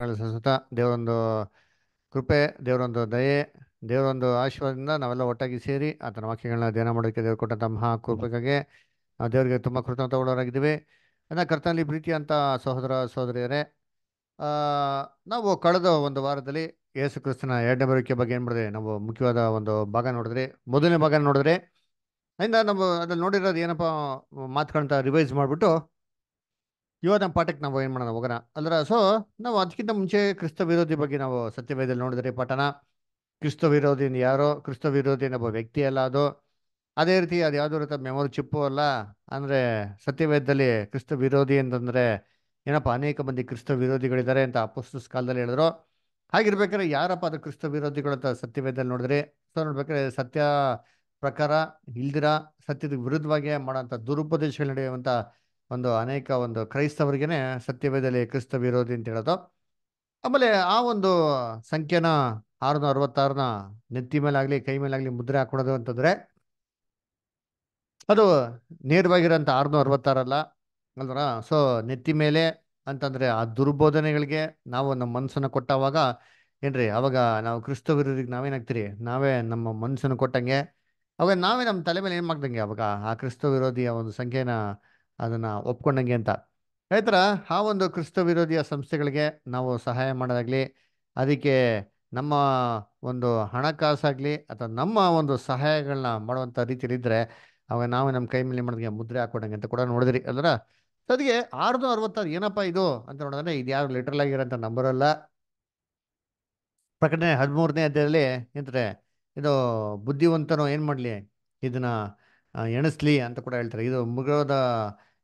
ಸುತ್ತ ದೇವರೊಂದು ಕೃಪೆ, ದೇವರೊಂದು ದಯೆ, ದೇವರೊಂದು ಆಶೀರ್ವಾದದಿಂದ ನಾವೆಲ್ಲ ಒಟ್ಟಾಗಿ ಸೇರಿ ಆತನ ವಾಕ್ಯಗಳನ್ನ ಧ್ಯಾನ ಮಾಡೋಕ್ಕೆ ದೇವರು ಕೊಟ್ಟಂತಹ ಮಹಾ ಕೃಪೆಗಾಗಿ ದೇವರಿಗೆ ತುಂಬ ಕೃತಜ್ಞತಗೊಳ್ಳೋರಾಗಿದ್ದೀವಿ ಅದನ್ನು ಕರ್ತನಲ್ಲಿ ಪ್ರೀತಿ ಅಂತ ಸಹೋದರ, ಸಹೋದರಿಯರೇ ನಾವು ಕಳೆದ ಒಂದು ವಾರದಲ್ಲಿ ಯೇಸು ಕ್ರಿಸ್ತನ ಎರಡನೇ ಬರೋಕೆ ಬಗ್ಗೆ ಏನು ಮಾಡಿದ್ರೆ? ನಾವು ಮುಖ್ಯವಾದ ಒಂದು ಭಾಗ ನೋಡಿದ್ರೆ. ಮೊದಲನೇ ಭಾಗ ನೋಡಿದ್ರೆ. ಇಂದ ನಾವು ಅದನ್ನು ನೋಡಿರೋದು ಏನಪ್ಪ ಮಾತುಗಳಂತ ರಿವೈಸ್ ಮಾಡಿಬಿಟ್ಟು ಇವತ್ತು ನಮ್ಮ ಪಾಠಕ್ಕೆ ನಾವು ಏನು ಮಾಡೋಣ ಹೋಗೋಣ? ಅಂದ್ರೆ ಸೊ ನಾವು ಅದಕ್ಕಿಂತ ಮುಂಚೆ ಕ್ರಿಸ್ತ ವಿರೋಧಿ ಬಗ್ಗೆ ನಾವು ಸತ್ಯವೇದಲ್ಲಿ ನೋಡಿದ್ರೆ ಪಠಣ ಕ್ರಿಸ್ತ ವಿರೋಧಿ ಯಾರೋ, ಕ್ರಿಸ್ತ ವಿರೋಧಿ ಒಬ್ಬ ವ್ಯಕ್ತಿ ಅಲ್ಲ ಅದು. ಅದೇ ರೀತಿ ಅದು ಯಾವುದೋ ರೀತಿ ಮೆಮೊರಿ ಚಿಪ್ಪು ಅಲ್ಲ. ಅಂದರೆ ಸತ್ಯವೇದದಲ್ಲಿ ಕ್ರಿಸ್ತ ವಿರೋಧಿ ಅಂತಂದರೆ ಏನಪ್ಪ, ಅನೇಕ ಮಂದಿ ಕ್ರಿಸ್ತ ವಿರೋಧಿಗಳಿದ್ದಾರೆ ಅಂತ ಅಪೋಸ್ತಸ್ ಕಾಲದಲ್ಲಿ ಹೇಳಿದ್ರು. ಹಾಗಿರ್ಬೇಕಾದ್ರೆ ಯಾರಪ್ಪ ಅದು ಕ್ರಿಸ್ತ ವಿರೋಧಿಗಳು ಅಂತ ಸತ್ಯವೇದದಲ್ಲಿ ನೋಡಿದ್ರಿ? ಸೊ ನೋಡ್ಬೇಕಾದ್ರೆ ಸತ್ಯ ಪ್ರಕಾರ ಇಲ್ದಿರ, ಸತ್ಯದ ವಿರುದ್ಧವಾಗಿ ಮಾಡೋಂಥ ದುರುಪದೇಶಗಳು ನಡೆಯುವಂಥ ಒಂದು ಅನೇಕ ಒಂದು ಕ್ರೈಸ್ತವರಿಗೇನೆ ಸತ್ಯವೇದಲ್ಲಿ ಕ್ರಿಸ್ತ ವಿರೋಧಿ ಅಂತ ಹೇಳೋದು. ಆಮೇಲೆ ಆ ಒಂದು ಸಂಖ್ಯೆನ ಆರುನೂರ ಅರವತ್ತಾರನ ನೆತ್ತಿ ಮೇಲಾಗ್ಲಿ, ಕೈ ಮೇಲಾಗಲಿ ಮುದ್ರೆ ಹಾಕೊಳೋದು ಅಂತಂದ್ರೆ, ಅದು ನೇರವಾಗಿರೋಂಥ ಆರುನೂರ ಅರವತ್ತಾರಲ್ಲ ಅಲ್ವರ? ಸೊ ನೆತ್ತಿ ಮೇಲೆ ಅಂತಂದ್ರೆ ಆ ದುರ್ಬೋಧನೆಗಳಿಗೆ ನಾವು ನಮ್ಮ ಮನಸ್ಸನ್ನು ಕೊಟ್ಟವಾಗ ಏನ್ರಿ, ಅವಾಗ ನಾವು ಕ್ರಿಸ್ತ ವಿರೋಧಿಗೆ ನಾವೇನಾಗ್ತೀರಿ? ನಾವೇ ನಮ್ಮ ಮನಸ್ಸನ್ನು ಕೊಟ್ಟಂಗೆ, ಅವಾಗ ನಾವೇ ನಮ್ಮ ತಲೆ ಮೇಲೆ ಏನು ಮಾಡ್ದಂಗೆ ಅವಾಗ ಆ ಕ್ರಿಸ್ತ ವಿರೋಧಿಯ ಒಂದು ಸಂಖ್ಯೆನ ಅದನ್ನ ಒಪ್ಕೊಂಡಂಗೆ ಅಂತ. ರೈತರ ಆ ಒಂದು ಕ್ರಿಸ್ತ ವಿರೋಧಿಯ ಸಂಸ್ಥೆಗಳಿಗೆ ನಾವು ಸಹಾಯ ಮಾಡೋದಾಗಲಿ, ಅದಕ್ಕೆ ನಮ್ಮ ಒಂದು ಹಣಕಾಸಾಗಲಿ ಅಥವಾ ನಮ್ಮ ಒಂದು ಸಹಾಯಗಳನ್ನ ಮಾಡುವಂಥ ರೀತಿಯಲ್ಲಿ ಇದ್ರೆ ಅವಾಗ ನಾವು ನಮ್ಮ ಕೈ ಮೇಲೆ ಮಾಡಿದಂಗೆ ಮುದ್ರೆ ಹಾಕೊಂಡಂಗೆ ಅಂತ ಕೂಡ ನೋಡಿದ್ರಿ ಅಲ್ರ ಅದಕ್ಕೆ ಆರುನೂರ ಅರವತ್ತಾರು ಏನಪ್ಪ ಇದು ಅಂತ ನೋಡಿದ್ರೆ, ಇದು ಯಾರು ಲಿಟ್ರಲ್ ಆಗಿರೋಂಥ ನಂಬರ್ ಅಲ್ಲ. ಪ್ರಕಟಣೆ ಹದಿಮೂರನೇ ಅಧ್ಯಾಯದಲ್ಲಿ ಏನಂತಾರೆ ಇದು ಬುದ್ಧಿವಂತನು ಏನು ಮಾಡಲಿ, ಇದನ್ನ ಎಣಿಸ್ಲಿ ಅಂತ ಕೂಡ ಹೇಳ್ತಾರೆ. ಇದು ಮೃಗದ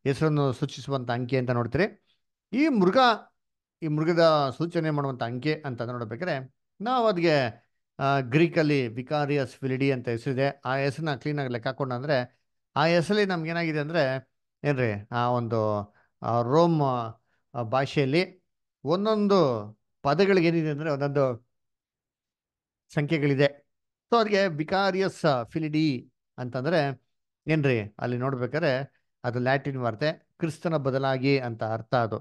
ಹೆಸರನ್ನು ಸೂಚಿಸುವಂಥ ಅಂಕೆ ಅಂತ ನೋಡ್ತೀರಿ. ಈ ಮೃಗ, ಈ ಮೃಗದ ಸೂಚನೆ ಮಾಡುವಂಥ ಅಂಕೆ ಅಂತ ನೋಡಬೇಕಾದ್ರೆ ನಾವು ಅದಕ್ಕೆ ಗ್ರೀಕಲ್ಲಿ ವಿಕಾರಿಯಸ್ ಫಿಲಿಡಿ ಅಂತ ಹೆಸರಿದೆ. ಆ ಹೆಸರನ್ನ ಕ್ಲೀನಾಗಿ ಲೆಕ್ಕ ಹಾಕೊಂಡು ಅಂದರೆ ಆ ಹೆಸರಲ್ಲಿ ನಮ್ಗೆ ಏನಾಗಿದೆ ಅಂದರೆ ಏನ್ರಿ, ಆ ಒಂದು ರೋಮ್ ಭಾಷೆಯಲ್ಲಿ ಒಂದೊಂದು ಪದಗಳಿಗೆ ಏನಿದೆ ಅಂದರೆ ಒಂದೊಂದು ಸಂಖ್ಯೆಗಳಿದೆ. ಸೊ ಅದಕ್ಕೆ ವಿಕಾರಿಯಸ್ ಫಿಲಿಡಿ ಅಂತಂದರೆ ಏನ್ರಿ, ಅಲ್ಲಿ ನೋಡ್ಬೇಕಾದ್ರೆ ಅದು ಲ್ಯಾಟಿನ್ ವಾರ್ತೆ, ಕ್ರಿಸ್ತನ ಬದಲಾಗಿ ಅಂತ ಅರ್ಥ ಅದು.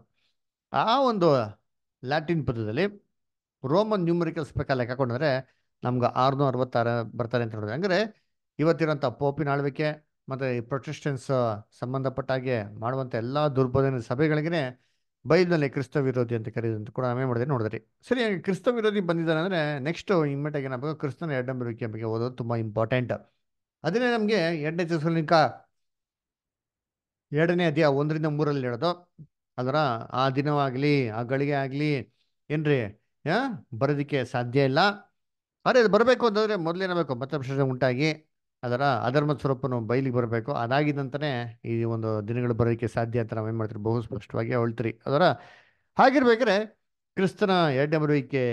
ಆ ಒಂದು ಲ್ಯಾಟಿನ್ ಪದದಲ್ಲಿ ರೋಮನ್ ನ್ಯೂಮರಿಕಲ್ಸ್ ಪ್ರಕಾರ ಲೆಕ್ಕ ಹಾಕೊಂಡ್ರೆ ನಮ್ಗೆ ಆರುನೂರ ಅರವತ್ತಾರು ಬರ್ತಾರೆ ಅಂತ ಹೇಳಿದ್ರೆ. ಅಂದರೆ ಇವತ್ತಿರೋಂಥ ಪೋಪಿನ ಆಳ್ವಿಕೆ ಮತ್ತು ಈ ಪ್ರೊಟೆಸ್ಟೆನ್ಸ್ ಸಂಬಂಧಪಟ್ಟ ಹಾಗೆ ಮಾಡುವಂಥ ಎಲ್ಲ ದುರ್ಬೋಧನೆ ಸಭೆಗಳಿಗೆ ಬೈಲ್ನಲ್ಲಿ ಕ್ರಿಸ್ತ ವಿರೋಧಿ ಅಂತ ಕರೆಯೋದಂತ ಕೂಡ ನಾವೇ ಮಾಡಿದೆ ನೋಡಿದ್ರಿ. ಸರಿ ಕ್ರಿಸ್ತ ವಿರೋಧಿ ಬಂದಿದ್ದಾನೆ ಅಂದರೆ ನೆಕ್ಸ್ಟ್ ಇಮ್ಮಿಡಿಯೇಟ್ ಏನಾಗಬೇಕು? ಕ್ರಿಸ್ತನ ಎರಡನೇ ಬರುವಿಕೆ ಬಗ್ಗೆ ಓದೋದು ತುಂಬ ಇಂಪಾರ್ಟೆಂಟ್ ಅದನ್ನೇ ನಮಗೆ ಎರಡನೇ ತೆಸಲಿಕ ಎರಡನೇ ಅಧ್ಯಾಯ ಒಂದರಿಂದ ಮೂರಲ್ಲಿ ಹೇಳೋದು, ಅದರ ಆ ದಿನವಾಗಲಿ, ಆ ಗಳಿಗೆ ಆಗಲಿ, ಏನ್ರಿ ಬರೋದಕ್ಕೆ ಸಾಧ್ಯ ಇಲ್ಲ. ಆದರೆ ಅದು ಬರಬೇಕು ಅಂತಂದರೆ ಮೊದಲೇನಬೇಕು ಮತಭ್ರಷ್ಟ ಉಂಟಾಗಿ ಅದರ ಅಧರ್ಮದ ಸ್ವರೂಪನು ಬಯಲಿಗೆ ಬರಬೇಕು. ಅದಾಗಿದ್ದಂತನೇ ಈ ಒಂದು ದಿನಗಳು ಬರೋದಕ್ಕೆ ಸಾಧ್ಯ ಅಂತ ಏನು ಮಾಡ್ತೀರಿ? ಬಹು ಸ್ಪಷ್ಟವಾಗಿ ಹೇಳ್ತೀರಿ. ಅದರ ಹಾಗಿರ್ಬೇಕಾದ್ರೆ ಕ್ರಿಸ್ತನ ಎರಡನೇ ಬರುವಿಕೆ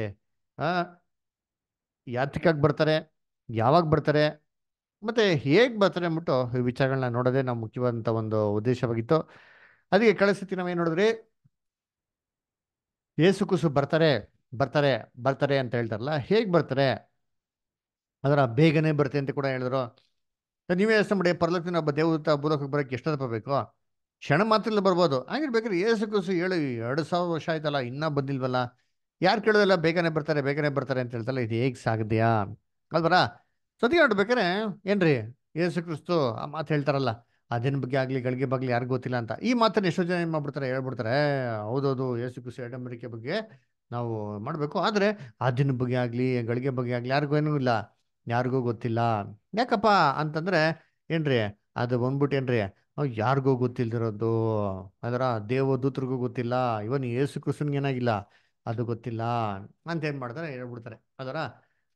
ಯಾತ್ರಿಕಾಗಿ ಬರ್ತಾರೆ, ಯಾವಾಗ ಬರ್ತಾರೆ ಮತ್ತೆ ಹೇಗೆ ಬರ್ತಾರೆ ಅಂದ್ಬಿಟ್ಟು ಈ ವಿಚಾರಗಳನ್ನ ನೋಡೋದೇ ನಮ್ಮ ಮುಖ್ಯವಾದಂಥ ಒಂದು ಉದ್ದೇಶವಾಗಿತ್ತು. ಅದಕ್ಕೆ ಕಳಿಸುತ್ತಿ ನಾವು ನಾವೇನು ನೋಡಿದ್ರಿ? ಏಸು ಕುಸು ಬರ್ತಾರೆ ಬರ್ತಾರೆ ಬರ್ತಾರೆ ಅಂತ ಹೇಳ್ತಾರಲ್ಲ, ಹೇಗೆ ಬರ್ತಾರೆ? ಅದರ ಬೇಗನೆ ಬರ್ತೆ ಅಂತ ಕೂಡ ಹೇಳಿದ್ರು. ನೀವೇ ಯೋಚನೆ ಮಾಡಿ ಪರಲೋಕದಿಂದ ಒಬ್ಬ ದೇವದೂತ ಭೂಲೋಕಕ್ಕೆ ಬರೋಕ್ಕೆ ದಪ್ಪ ಬೇಕು ಕ್ಷಣ ಮಾತ್ರದಲ್ಲಿ ಬರ್ಬೋದು. ಹಾಗಿರ್ಬೇಕಾದ್ರೆ ಏಸು ಕುಸು ಹೇಳಿ, ಎರಡು ಸಾವಿರ ವರ್ಷ ಆಯ್ತಲ್ಲ, ಇನ್ನೂ ಬಂದಿಲ್ವಲ್ಲ? ಯಾರು ಕೇಳೋದಲ್ಲ ಬೇಗನೆ ಬರ್ತಾರೆ ಬೇಗನೆ ಬರ್ತಾರೆ ಅಂತ ಹೇಳ್ತಲ್ಲ ಇದು ಹೇಗೆ ಸಾಗದ್ಯಾ ಅಲ್ವರ? ಸತಿ ನೋಡ್ಬೇಕಾರೆ ಏನ್ರಿ? ಯೇಸು ಕ್ರಿಸ್ತು ಆ ಮಾತು ಹೇಳ್ತಾರಲ್ಲ, ಅದಿನ ಬಗ್ಗೆ ಆಗಲಿ, ಗಳಿಗೆ ಬಗ್ಗೆ ಯಾರಿಗೂ ಗೊತ್ತಿಲ್ಲ ಅಂತ. ಈ ಮಾತನ್ನು ಎಷ್ಟೋ ಜನ ಏನು ಮಾಡ್ಬಿಡ್ತಾರೆ, ಹೇಳ್ಬಿಡ್ತಾರೆ, ಹೌದೌದು ಯೇಸು ಕ್ರಿಸ್ತು ಎಡಂಬರಿಕೆ ಬಗ್ಗೆ ನಾವು ಮಾಡಬೇಕು. ಆದರೆ ಆ ದಿನ ಬಗ್ಗೆ ಆಗಲಿ, ಗಳಿಗೆ ಬಗ್ಗೆ ಆಗಲಿ ಯಾರಿಗೂ ಏನೂ ಇಲ್ಲ, ಯಾರಿಗೂ ಗೊತ್ತಿಲ್ಲ. ಯಾಕಪ್ಪ ಅಂತಂದರೆ ಏನ್ರಿ, ಅದು ಬಂದ್ಬಿಟ್ಟು ಏನ್ರಿ ಯಾರಿಗೂ ಗೊತ್ತಿಲ್ದಿರೋದು, ಅದರ ದೇವದೂತರಿಗೂ ಗೊತ್ತಿಲ್ಲ, ಇವನ್ ಯೇಸು ಕ್ರಿಸ್ತನ್ಗೆ ಏನಾಗಿಲ್ಲ ಅದು ಗೊತ್ತಿಲ್ಲ ಅಂತ ಏನ್ ಮಾಡ್ತಾರೆ, ಹೇಳ್ಬಿಡ್ತಾರೆ. ಅದರ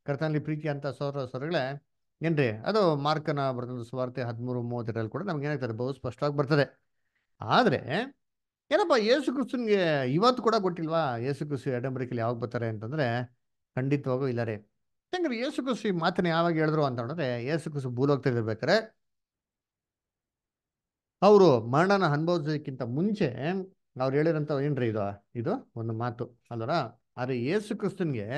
ಕರ್ತನಲ್ಲಿ ಪ್ರೀತಿ ಅಂತ ಸೋದರ ಸೋದರಗಳೇ ಏನ್ರಿ, ಅದು ಮಾರ್ಕನ ಬರೆದ ಸುವಾರ್ತೆ ಹದಿಮೂರು ಮೂವತ್ತೆರಡಲ್ಲಿ ಕೂಡ ನಮ್ಗೆ ಏನಾಗ್ತದೆ? ಬಹು ಸ್ಪಷ್ಟವಾಗಿ ಬರ್ತದೆ. ಆದ್ರೆ, ಏನಪ್ಪ, ಯೇಸು ಕ್ರಿಸ್ತನ್ಗೆ ಇವತ್ತು ಕೂಡ ಗೊತ್ತಿಲ್ವಾ? ಯೇಸು ಕ್ರಿಸ್ತು ಎಡಂಬರಿಕೆಯಲ್ಲಿ ಯಾವಾಗ ಬರ್ತಾರೆ ಅಂತಂದ್ರೆ, ಖಂಡಿತವಾಗೂ ಇಲ್ಲ ರೀ. ಯಾಕಂದ್ರೆ ಯೇಸು ಕ್ರಿಸ್ತು ಮಾತನ್ನ ಯಾವಾಗ ಹೇಳಿದ್ರು ಅಂತ ನೋಡಿದ್ರೆ, ಯೇಸು ಕ್ರಿಸ್ತು ಭೂಲೋಗ್ತಿರ್ಬೇಕಾರೆ ಅವರು ಮರಣನ ಅನುಭವಿಸೋದಕ್ಕಿಂತ ಮುಂಚೆ ಅವ್ರು ಹೇಳಿರೋಂಥ ಏನ್ರಿ ಇದು? ಇದು ಒಂದು ಮಾತು, ಅಲ್ವರ? ಆದ್ರೆ ಯೇಸು ಕ್ರಿಸ್ತನ್ಗೆ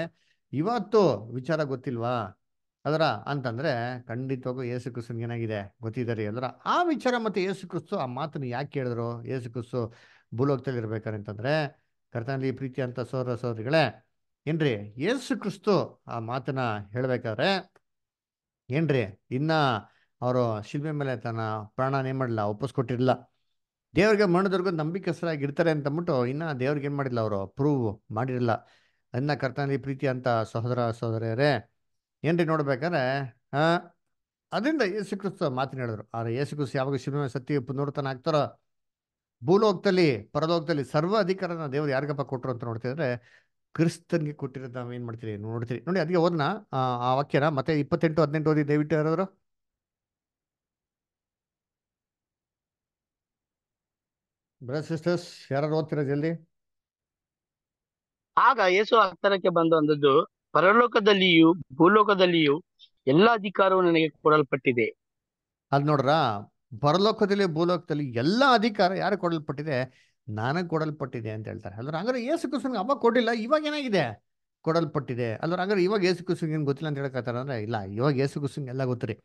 ಇವತ್ತು ವಿಚಾರ ಗೊತ್ತಿಲ್ವಾ? ಅದರ ಅಂತಂದ್ರೆ ಖಂಡಿತವಾಗೂ ಯೇಸು ಕ್ರಿಸ್ತನ್ಗೆ ಏನಾಗಿದೆ? ಗೊತ್ತಿದ್ದಾರೆ ಅಂದ್ರೆ ಆ ವಿಚಾರ ಮತ್ತೆ ಯೇಸು ಕ್ರಿಸ್ತು ಆ ಮಾತನ್ನು ಯಾಕೆ ಹೇಳಿದ್ರು? ಯೇಸು ಕ್ರಿಸ್ತು ಭೂಲೋಕದಲ್ಲಿ ಇರ್ಬೇಕಾರೆ ಅಂತಂದ್ರೆ, ಕರ್ತನಲ್ಲಿ ಪ್ರೀತಿ ಅಂತ ಸೋದರ ಸೋದರಿಗಳೇ ಏನ್ರಿ? ಯೇಸು ಕ್ರಿಸ್ತು ಆ ಮಾತನ್ನ ಹೇಳ್ಬೇಕಾದ್ರೆ, ಏನ್ರಿ? ಇನ್ನ ಅವರು ಶಿಲ್ಪೆ ಮೇಲೆ ತನ್ನ ಪ್ರಾಣನ ಮಾಡಿಲ್ಲ ಮಾಡಲಿಲ್ಲ ಒಪ್ಪಿಸ್ಕೊಟ್ಟಿರಲಿಲ್ಲ ದೇವ್ರಿಗೆ ಮರಣದವರೆಗೂ ನಂಬಿಕೆಸರಾಗಿರ್ತಾರೆ ಅಂತ ಅಂತಂದ್ಬಿಟ್ಟು ಇನ್ನ ದೇವ್ರಿಗೆ ಏನ್ ಮಾಡಿಲ್ಲ ಅವರು? ಪ್ರೂವ್ ಮಾಡಿರಲಿಲ್ಲ. ಅದನ್ನ ಕರ್ತನಲ್ಲಿ ಪ್ರೀತಿ ಅಂತ ಸಹೋದರ ಸಹೋದರಿಯರೇ, ಏನ್ರಿ ನೋಡ್ಬೇಕಾದ್ರೆ ಅದರಿಂದ ಯೇಸು ಕ್ರಿಸ್ತ ಮಾತಿನ ಹೇಳಿದ್ರು. ಆದ್ರೆ ಯೇಸು ಕ್ರಿಸ್ತು ಯಾವಾಗ ಶಿವನ ಸತ್ಯ ಪುನರ್ತನ ಆಗ್ತಾರೋ, ಭೂಲೋಕದಲ್ಲಿ, ಪರಲೋಕದಲ್ಲಿ ಸರ್ವ ಅಧಿಕಾರನ ದೇವರು ಯಾರಿಗಪ್ಪ ಕೊಟ್ಟರು ಅಂತ ನೋಡ್ತಿದ್ರೆ, ಕ್ರಿಸ್ತನ್ಗೆ ಕೊಟ್ಟಿರೋದು ನಾವು ಏನ್ ಮಾಡ್ತೀರಿ? ನೋಡ್ತೀರಿ. ನೋಡಿ ಅದಕ್ಕೆ ಓದ್ನ, ಆ ವಾಕ್ಯನ? ಮತ್ತೆ ಇಪ್ಪತ್ತೆಂಟು, ಹದಿನೆಂಟು ಓದಿ ದಯವಿಟ್ಟು ಯಾರಾದ್ರು? ಬ್ರದರ್ ಸಿಸ್ಟರ್ಸ್ ಯಾರು ಓದ್ತೀರಾ ಜಲ್ದಿ? ಆಗ ಯೇಸು ಹತ್ತರಕ್ಕೆ ಬಂದು ಅಂದದ್ದು, ಪರಲೋಕದಲ್ಲಿಯೂ ಭೂಲೋಕದಲ್ಲಿಯೂ ಎಲ್ಲಾ ಅಧಿಕಾರವು ನನಗೆ ಕೊಡಲ್ಪಟ್ಟಿದೆ. ಅದ್ ನೋಡ್ರ, ಪರಲೋಕದಲ್ಲಿ, ಭೂಲೋಕದಲ್ಲಿ ಎಲ್ಲಾ ಅಧಿಕಾರ ಯಾರು ಕೊಡಲ್ಪಟ್ಟಿದೆ? ನನಗೆ ಕೊಡಲ್ಪಟ್ಟಿದೆ ಅಂತ ಹೇಳ್ತಾರೆ. ಅಲ್ರ ಹಂಗಾರೆ ಏಸು ಕ್ರಿಸ್ತನ್ಗೆ ಅವಾಗ ಕೊಟ್ಟಿಲ್ಲ ಇವಾಗ ಏನಾಗಿದೆ? ಕೊಡಲ್ಪಟ್ಟಿದೆ. ಅಲ್ರ ಹಂಗಾರೆ ಇವಾಗ ಏಸು ಕ್ರಿಸ್ತನ್ಗೆ ಏನು ಗೊತ್ತಿಲ್ಲ ಅಂತ ಹೇಳಕತ್ತಾರ ಅಂದ್ರೆ ಇಲ್ಲ, ಇವಾಗ ಏಸು ಕ್ರಿಸ್ತನ್ಗೆ ಎಲ್ಲ ಗೊತ್ತಿರಿ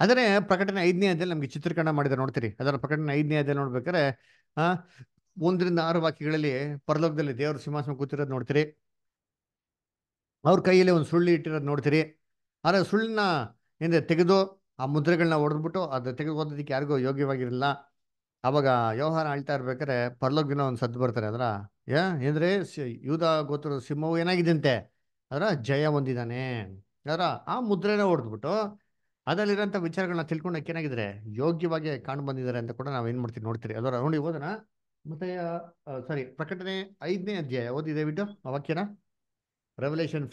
ಆದರೆ ಪ್ರಕಟಣೆ ಐದನೇ ಅದೇ ನಮ್ಗೆ ಚಿತ್ರೀಕರಣ ಮಾಡಿದ್ರೆ ನೋಡ್ತೀರಿ. ಅದರ ಪ್ರಕಟಣೆ ಐದನೇ ಅದೇ ಆ ಒಂದರಿಂದ ಆರು ವಾಕ್ಯಗಳಲ್ಲಿ ಪರಲೋಕದಲ್ಲಿ ದೇವರ ಸಿಂಹಾಸನ ಕೂತಿರೋದು ನೋಡ್ತೀರಿ. ಅವ್ರ ಕೈಯಲ್ಲಿ ಒಂದು ಸುಳ್ಳು ಇಟ್ಟಿರೋದು ನೋಡ್ತೀರಿ. ಆದರೆ ಸುಳ್ಳನ್ನ ಹಿಂದೆ ತೆಗೆದು ಆ ಮುದ್ರೆಗಳನ್ನ ಹೊಡೆದ್ಬಿಟ್ಟು ಅದು ತೆಗೆದು ಓದೋದಕ್ಕೆ ಯಾರಿಗೂ ಯೋಗ್ಯವಾಗಿರಲಿಲ್ಲ ಅವಾಗ ವ್ಯವಹಾರ ಆಳ್ತಾ ಇರ್ಬೇಕಾದ್ರೆ ಪರಲೋಕದಿಂದ ಒಂದು ಸದ್ದು ಬರ್ತಾರೆ ಅದರ? ಯಾ ಏನ್ರಿ ಯೂದ ಗೊತ್ತಿರೋ ಸಿಂಹವು ಏನಾಗಿದೆಯಂತೆ? ಅದರ ಜಯ ಹೊಂದಿದ್ದಾನೆ ಅದರ ಆ ಮುದ್ರೆನ ಹೊಡೆದ್ಬಿಟ್ಟು ಅದರಲ್ಲಿರೋಂಥ ವಿಚಾರಗಳನ್ನ ತಿಳ್ಕೊಂಡಕ್ಕೆ ಏನಾಗಿದ್ರೆ ಯೋಗ್ಯವಾಗಿ ಕಾಣ್ ಬಂದಿದ್ದಾರೆ ಅಂತ ಕೂಡ ನಾವು ಏನು ಮಾಡ್ತೀವಿ ನೋಡ್ತೀರಿ. ಅದರ ನೋಡಿ ಓದೋಣ. ಮತ್ತೆ ಸಾರಿ ಪ್ರಕಟಣೆ ಐದನೇ ಅಧ್ಯಾಯ ಓದಿದೆ ಬಿಟ್ಟು ವಾಕ್ಯನ? ರೆವಲೇಷನ್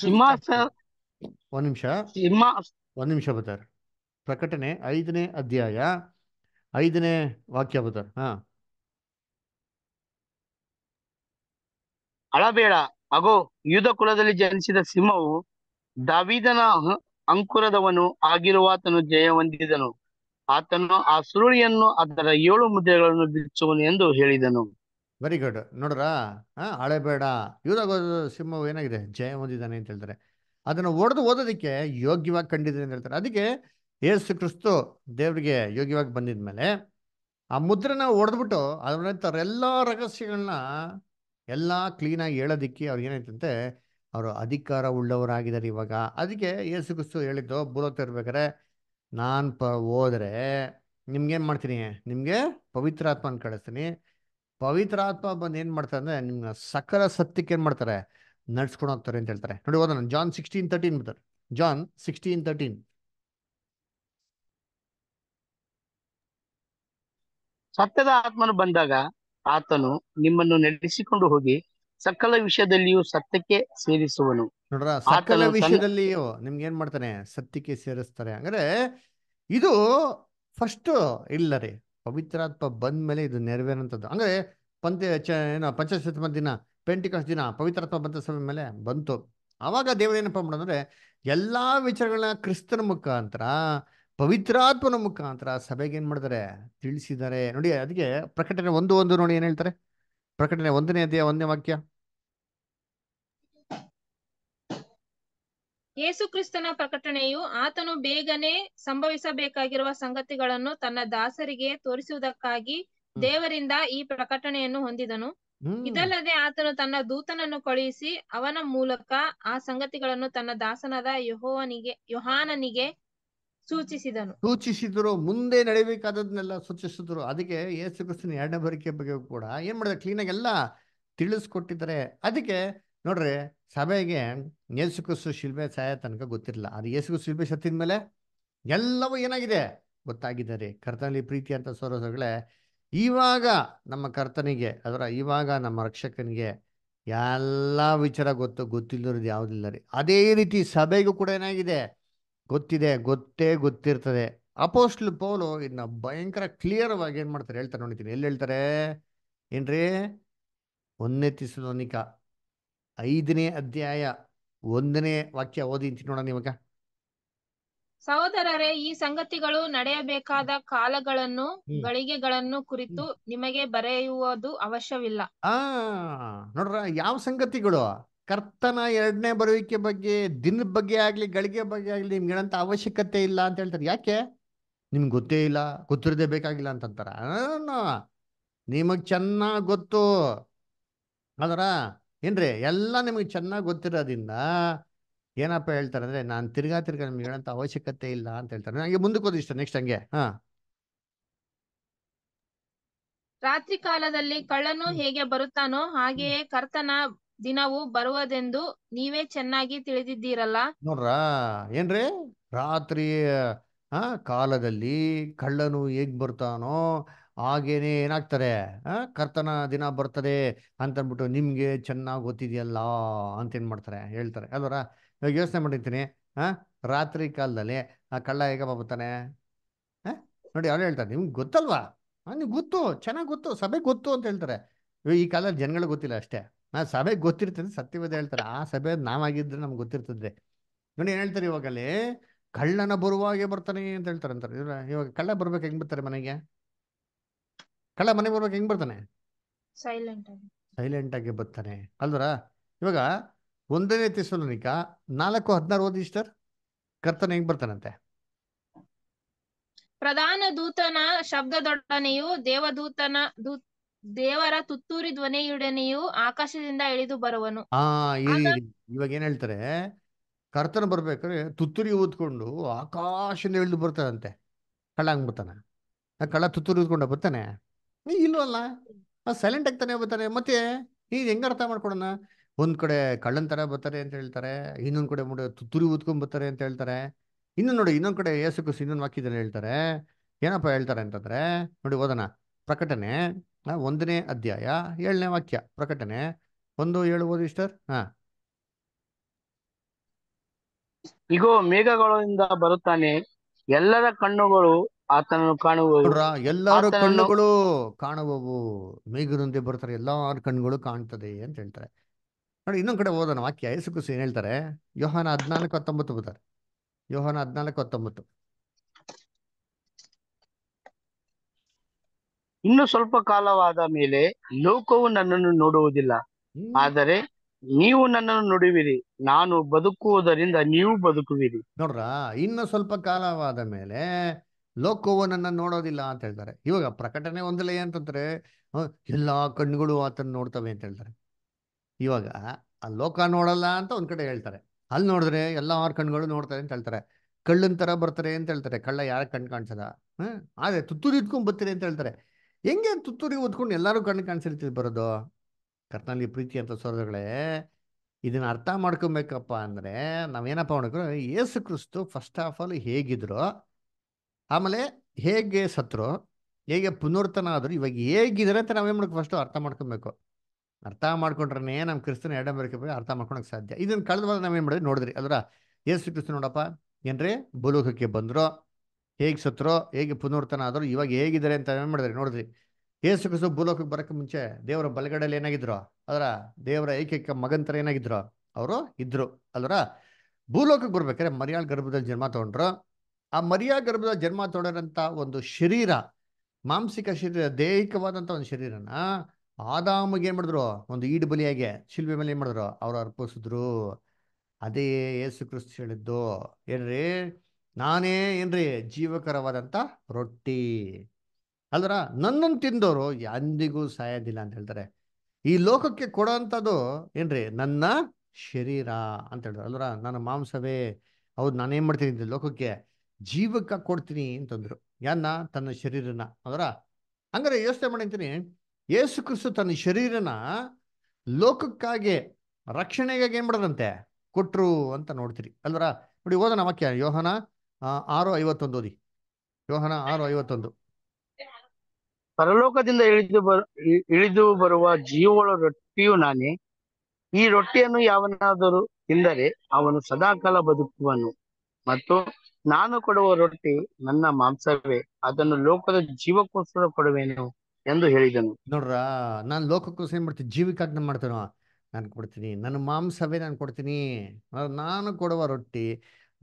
ಒಂದ್ ನಿಮಿಷ. ಒಂದ್ ನಿಮಿಷ ಬತ್ತಾರ ಪ್ರಕಟಣೆ ಐದನೇ ಅಧ್ಯಾಯ ಐದನೇ ವಾಕ್ಯ ಬತ್ತಾರ ಹಾ. ಅಳಬೇಡ. ಅಗೋ ಯುದ್ಧ ಕುಲದಲ್ಲಿ ಜನಿಸಿದ ಸಿಂಹವು ದಾವಿದನ ಅಂಕುರದವನು ಆಗಿರುವಾತನು ಜಯ ಹೊಂದಿದನು ಆತನು ಆ ಸುರುಳಿಯನ್ನು ಅದರ ಏಳು ಮುದ್ರೆಗಳನ್ನು ಬಿಚ್ಚುವನು ಎಂದು ಹೇಳಿದನು. ವೆರಿ ಗುಡ್ ನೋಡ್ರಾ? ಹಳೆ ಬೇಡ. ಇವ್ರಾಗ ಸಿಂಹವು ಏನಾಗಿದೆ? ಜಯ ಹೊಂದಿದ್ದಾನೆ ಅಂತ ಹೇಳ್ತಾರೆ. ಅದನ್ನು ಒಡೆದು ಓದೋದಕ್ಕೆ ಯೋಗ್ಯವಾಗಿ ಕಂಡಿದೆ ಅಂತ ಹೇಳ್ತಾರೆ. ಅದಕ್ಕೆ ಏಸು ಕ್ರಿಸ್ತು ದೇವರಿಗೆ ಯೋಗ್ಯವಾಗಿ ಬಂದಿದ್ಮೇಲೆ ಆ ಮುದ್ರೆನ ಒಡೆದ್ಬಿಟ್ಟು ಅದ್ರ ಎಲ್ಲ ರಹಸ್ಯಗಳನ್ನ ಎಲ್ಲ ಕ್ಲೀನಾಗಿ ಹೇಳೋದಿಕ್ಕೆ ಅವ್ರು ಏನಾಯ್ತಂತೆ ಅವರು ಅಧಿಕಾರ ಉಳ್ಳವರಾಗಿದ್ದಾರೆ ಇವಾಗ. ಅದಕ್ಕೆ ಏಸು ಕ್ರಿಸ್ತು ಹೇಳಿದ್ದು ಬುಲೋಗ್ತಾ ಇರ್ಬೇಕಾರೆ ನಾನು ಪ, ಹೋದರೆ ನಿಮ್ಗೇನು ಮಾಡ್ತೀನಿ? ನಿಮಗೆ ಪವಿತ್ರಾತ್ಮನ ಕಳಿಸ್ತೀನಿ. ಪವಿತ್ರಾತ್ಮ ಬಂದು ಏನು ಮಾಡ್ತಾರೆ ಅಂದರೆ ನಿಮ್ಮ ಸಕಲ ಸತ್ಯಕ್ಕೆ ಏನು ಮಾಡ್ತಾರೆ? ನಡ್ಸ್ಕೊಂಡು ಹೋಗ್ತಾರೆ ಅಂತ ಹೇಳ್ತಾರೆ. ನೋಡಿ ಓದೋಣ. ಜಾನ್ ಸಿಕ್ಸ್ಟೀನ್ ತರ್ಟೀನ್ ಬರ್ತಾರೆ ಜಾನ್ ಸಿಕ್ಸ್ಟೀನ್ ತರ್ಟೀನ್ ಸತ್ಯದ ಆತ್ಮನು ಬಂದಾಗ ಆತನು ನಿಮ್ಮನ್ನು ನಡೆಸಿಕೊಂಡು ಹೋಗಿ ಸಕಲ ವಿಷಯದಲ್ಲಿಯೂ ಸತ್ಯಕ್ಕೆ ಸೇರಿಸುವನು. ನೋಡ್ರ ಸಕಲ ವಿಷಯದಲ್ಲಿಯೂ ನಿಮ್ಗೆ ಏನ್ ಮಾಡ್ತಾನೆ? ಸತ್ಯಕ್ಕೆ ಸೇರಿಸ್ತಾರೆ. ಅಂದ್ರೆ ಇದು ಫಸ್ಟ್ ಇಲ್ಲ ರೀ ಪವಿತ್ರಾತ್ಮ ಬಂದ್ಮೇಲೆ ಇದು ನೆರವೇರಂತದ್ದು ಅಂದ್ರೆ ಪಂಚ ಏನು ಪಂಚಶತಮ ದಿನ ಪೆಂಟಿಕಾಸ್ ದಿನ ಪವಿತ್ರಾತ್ಮ ಬಂದ ಸಮಯ ಮೇಲೆ ಬಂತು. ಆವಾಗ ದೇವರು ಏನಪ್ಪ ಮಾಡೋದಂದ್ರೆ ಎಲ್ಲಾ ವಿಚಾರಗಳನ್ನ ಕ್ರಿಸ್ತನ ಮುಖಾಂತರ ಪವಿತ್ರಾತ್ಮನ ಮುಖಾಂತರ ಸಭೆಗೆ ಏನ್ ಮಾಡಿದಾರೆ ತಿಳಿಸಿದ್ದಾರೆ. ನೋಡಿ ಅದಕ್ಕೆ ಪ್ರಕಟಣೆ ಒಂದು ಒಂದು ನೋಡಿ ಏನ್ ಹೇಳ್ತಾರೆ? ಪ್ರಕಟಣೆ ಒಂದನೇ ಅಧ್ಯಾಯ ಒಂದನೇ ವಾಕ್ಯ. ಯೇಸು ಕ್ರಿಸ್ತನ ಪ್ರಕಟಣೆಯು ಆತನು ಬೇಗನೆ ಸಂಭವಿಸಬೇಕಾಗಿರುವ ಸಂಗತಿಗಳನ್ನು ತನ್ನ ದಾಸರಿಗೆ ತೋರಿಸುವುದಕ್ಕಾಗಿ ದೇವರಿಂದ ಈ ಪ್ರಕಟಣೆಯನ್ನು ಹೊಂದಿದನು. ಇದಲ್ಲದೆ ಆತನು ತನ್ನ ದೂತನನ್ನು ಕಳುಹಿಸಿ ಅವನ ಮೂಲಕ ಆ ಸಂಗತಿಗಳನ್ನು ತನ್ನ ದಾಸನಾದ ಯಹೋವನಿಗೆ ಯೋಹಾನನಿಗೆ ಸೂಚಿಸಿದನು. ಸೂಚಿಸಿದ್ರು ಮುಂದೆ ನಡೆಯಬೇಕಾದದನ್ನೆಲ್ಲ ಸೂಚಿಸಿದ್ರು. ಅದಕ್ಕೆ ಯೇಸು ಕ್ರಿಸ್ತನ ಎರಡನೇ ಬರಿಕೆ ಬಗ್ಗೆ ಕೂಡ ಏನ್ ಮಾಡಿದ್ರೆ? ಕ್ಲೀನಾಗೆಲ್ಲ ತಿಳಿಸ್ಕೊಟ್ಟಿದ್ದಾರೆ. ಅದಕ್ಕೆ ನೋಡ್ರಿ ಸಭೆಗೆ ಯೇಸು ಕ್ರಿಸ್ತು ಶಿಲ್ಬೆ ಸಾಯ ತನಕ ಗೊತ್ತಿರಲಿಲ್ಲ. ಅದು ಯೇಸು ಶಿಲ್ಬೆ ಸತ್ತಿದ ಮೇಲೆ ಎಲ್ಲವೂ ಏನಾಗಿದೆ? ಗೊತ್ತಾಗಿದ್ದಾರೆ. ಕರ್ತನಲ್ಲಿ ಪ್ರೀತಿ ಅಂತ ಸೋರಸಗಳೇ ಇವಾಗ ನಮ್ಮ ಕರ್ತನಿಗೆ, ಅದರ ಇವಾಗ ನಮ್ಮ ರಕ್ಷಕನಿಗೆ ಎಲ್ಲ ವಿಚಾರ ಗೊತ್ತು ಗೊತ್ತಿಲ್ಲದ ಯಾವುದಿಲ್ಲ ರೀ. ಅದೇ ರೀತಿ ಸಭೆಗೂ ಕೂಡ ಏನಾಗಿದೆ? ಗೊತ್ತಿದೆ, ಗೊತ್ತೇ ಗೊತ್ತಿರ್ತದೆ. ಅಪೋಸ್ಟ್ಲ್ ಪೌಲು ಇದನ್ನ ಭಯಂಕರ ಕ್ಲಿಯರ್ ಆಗಿ ಏನ್ ಮಾಡ್ತಾರೆ? ಹೇಳ್ತಾರೆ, ನೋಡಿದ್ದೀನಿ. ಎಲ್ಲಿ ಹೇಳ್ತಾರೆ? ಏನ್ರಿ? ಒಂದನೇ ತಿಸಲೋನಿಕ ಐದನೇ ಅಧ್ಯಾಯ ಒಂದನೇ ವಾಕ್ಯ ಓದಿ ನೋಡೋಣ ನಿಮಗ ಸಹೋದರರೇ ಈ ಸಂಗತಿಗಳು ನಡೆಯಬೇಕಾದ ಕಾಲಗಳನ್ನು. ಗಳಿಗೆಗಳನ್ನು ಕುರಿತು ನಿಮಗೆ ಬರೆಯುವುದು ಅವಶ್ಯವಿಲ್ಲ. ಆ ನೋಡ್ರ ಯಾವ ಸಂಗತಿಗಳು? ಕರ್ತನ ಎರಡನೇ ಬರುವಿಕೆ ಬಗ್ಗೆ ದಿನದ ಬಗ್ಗೆ ಆಗ್ಲಿ ಗಳಿಗೆ ಬಗ್ಗೆ ಆಗ್ಲಿ ನಿಮ್ಗೆ ಏನಂತ ಅವಶ್ಯಕತೆ ಇಲ್ಲ ಅಂತ ಹೇಳ್ತಾರೆ. ಯಾಕೆ? ನಿಮ್ಗೆ ಗೊತ್ತೇ ಇಲ್ಲ ಗೊತ್ತಿರದೇ ಬೇಕಾಗಿಲ್ಲ ಅಂತಂತಾರ. ನಿಮಗ್ ಚೆನ್ನಾಗ್ ಗೊತ್ತು. ಅದರ ಏನ್ರಿ ಎಲ್ಲ ನಿಮಗೆ ಚೆನ್ನಾಗಿ ಗೊತ್ತಿರೋದ್ರಿಂದ ಏನಪ್ಪ ಹೇಳ್ತಾರೆ ಅಂದ್ರೆ ನಾನು ತಿರ್ಗಾ ತಿರ್ಗಾ ನಿಮ್ಗೆ ಹೇಳೋಂಥ ಅವಶ್ಯಕತೆ ಇಲ್ಲ ಅಂತ ಹೇಳ್ತಾರೆ. ನನಗೆ ಮುಂದಕ್ಕೆ ಇಷ್ಟ ನೆಕ್ಸ್ಟ್ ಹಂಗೆ. ಹಾ. ರಾತ್ರಿ ಕಾಲದಲ್ಲಿ ಕಳ್ಳನು ಹೇಗೆ ಬರುತ್ತಾನೋ ಹಾಗೆಯೇ ಕರ್ತನ ದಿನವು ಬರುವುದೆಂದು ನೀವೇ ಚೆನ್ನಾಗಿ ತಿಳಿದಿದ್ದೀರಲ್ಲ? ನೋಡ್ರಾ ಏನ್ರಿ ರಾತ್ರಿ ಆ ಕಾಲದಲ್ಲಿ ಕಳ್ಳನು ಹೇಗ್ ಬರ್ತಾನೋ ಹಾಗೇನೆ ಏನಾಗ್ತಾರೆ ಕರ್ತನ ದಿನ ಬರ್ತದೆ ಅಂತ ಅಂದ್ಬಿಟ್ಟು ನಿಮ್ಗೆ ಚೆನ್ನಾಗಿ ಗೊತ್ತಿದೆಯಲ್ಲ ಅಂತ ಏನ್ ಮಾಡ್ತಾರೆ, ಹೇಳ್ತಾರೆ. ಅಲ್ವರ? ಇವಾಗ ಯೋಚನೆ ಮಾಡಿರ್ತೀನಿ. ಆ, ರಾತ್ರಿ ಕಾಲದಲ್ಲಿ ಆ ಕಳ್ಳ ಹೇಗಪ್ಪ ಬರ್ತಾನೆ ನೋಡಿ ಅವ್ರು ಹೇಳ್ತಾರೆ, ನಿಮ್ಗೆ ಗೊತ್ತಲ್ವಾ? ಹಾಂ ನಿಮ್ಗೆ ಗೊತ್ತು, ಚೆನ್ನಾಗಿ ಗೊತ್ತು, ಸಭೆ ಗೊತ್ತು ಅಂತ ಹೇಳ್ತಾರೆ. ಈ ಕಾಲದಲ್ಲಿ ಜನಗಳು ಗೊತ್ತಿಲ್ಲ ಅಷ್ಟೇ. ಹಾಂ ಸಭೆಗೆ ಗೊತ್ತಿರ್ತದೆ, ಸತ್ಯವಾದ ಹೇಳ್ತಾರೆ. ಆ ಸಭೆ ನಾವಾಗಿದ್ರೆ ನಮ್ಗೆ ಗೊತ್ತಿರ್ತದೆ. ನೋಡಿ ಏನು ಹೇಳ್ತಾರೆ ಇವಾಗಲ್ಲಿ ಕಳ್ಳನ ಬರುವಾಗೆ ಬರ್ತಾನೆ ಅಂತ ಹೇಳ್ತಾರೆ ಅಂತಾರೆ. ಇವಾಗ ಕಳ್ಳ ಬರ್ಬೇಕು ಹೆಂಗೆ ಬರ್ತಾರೆ ಮನೆಗೆ? ಕಳ್ಳ ಮನೆ ಬರ್ಬೇಕು ಹೆಂಗ್ ಬರ್ತಾನೆ? ಸೈಲೆಂಟ್ ಆಗಿ. ಸೈಲೆಂಟ್ ಆಗಿ ಬರ್ತಾನೆ. ಅಲ್ವರ? ಇವಾಗ ಒಂದನೇ ತಿಸ್ಸಲೋನಿಕ ನಾಲ್ಕು ಹದಿನಾರು ಓದಿ ಸರ್ ಕರ್ತನ ಹೆಂಗ್ ಬರ್ತಾನಂತೆ? ಪ್ರಧಾನ ದೂತನ ಶಬ್ದದೊಡನೆಯು ದೇವದೂತನ ದೂ ದೇವರ ತುತ್ತೂರಿ ಧ್ವನಿಯುಡನೆಯು ಆಕಾಶದಿಂದ ಇಳಿದು ಬರುವನು. ಆ ಇವಾಗ ಏನ್ ಹೇಳ್ತಾರೆ? ಕರ್ತನ ಬರ್ಬೇಕಾದ್ರೆ ತುತ್ತೂರಿ ಊದ್ಕೊಂಡು ಆಕಾಶದಿಂದ ಇಳಿದು ಬರ್ತಾನಂತೆ. ಕಳ್ಳ ಹಂಗ್ ಬರ್ತಾನೆ? ಕಳ್ಳ ತುತ್ತೂರಿ ಊದ್ಕೊಂಡ ಬರ್ತಾನೆ? ಏ, ಇಲ್ವಲ್ಲ? ಸೈಲೆಂಟ್ ಆಗ್ತಾನೆ ಬರ್ತಾನೆ ಮತ್ತೆ ಈಗ ಹೆಂಗ ಅರ್ಥ ಮಾಡ್ಕೊಡೋಣ? ಒಂದ್ ಕಡೆ ಕಳ್ಳನ್ ತರ ಬರ್ತಾರೆ ಅಂತ ಹೇಳ್ತಾರೆ. ಇನ್ನೊಂದ್ ಕಡೆ ಮುಂದೆ ತುರಿ ಊದ್ಕೊಂಡ್ ಬರ್ತಾರೆ ಅಂತ ಹೇಳ್ತಾರೆ. ಇನ್ನು ನೋಡಿ ಇನ್ನೊಂದ್ ಕಡೆ ಏಸು ಕುಸ್ ಇನ್ನೊಂದು ವಾಕ್ಯದಲ್ಲಿ ಹೇಳ್ತಾರೆ. ಏನಪ್ಪ ಹೇಳ್ತಾರೆ ಅಂತಂದ್ರೆ ನೋಡಿ ಓದೋಣ. ಪ್ರಕಟಣೆ ಒಂದನೇ ಅಧ್ಯಾಯ ಏಳನೇ ವಾಕ್ಯ. ಪ್ರಕಟಣೆ ಒಂದು ಏಳು ಓದಿ ಸ್ಟರ್ ಹಾ. ಇಗೋ ಮೇಘಗಳಿಂದ ಬರುತ್ತಾನೆ. ಎಲ್ಲರ ಕಣ್ಣುಗಳು ಆತನನ್ನು ಕಾಣುವವು. ಎಲ್ಲಾರು ಕಣ್ಣುಗಳು ಕಾಣುವವು. ಮೇಘದಂತೆ ಬರ್ತಾರೆ ಎಲ್ಲಾರು ಕಣ್ಣುಗಳು ಕಾಣ್ತದೆ ಅಂತ ಹೇಳ್ತಾರೆ. ನೋಡಿ ಇನ್ನೊಂದ್ ಕಡೆ ಓದೋಣ ವಾಕ್ಯ. ಯೇಸು ಕ್ರಿಸ್ತು ಏನ್ ಹೇಳ್ತಾರೆ? ಯೋಹಾನ ಹದ್ನಾಲ್ಕು ಹತ್ತೊಂಬತ್ತು ಬರ್ತಾರೆ ಯೋಹಾನ ಹದ್ನಾಲ್ಕು ಹತ್ತೊಂಬತ್ತು. ಇನ್ನು ಸ್ವಲ್ಪ ಕಾಲವಾದ ಮೇಲೆ ಲೋಕವು ನನ್ನನ್ನು ನೋಡುವುದಿಲ್ಲ. ಆದರೆ ನೀವು ನನ್ನನ್ನು ನೋಡುವಿರಿ. ನಾನು ಬದುಕುವುದರಿಂದ ನೀವು ಬದುಕುವಿರಿ. ನೋಡ್ರ ಇನ್ನು ಸ್ವಲ್ಪ ಕಾಲವಾದ ಮೇಲೆ ಲೋಕವು ನನ್ನ ನೋಡೋದಿಲ್ಲ ಅಂತ ಹೇಳ್ತಾರೆ. ಇವಾಗ ಪ್ರಕಟಣೆ ಒಂದಲ್ಲ ಏನಂತಂದ್ರೆ ಹ, ಎಲ್ಲಾ ಕಣ್ಣುಗಳು ಆತನ ನೋಡ್ತವೆ ಅಂತ ಹೇಳ್ತಾರೆ. ಇವಾಗ ಆ ಲೋಕ ನೋಡಲ್ಲ ಅಂತ ಒಂದ್ ಕಡೆ ಹೇಳ್ತಾರೆ. ಅಲ್ಲಿ ನೋಡಿದ್ರೆ ಆರು ಕಣ್ಗಳು ನೋಡ್ತಾರೆ ಅಂತ ಹೇಳ್ತಾರೆ. ಕಳ್ಳನ್ ತರ ಬರ್ತಾರೆ ಅಂತ ಹೇಳ್ತಾರೆ. ಕಳ್ಳ ಯಾರ ಕಣ್ ಕಾಣಿಸದ? ಹ್ಮ್ ಆದ್ರೆ ತುತ್ತೂರಿ ಇದ್ಕೊಂಡ್ ಬರ್ತೀರಿ ಅಂತ ಹೇಳ್ತಾರೆ. ಹೆಂಗೆ ತುತ್ತೂರಿ ಓದ್ಕೊಂಡು ಎಲ್ಲರೂ ಕಣ್ಣು ಕಾಣಿಸಿರ್ತೀವಿ ಬರೋದು? ಕರ್ತನಲ್ಲಿ ಪ್ರೀತಿ ಅಂತ ಸೋದರಗಳೇ ಇದನ್ನ ಅರ್ಥ ಮಾಡ್ಕೊಬೇಕಪ್ಪ ಅಂದ್ರೆ ನಾವೇನಪ್ಪ ಮಾಡ್ಕೊ ಯೇಸು ಕ್ರಿಸ್ತು ಫಸ್ಟ್ ಆಫ್ ಆಲ್ ಹೇಗಿದ್ರು ಆಮೇಲೆ ಹೇಗೆ ಸತ್ರು, ಹೇಗೆ ಪುನರ್ತನ ಆದರೂ ಇವಾಗ ಹೇಗಿದ್ರೆ ಅಂತ ನಾವೇನು ಮಾಡ್ಕೊ ಫಸ್ಟು ಅರ್ಥ ಮಾಡ್ಕೊಬೇಕು. ಅರ್ಥ ಮಾಡ್ಕೊಂಡ್ರೆ ನಮ್ಮ ಕ್ರಿಸ್ತನ ಎಡಂಬರಿಕೆ ಬಗ್ಗೆ ಅರ್ಥ ಮಾಡ್ಕೊಳಕ್ ಸಾಧ್ಯ. ಇದನ್ನ ಕಳೆದ ವಾರ ನಾವೇನು ಮಾಡಿದ್ವಿ? ನೋಡಿದ್ರಿ, ಅದರ ಯೇಸು ಕ್ರಿಸ್ತ ನೋಡಪ್ಪ, ಏನ್ರಿ? ಭೂಲೋಕಕ್ಕೆ ಬಂದ್ರೋ. ಹೇಗೆ ಸತ್ರೋ, ಹೇಗೆ ಪುನರ್ತನ ಆದರೂ ಇವಾಗ ಹೇಗಿದ್ದಾರೆ ಅಂತ ಏನು ಮಾಡಿದ್ರಿ? ನೋಡಿದ್ರಿ. ಯೇಸು ಕ್ರಿಸ್ತು ಭೂಲೋಕಕ್ಕೆ ಬರೋಕ್ಕೆ ಮುಂಚೆ ದೇವರ ಬಲಗಡೆಯಲ್ಲಿ ಏನಾಗಿದ್ರು? ಅದರ ದೇವರ ಏಕೈಕ ಮಗಂತರ ಏನಾಗಿದ್ರು? ಅವರು ಇದ್ರು. ಅಲ್ವರ ಭೂಲೋಕಕ್ಕೆ ಬರ್ಬೇಕಾದ್ರೆ ಮರಿಯಾಳ ಗರ್ಭದಲ್ಲಿ ಜನ್ಮ ತಗೊಂಡ್ರು. ಆ ಮರಿಯಾ ಗರ್ಭದ ಜನ್ಮ ತೊಡರಂತ ಒಂದು ಶರೀರ, ಮಾಂಸಿಕ ಶರೀರ, ದೈಹಿಕವಾದಂತ ಒಂದು ಶರೀರನ ಆದಾಮಿಗೆ ಏನ್ ಮಾಡಿದ್ರು? ಒಂದು ಈಡು ಬಲಿಯಾಗೆ ಶಿಲ್ಬೆ ಮೇಲೆ ಏನ್ ಮಾಡಿದ್ರು? ಅವ್ರು ಅರ್ಪಿಸಿದ್ರು. ಅದೇ ಯೇಸು ಕ್ರಿಸ್ತು ಹೇಳಿದ್ದು, ಏನ್ರಿ? ನಾನೇ ಏನ್ರಿ ಜೀವಕರವಾದಂತ ರೊಟ್ಟಿ. ಅಲ್ರ ನನ್ನನ್ನು ತಿಂದವರು ಎಂದಿಗೂ ಸಾಯೋದಿಲ್ಲ ಅಂತ ಹೇಳ್ತಾರೆ. ಈ ಲೋಕಕ್ಕೆ ಕೊಡೋಂಥದ್ದು ಏನ್ರಿ? ನನ್ನ ಶರೀರ ಅಂತ ಹೇಳಿದ್ರು ಅಲ್ರ ನನ್ನ ಮಾಂಸವೇ. ಹೌದು, ನಾನೇನ್ ಮಾಡ್ತೀನಿ ಲೋಕಕ್ಕೆ? ಜೀವಕ್ಕ ಕೊಡ್ತೀನಿ ಅಂತಂದ್ರು. ಯಾನ್ನ? ತನ್ನ ಶರೀರನ. ಅದರ, ಹಂಗಾರೆ ಯೋಚನೆ ಮಾಡಿದ್ದೀನಿ ಯೇಸು ಕ್ರಿಸ್ತು ತನ್ನ ಶರೀರನ ಲೋಕಕ್ಕಾಗಿ, ರಕ್ಷಣೆಗಾಗಿ ಏನ್ ಮಾಡದಂತೆ? ಕೊಟ್ರು ಅಂತ ನೋಡ್ತೀರಿ. ಅಲ್ವರ? ನೋಡಿ, ಓದೋಣ ವಾಕ್ಯ. ಯೋಹನ ಆರು ಐವತ್ತೊಂದು ಓದಿ. ಯೋಹನ ಆರು ಐವತ್ತೊಂದು. ಪರಲೋಕದಿಂದ ಇಳಿದು ಬರ ಇಳಿದು ಬರುವ ಜೀವಳ ರೊಟ್ಟಿಯು ನಾನೇ. ಈ ರೊಟ್ಟಿಯನ್ನು ಯಾವನಾದರೂ ತಿಂದರೆ ಅವನು ಸದಾಕಾಲ ಬದುಕುವನು. ಮತ್ತು ನಾನು ಕೊಡುವ ರೊಟ್ಟಿ ನನ್ನ ಮಾಂಸವೇ, ಅದನ್ನು ಲೋಕದ ಜೀವಕ್ಕೋಸ್ಕರ ಕೊಡುವೆನು ಎಂದು ಹೇಳಿದನು. ನೋಡ್ರ, ನಾನು ಲೋಕಕ್ಕೋಸ್ಕರ ಏನ್ ಮಾಡ್ತೀನಿ, ಜೀವಿಕಾಜ್ಞೆ ಮಾಡ್ತೇನೋ, ನಾನು ಕೊಡ್ತೀನಿ, ನನ್ನ ಮಾಂಸವೇ ನಾನು ಕೊಡ್ತೀನಿ, ನಾನು ಕೊಡುವ ರೊಟ್ಟಿ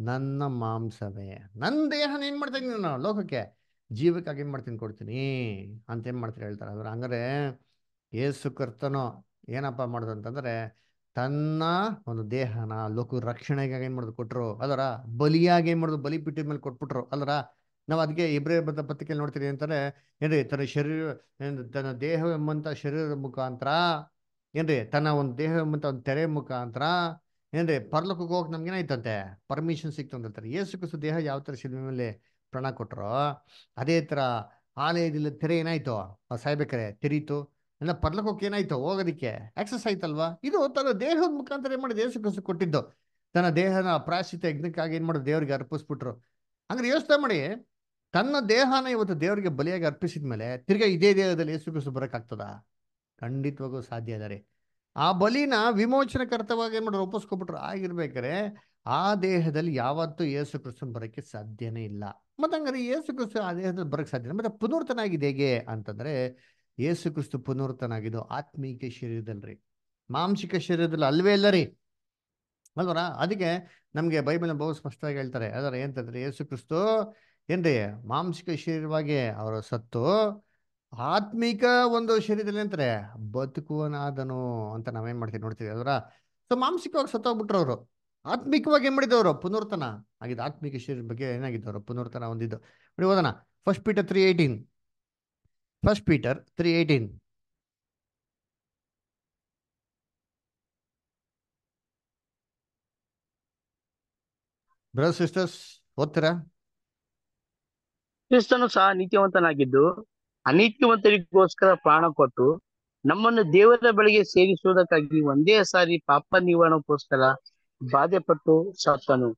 ನನ್ನ ಮಾಂಸವೇ. ನನ್ನ ದೇಹ ಏನ್ ಮಾಡ್ತೀನಿ ನಾನು ಲೋಕಕ್ಕೆ? ಜೀವಕ್ಕಾಗಿ ಏನ್ ಮಾಡ್ತೀನಿ, ಕೊಡ್ತೀನಿ ಅಂತ ಏನ್ ಮಾಡ್ತಾರೆ ಹೇಳ್ತಾರೆ. ಅಂದ್ರೆ ಹಂಗಾರೆ ಏಸು ಕರ್ತನೋ ಏನಪ್ಪ ಮಾಡೋದು ಅಂತಂದ್ರೆ ತನ್ನ ಒಂದು ದೇಹನ ಲೋಕ ರಕ್ಷಣೆಗಾಗಿ ಏನ್ ಮಾಡೋದು ಕೊಟ್ರು, ಅದರ ಬಲಿಯಾಗಿ ಏನ್ ಮಾಡೋದು ಬಲಿ ಪಿಟ್ಟಿದ ಮೇಲೆ ಕೊಟ್ಬಿಟ್ರು. ಅಲ್ರ ನಾವು ಅದಕ್ಕೆ ಇಬ್ರೇ ಬದ್ದ ಪತ್ರಿಕೆಯಲ್ಲಿ ನೋಡ್ತೀರಿ ಅಂತಾರೆ ಏನ್ರಿ ತನ್ನ ಶರೀರ ತನ್ನ ದೇಹ ಎಂಬಂತ ಶರೀರದ ಮುಖಾಂತರ, ಏನ್ರಿ ತನ್ನ ಒಂದು ದೇಹ ಎಂಬಂತ ಒಂದು ತೆರೆ ಮುಖಾಂತರ, ಏನ್ರಿ ಪರ್ಲೋಕಕ್ಕೆ ಹೋಗಕ್ ನಮ್ಗೆ ಏನಾಯ್ತಂತೆ? ಪರ್ಮಿಷನ್ ಸಿಕ್ತು ಅಂತ ಯೇಸು ಕ್ರಿಸ್ತು ದೇಹ ಯಾವ ತರ ಶಿಲ್ಮೆ ಮೇಲೆ ಪ್ರಾಣ ಕೊಟ್ರೋ, ಅದೇ ತರ ಆಲಯದಲ್ಲಿ ತೆರೆ ಏನಾಯ್ತು? ಸಾಯ್ಬೇಕಾರೆ ತೆರೀತು. ಎಲ್ಲ ಪರ್ಲೋಕಕ್ಕೆ ಏನಾಯ್ತು? ಹೋಗೋದಕ್ಕೆ? ಆಕ್ಸಸ್ ಆಯ್ತಲ್ವಾ? ಇದು ತನ್ನ ದೇಹದ ಮುಖಾಂತರ ಏನ್ ಯೇಸು ಕ್ರಿಸ್ತು ಕೊಟ್ಟಿದ್ದು. ತನ್ನ ದೇಹನ ಪ್ರಾಯಶ್ಚಿತ ಯಜ್ಞಕ್ಕಾಗಿ ಏನ್ ಮಾಡೋದು ದೇವರಿಗೆ ಅರ್ಪಿಸ್ಬಿಟ್ರು. ಹಂಗಾರೆ ಯೋಚನೆ ಮಾಡಿ, ತನ್ನ ದೇಹನ ಇವತ್ತು ದೇವರಿಗೆ ಬಲಿಯಾಗಿ ಅರ್ಪಿಸಿದ ಮೇಲೆ ತಿರ್ಗಾ ಇದೇ ದೇಹದಲ್ಲಿ ಯೇಸು ಕ್ರಿಸ್ತು ಬರೋಕ್ಕಾಗ್ತದ? ಖಂಡಿತವಾಗೂ ಸಾಧ್ಯ ಇದಾರೆ. ಆ ಬಲಿನ ವಿಮೋಚನಕರ್ತವಾಗಿ ಏನ್ ಮಾಡೋರು ಒಪ್ಪಿಸ್ಕೊಬಿಟ್ರು. ಆಗಿರ್ಬೇಕಾರೆ ಆ ದೇಹದಲ್ಲಿ ಯಾವತ್ತೂ ಯೇಸು ಕ್ರಿಸ್ತನ್ ಬರೋಕ್ಕೆ ಸಾಧ್ಯನೇ ಇಲ್ಲ. ಮತ್ತೆ ಹಂಗಾರೆ ಯೇಸು ಕ್ರಿಸ್ತು ಆ ದೇಹದಲ್ಲಿ ಬರೋಕ್ಕೆ ಸಾಧ್ಯ ಮತ್ತೆ ಪುನರ್ತನ ಆಗಿದೆ ಹೇಗೆ ಅಂತಂದ್ರೆ ಯೇಸು ಕ್ರಿಸ್ತು ಪುನರ್ತನಾಗಿದ್ದು ಆತ್ಮೀಕ ಶರೀರದಲ್ರಿ. ಮಾಂಸಿಕ ಶರೀರದಲ್ಲಿ ಅಲ್ವೇ ಇಲ್ಲ ರೀ. ಅಲ್ವರ? ಅದಕ್ಕೆ ನಮಗೆ ಬೈಬಲ್ ಬಹು ಸ್ಪಷ್ಟವಾಗಿ ಹೇಳ್ತಾರೆ. ಅದರ ಏನಂತಂದ್ರೆ ಯೇಸು ಕ್ರಿಸ್ತು ಏನ್ರಿ? ಮಾಂಸಿಕ ಶರೀರವಾಗಿ ಅವರ ಸತ್ತು ಆತ್ಮಿಕ ಒಂದು ಶರೀರದಲ್ಲಿ ಅಂತಾರೆ. ಬದುಕುವನಾದನು ಅಂತ ನಾವೇನ್ ಮಾಡ್ತೀವಿ ನೋಡ್ತೀವಿ ಅದರ ಸೊ ಮಾಂಸಿಕವಾಗಿ ಸತ್ತೋಗ್ಬಿಟ್ರು ಅವರು. ಆತ್ಮಿಕವಾಗಿ ಏನ್ ಮಾಡಿದವರು ಪುನರ್ತನ ಆಗಿದ್ದು ಆತ್ಮಿಕ ಶರೀರ ಬಗ್ಗೆ ಏನಾಗಿದ್ದವರು ಪುನರ್ತನ ಹೊಂದಿದ್ದು. ನೋಡಿ ಓದೋಣ. First Peter three eighteen first Peter three eighteen brother sisters ಓದ್ತೀರಾ? ಕ್ರಿಸ್ತನು ಸಹ ನೀತಿವಂತನಾಗಿದ್ದು, ಅನೀತಿವಂತರಿಗೋಸ್ಕರ ಪ್ರಾಣ ಕೊಟ್ಟು ನಮ್ಮನ್ನು ದೇವರ ಬಳಿಗೆ ಸೇರಿಸುವುದಕ್ಕಾಗಿ ಒಂದೇ ಸಾರಿ ಪಾಪ ನಿವಾರಣಕ್ಕೋಸ್ಕರ ಬಾಧೆಪಟ್ಟು ಸತ್ತನು.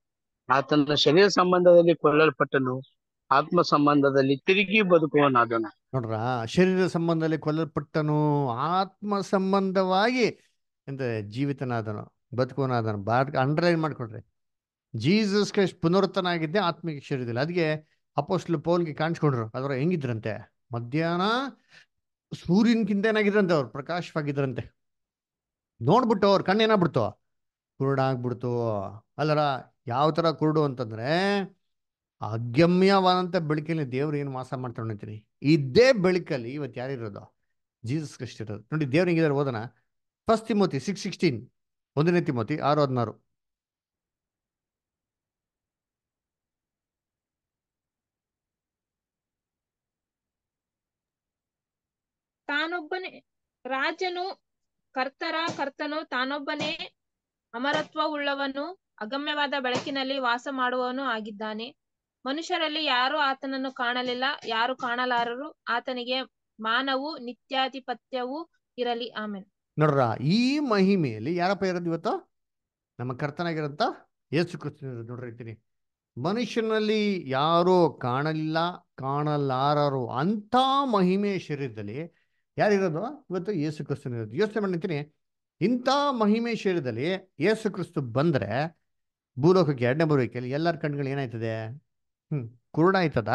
ಆತನ ಶರೀರ ಸಂಬಂಧದಲ್ಲಿ ಕೊಲ್ಲಲ್ಪಟ್ಟನು. ಆತ್ಮ ಸಂಬಂಧದಲ್ಲಿ ತಿರುಗಿ ಬದುಕುವನಾದನು ನೋಡ್ರ, ಶರೀರ ಸಂಬಂಧದಲ್ಲಿ ಕೊಲ್ಲಲ್ಪಟ್ಟನು ಆತ್ಮ ಸಂಬಂಧವಾಗಿ ಎಂತ ಜೀವಿತನಾದನು, ಬದುಕುವನಾದನು, ಬಾರ್ ಅಂಡರ್ಲೈನ್ ಮಾಡ್ಕೊಡ್ರಿ. ಜೀಸಸ್ ಕ್ರೈಸ್ಟ್ ಪುನರುತ್ತನ ಆಗಿದ್ದೆ ಆತ್ಮಿಕ ಶರೀರದಲ್ಲಿ. ಅದಕ್ಕೆ ಅಪೋಸ್ಟ್ಲು ಪೌಲ್ಗೆ ಕಾಣಿಸ್ಕೊಂಡ್ರು, ಅದರ ಹೆಂಗಿದ್ರಂತೆ? ಮಧ್ಯಾಹ್ನ ಸೂರ್ಯನ್ಕಿಂತ ಏನಾಗಿದ್ರಂತೆ ಅವ್ರು? ಪ್ರಕಾಶವಾಗಿದ್ರಂತೆ. ನೋಡ್ಬಿಟ್ಟು ಅವ್ರ ಕಣ್ಣೇನಾಗ್ಬಿಡ್ತು? ಕುರುಡಾಗ್ಬಿಡ್ತು. ಅಲ್ಲರ, ಯಾವ ತರ ಕುರುಡು ಅಂತಂದ್ರೆ ಅಗಮ್ಯವಾದಂಥ ಬೆಳಕಲ್ಲಿ ದೇವ್ರು ಏನು ವಾಸ ಮಾಡ್ತಾರೆ ನೋಡ್ತೀನಿ ಇದೇ ಬೆಳಕಲ್ಲಿ ಇವತ್ತು ಯಾರಿರೋದು? ಜೀಸಸ್ ಕ್ರಿಸ್ಟ್ ಇರೋದು. ನೋಡಿ, ದೇವ್ರು ಹೆಂಗಿದ್ದಾರೆ ಓದೋಣ. ಫಸ್ಟ್ ತಿಮೋತಿ ಸಿಕ್ಸ್ ಸಿಕ್ಸ್ಟೀನ್ ಒಂದನೇ ತಿಮೋತಿ ಆರು ಹದಿನಾರು. ತಾನೊಬ್ಬನೇ ರಾಜನು, ಕರ್ತರ ಕರ್ತನು, ತಾನೊಬ್ಬನೇ ಅಮರತ್ವವುಳ್ಳವನು, ಅಗಮ್ಯವಾದ ಬೆಳಕಿನಲ್ಲಿ ವಾಸ ಮಾಡುವವನು ಆಗಿದ್ದಾನೆ. ಮನುಷ್ಯರಲ್ಲಿ ಯಾರು ಆತನನ್ನು ಕಾಣಲಿಲ್ಲ, ಯಾರು ಕಾಣಲಾರರು, ಆತನಿಗೆ ಮಾನವು ನಿತ್ಯಾಧಿಪತ್ಯವು ಇರಲಿ. ಆಮೇಲೆ ನೋಡ್ರ, ಈ ಮಹಿಮೆಯಲ್ಲಿ ಯಾರಪ್ಪ ಇರೋದು ಇವತ್ತು? ನಮ್ಮ ಕರ್ತನಾಗಿರಂತ ಯೇಸು ಕ್ರಿಸ್ತನ ನೋಡ್ರಿ ಮನುಷ್ಯನಲ್ಲಿ ಯಾರೋ ಕಾಣಲಿಲ್ಲ, ಕಾಣಲಾರರು ಅಂತ ಮಹಿಮೆಯ ಶರೀರದಲ್ಲಿ ಯಾರಿರೋದು ಇವತ್ತು ಯೇಸು ಕ್ರಿಸ್ತನ ಯೋಚನೆ ಮಾಡಿರ್ತೀನಿ ಇಂಥ ಮಹಿಮೆ ಶರೀರದಲ್ಲಿ ಯೇಸು ಕ್ರಿಸ್ತು ಬಂದ್ರೆ ಭೂಲೋಕಕ್ಕೆ ಎರಡನೇ ಬರುವಿಕೆಯಲ್ಲಿ ಎಲ್ಲರ ಕಣ್ಗಳು ಏನಾಯ್ತದೆ? ಹ್ಮ್ ಕುರುಡಾಯ್ತದ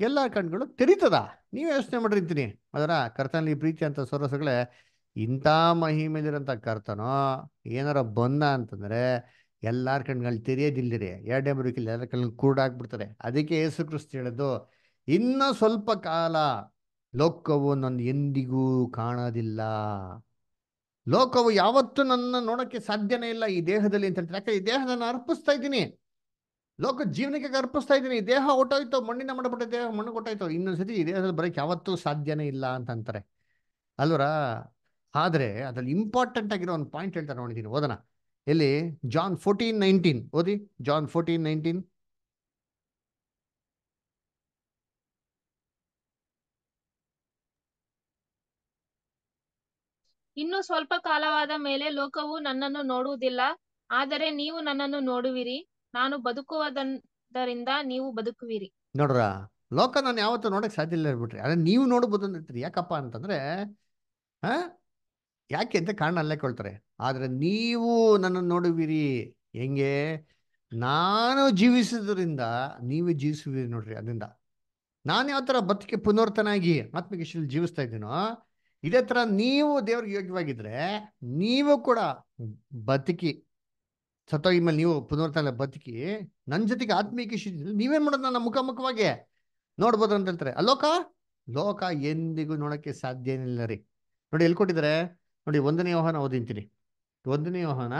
ಎಲ್ಲ ಕಣ್ಗಳು ತೆರೀತದ? ನೀವು ಯೋಚನೆ ಮಾಡಿರ್ತೀನಿ ಅದರ ಕರ್ತನಲ್ಲಿ ಪ್ರೀತಿ ಅಂತ ಸೊರಸಗಳೇ, ಇಂಥ ಮಹಿಮೆಲಿರೋಂಥ ಕರ್ತನೋ, ಏನಾರ ಬಂದ ಅಂತಂದ್ರೆ, ಎಲ್ಲಾರ ಕಣ್ಗಳು ತೆರೆಯೋದಿಲ್ದಿರಿ. ಮರುಕಿಲ್ಲ ಎಲ್ಲ ಕಣ್ಣು ಕಣ್ಗಳು ಕುರುಡಾಗ್ಬಿಡ್ತಾರೆ ಅದಕ್ಕೆ ಯೇಸು ಕ್ರಿಸ್ತು ಹೇಳೋದು, ಇನ್ನೂ ಸ್ವಲ್ಪ ಕಾಲ ಲೋಕವು ನನ್ನ ಎಂದಿಗೂ ಕಾಣೋದಿಲ್ಲ. ಲೋಕವು ಯಾವತ್ತೂ ನನ್ನ ನೋಡಕ್ಕೆ ಸಾಧ್ಯನೇ ಇಲ್ಲ. ಈ ದೇಹದಲ್ಲಿ ಅಂತ ಹೇಳ್ತಾರೆ. ಯಾಕಂದ್ರೆ ಈ ದೇಹ ನಾನು ಅರ್ಪಿಸ್ತಾ ಇದ್ದೀನಿ. ಲೋಕ ಜೀವನಕ್ಕೆ ಅರ್ಪಿಸ್ತಾ ಇದ್ದೀನಿ. ದೇಹ ಹೊಟ್ಟೋಯ್ತು ಮಣ್ಣಿನ ಮಾಡಬಿಟ್ಟ ದೇಹ ಮಣ್ಣು ಕೊಟ್ಟಾಯ್ತು ಇನ್ನೊಂದ್ಸತಿ ಈ ದೇಹದಲ್ಲಿ ಬರೋಕೆ ಯಾವತ್ತೂ ಸಾಧ್ಯನೇ ಇಲ್ಲ ಅಂತ ಅಂತಾರೆ ಅಲ್ವರ? ಆದರೆ ಅದ್ರಲ್ಲಿ ಇಂಪಾರ್ಟೆಂಟ್ ಆಗಿರೋ ಒಂದು ಪಾಯಿಂಟ್ ಹೇಳ್ತಾರೆ ನೋಡಿದ್ದೀನಿ ಓದೋಣ. ಎಲ್ಲಿ? ಜಾನ್ ಫೋರ್ಟೀನ್ ನೈನ್ಟೀನ್ ಓದಿ. ಜಾನ್ ಫೋರ್ಟೀನ್ ನೈನ್ಟೀನ್ ಇನ್ನು ಸ್ವಲ್ಪ ಕಾಲವಾದ ಮೇಲೆ ಲೋಕವು ನನ್ನನ್ನು ನೋಡುವುದಿಲ್ಲ, ಆದರೆ ನೀವು ನನ್ನನ್ನು ನೋಡುವಿರಿ. ನಾನು ಬದುಕುವುದರಿಂದ ನೀವು ಬದುಕುವಿರಿ. ನೋಡ್ರ, ಲೋಕ ನಾನು ಯಾವತ್ತೂ ನೋಡಕ್ ಸಾಧ್ಯ ಇಲ್ಲ ಬಿಟ್ರಿ ಅದೇ ನೀವು ನೋಡ್ಬೋದು ಅಂತೀರಿ. ಯಾಕಪ್ಪ ಅಂತಂದ್ರೆ ಆ ಯಾಕೆ ಅಂತ ಕಾರಣ ಅಲ್ಲೇ ಕೊಳ್ತಾರೆ. ಆದ್ರೆ ನೀವು ನನ್ನನ್ನು ನೋಡುವಿರಿ. ಹೆಂಗೆ? ನಾನು ಜೀವಿಸಿದ್ರಿಂದ ನೀವು ಜೀವಿಸುವಿರಿ ನೋಡ್ರಿ ಅದರಿಂದ. ನಾನು ಯಾವ ಥರ ಬದುಕಿ ಪುನರ್ತನಾಗಿ ಆತ್ಮಿಕ ಶಿಲ್ ಜೀವಿಸ್ತಾ ಇದ್ದೀನೋ, ಇದೇ ಥರ ನೀವು ದೇವ್ರಿಗೆ ಯೋಗ್ಯವಾಗಿದ್ರೆ, ನೀವು ಕೂಡ ಬದುಕಿ ಸತ್ತೋಗಿ ಮೇಲೆ ನೀವು ಪುನರ್ತನ ಬದುಕಿ ನನ್ನ ಜೊತೆಗೆ ಆತ್ಮೀಕ ಶಿಷ್ಯ ನೀವೇನ್ ಮಾಡೋದು ನನ್ನ ಮುಖಾಮುಖವಾಗಿ ನೋಡ್ಬೋದು ಅಂತ ಹೇಳ್ತಾರೆ. ಅಲೋಕ ಲೋಕ? ಎಂದಿಗೂ ನೋಡಕ್ಕೆ ಸಾಧ್ಯ ಏನಿಲ್ಲ ರೀ. ನೋಡಿ ಎಲ್ಲಿ ಕೊಟ್ಟಿದ್ದಾರೆ? ನೋಡಿ ಒಂದನೇ ವಾಹನ ಓದಿಂತೀನಿ. ಒಂದನೇ ವಾಹನ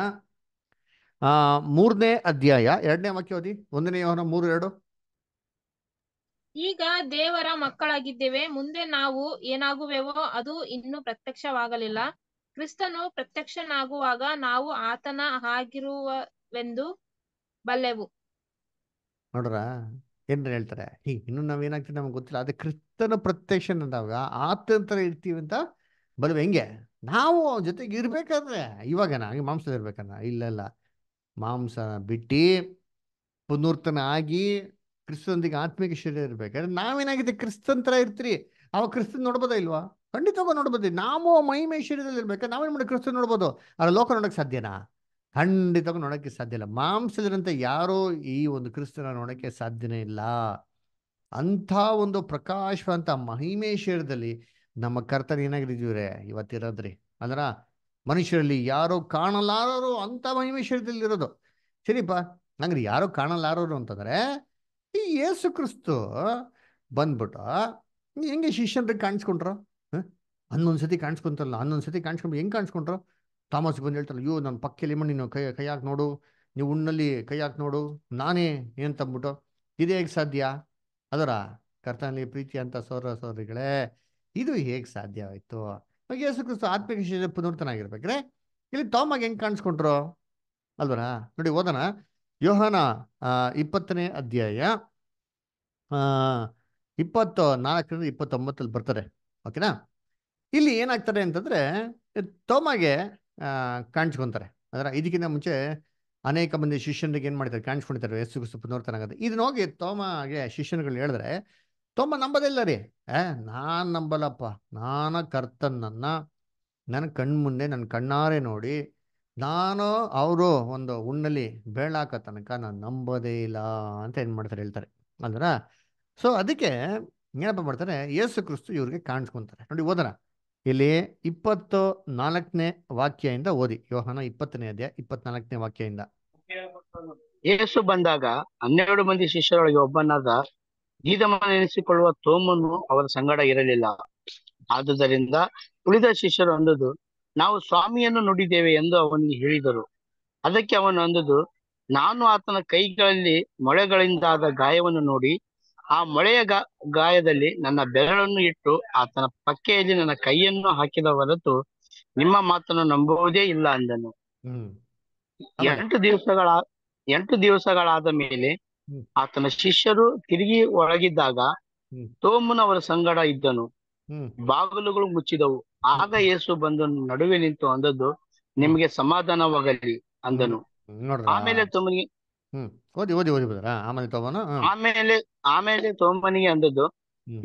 ಆ, ಮೂರನೇ ಅಧ್ಯಾಯ, ಎರಡನೇ ವಾಕ್ಯ ಓದಿ. ಒಂದನೇ ವಾಹನ ಮೂರು, ಎರಡು. ಈಗ ದೇವರ ಮಕ್ಕಳಾಗಿದ್ದೇವೆ. ಮುಂದೆ ನಾವು ಏನಾಗುವೆವೋ ಅದು ಇನ್ನು ಪ್ರತ್ಯಕ್ಷವಾಗಲಿಲ್ಲ. ಕ್ರಿಸ್ತನು ಪ್ರತ್ಯಕ್ಷನಾಗುವಾಗ ನಾವು ಆತನ ಆಗಿರುವವೆಂದು ಬಲ್ಲೆವು. ನೋಡ್ರ, ಏನ್ರ ಹೇಳ್ತಾರೆ? ಇನ್ನು ನಾವೇನಾಗ್ತೀವಿ ನಮ್ಗೆ ಗೊತ್ತಿಲ್ಲ. ಅದೇ ಕ್ರಿಸ್ತನ ಪ್ರತ್ಯಕ್ಷ ಅಂದಾಗ ಆತನ ಥರ ಇರ್ತೀವಿ ಅಂತ ಬಲ್ವ ಹೆಂಗೆ? ನಾವು ಜೊತೆಗೆ ಇರ್ಬೇಕಾದ್ರೆ ಇವಾಗ ಹಂಗೆ ಮಾಂಸ ಇರ್ಬೇಕನ್ನ ಇಲ್ಲ ಇಲ್ಲ. ಮಾಂಸ ಬಿಟ್ಟು ಪುನರ್ತನ ಆಗಿ ಕ್ರಿಸ್ತನೊಂದಿಗೆ ಆತ್ಮಿಕ ಶರೀರ ಇರ್ಬೇಕಾದ್ರೆ ನಾವೇನಾಗಿದೆ? ಕ್ರಿಸ್ತನ್ ತರ ಇರ್ತೀರಿ. ಅವಾಗ ಕ್ರಿಸ್ತನ್ ನೋಡ್ಬೋದಾ ಇಲ್ವಾ? ಖಂಡಿತವಾಗ ನೋಡ್ಬೋದು. ನಾವು ಮಹಿಮೆ ಶರೀರದಲ್ಲಿ ಇರ್ಬೇಕಾದ್ರೆ ನಾವೇನು ಮಾಡಿ ಕ್ರಿಸ್ತ ನೋಡ್ಬೋದು. ಆದ್ರೆ ಲೋಕ ನೋಡೋಕೆ ಸಾಧ್ಯನಾ? ಖಂಡಿತವಾಗಿ ನೋಡೋಕ್ಕೆ ಸಾಧ್ಯ ಇಲ್ಲ. ಮಾಂಸದ್ರಂತೆ ಯಾರೋ ಈ ಒಂದು ಕ್ರಿಸ್ತನ ನೋಡೋಕ್ಕೆ ಸಾಧ್ಯನೇ ಇಲ್ಲ. ಅಂಥ ಒಂದು ಪ್ರಕಾಶವಂತ ಮಹಿಮೆ ಶರೀರದಲ್ಲಿ ನಮ್ಮ ಕರ್ತನ ಏನಾಗಿದ್ದೀವ್ರೆ ಇವತ್ತಿರೋದ್ರಿ. ಅಂದ್ರ? ಮನುಷ್ಯರಲ್ಲಿ ಯಾರೋ ಕಾಣಲಾರರು ಅಂತ ಮಹಿಮೆ ಶರೀರದಲ್ಲಿ ಇರೋದು ಸರಿಪ್ಪ, ಹಂಗ್ರಿ, ಯಾರೋ ಕಾಣಲಾರರು ಅಂತಂದ್ರೆ, ಈ ಯೇಸು ಕ್ರಿಸ್ತು ಬಂದ್ಬಿಟ್ಟು, ಹೆಂಗೆ ಶಿಷ್ಯನ್ರಿಗೆ ಕಾಣಿಸ್ಕೊಂಡ್ರು? ಹನ್ನೊಂದು ಸತಿ ಕಾಣಿಸ್ಕೊಂತಲ್ಲ, ಹನ್ನೊಂದು ಸತಿ ಕಾಣಿಸ್ಕೊಂಡು ಹೆಂಗೆ ಕಾಣಿಸ್ಕೊಂಡ್ರು? ಥಾಮಸ್ ಬಂದು ಹೇಳ್ತಾರಲ್ಲ ಅಯ್ಯೋ, ನನ್ನ ಪಕ್ಕದಲ್ಲಿ ಮಣ್ಣು, ನೀನು ಕೈ ಕೈ ನೋಡು ನೀವು ಉಣ್ಣಲ್ಲಿ ಕೈ ನೋಡು, ನಾನೇ ಏನು ತಂದ್ಬಿಟ್ಟು, ಇದು ಹೇಗೆ ಸಾಧ್ಯ? ಅದರ ಕರ್ತನಲ್ಲಿ ಪ್ರೀತಿ ಅಂತ ಸೋರ ಸೋದರಿಗಳೇ, ಇದು ಹೇಗೆ ಸಾಧ್ಯವಾಯಿತು? ಯೇಸು ಕ್ರಿಸ್ತು ಆತ್ಮಿಕ ಶಿಷ್ಯ ಪುನರ್ತನಾಗಿರ್ಬೇಕ್ರೆ ಇಲ್ಲಿ ತೋಮಾಗ ಹೆಂಗೆ ಕಾಣಿಸ್ಕೊಂಡ್ರು? ಅಲ್ವರ ನೋಡಿ ಓದೋಣ. ಯೋಹಾನ ಇಪ್ಪತ್ತನೇ ಅಧ್ಯಾಯ ಇಪ್ಪತ್ತು ನಾಲ್ಕರಿಂದ ಇಪ್ಪತ್ತೊಂಬತ್ತಲ್ಲಿ ಬರ್ತಾರೆ ಓಕೆನಾ? ಇಲ್ಲಿ ಏನಾಗ್ತಾರೆ ಅಂತಂದ್ರೆ, ತೋಮಾಗೆ ಕಾಣಿಸ್ಕೊಂತಾರೆ. ಅದರ ಇದಕ್ಕಿಂತ ಮುಂಚೆ ಅನೇಕ ಮಂದಿ ಶಿಷ್ಯನಿಗೆ ಏನು ಮಾಡ್ತಾರೆ ಕಾಣಿಸ್ಕೊಂಡಿದ್ದಾರೆ ಯೇಸು ಕ್ರಿಸ್ತು ಪುನರ್ತನಾಗತ್ತೆ ಇದನ್ನ ಹೋಗಿ ತೋಮಗೆ ಶಿಷ್ಯನುಗಳು ಹೇಳಿದ್ರೆ, ತೋಮ ನಂಬೋದಿಲ್ಲ ರೀ. ಏ, ನಾನ್ ನಂಬಲ್ಲಪ್ಪ, ನಾನ ಕರ್ತನನ್ನ ನನ್ನ ಕಣ್ಮುಂದೆ ನನ್ನ ಕಣ್ಣಾರೆ ನೋಡಿ, ನಾನು ಅವರು ಒಂದು ಉಣ್ಣಲ್ಲಿ ಬೇಳಾಕ ತನಕ ನಾನು ನಂಬೋದೇ ಇಲ್ಲ ಅಂತ ಏನು ಮಾಡ್ತಾರೆ ಹೇಳ್ತಾರೆ. ಅಂದ್ರ ಸೊ ಅದಕ್ಕೆ ಏನಪ್ಪ ಮಾಡ್ತಾರೆ, ಯೇಸು ಕ್ರಿಸ್ತು ಇವ್ರಿಗೆ ಕಾಣಿಸ್ಕೊಂತಾರೆ. ನೋಡಿ ಓದೋಣ. ಇಲ್ಲಿ ಇಪ್ಪತ್ತು ನಾಲ್ಕನೇ ವಾಕ್ಯದಿಂದ ಓದಿ. ಯೋಹನ ಇಪ್ಪತ್ತನೇ ಅಧ್ಯಾಯ, ಇಪ್ಪತ್ನಾಲ್ಕನೇ ವಾಕ್ಯದಿಂದ. ಯೇಸು ಬಂದಾಗ ಹನ್ನೆರಡು ಮಂದಿ ಶಿಷ್ಯರೊಳಗೆ ಒಬ್ಬನಾದ ದೀದಮನೆನಿಸಿಕೊಳ್ಳುವ ತೋಮನು ಅವರ ಸಂಗಡ ಇರಲಿಲ್ಲ. ಆದುದರಿಂದ ಉಳಿದ ಶಿಷ್ಯರು ಅಂದದು, ನಾವು ಸ್ವಾಮಿಯನ್ನು ನುಡಿದ್ದೇವೆ ಎಂದು ಅವನಿಗೆ ಹೇಳಿದರು. ಅದಕ್ಕೆ ಅವನು ಅಂದದು, ನಾನು ಆತನ ಕೈಗಳಲ್ಲಿ ಮೊಳೆಗಳಿಂದಾದ ಗಾಯವನ್ನು ನೋಡಿ ಆ ಮೊಳೆಯ ಗಾ ಗಾಯದಲ್ಲಿ ನನ್ನ ಬೆರಳನ್ನು ಇಟ್ಟು ಆತನ ಪಕ್ಕೆಯಲ್ಲಿ ನನ್ನ ಕೈಯನ್ನು ಹಾಕಿದ ಹೊರತು ನಿಮ್ಮ ಮಾತನ್ನು ನಂಬುವುದೇ ಇಲ್ಲ ಅಂದನು? ಎಂಟು ದಿವಸಗಳ ಎಂಟು ದಿವಸಗಳಾದ ಮೇಲೆ ಆತನ ಶಿಷ್ಯರು ತಿರುಗಿ ಒಳಗಿದ್ದಾಗ. ತೋಮನ ಅವರ ಸಂಗಡ ಇದ್ದನು. ಬಾಗಿಲುಗಳು ಮುಚ್ಚಿದವು. ಆಗ ಯೇಸು ಬಂದು ನಡುವೆ ನಿಂತು ಅಂದದ್ದು ನಿಮಗೆ ಸಮಾಧಾನವಾಗಲಿ ಅಂದನು. ಆಮೇಲೆ ತೋಮನಿಗೆ ಹ್ಮ್. ಓದಿ ಓದಿ ಓದಿ ಬದ್ರ ಆಮೇಲೆ ತಗೋನ ಆಮೇಲೆ ಆಮೇಲೆ ತೋಮನಿಗೆ ಅಂದದ್ದು.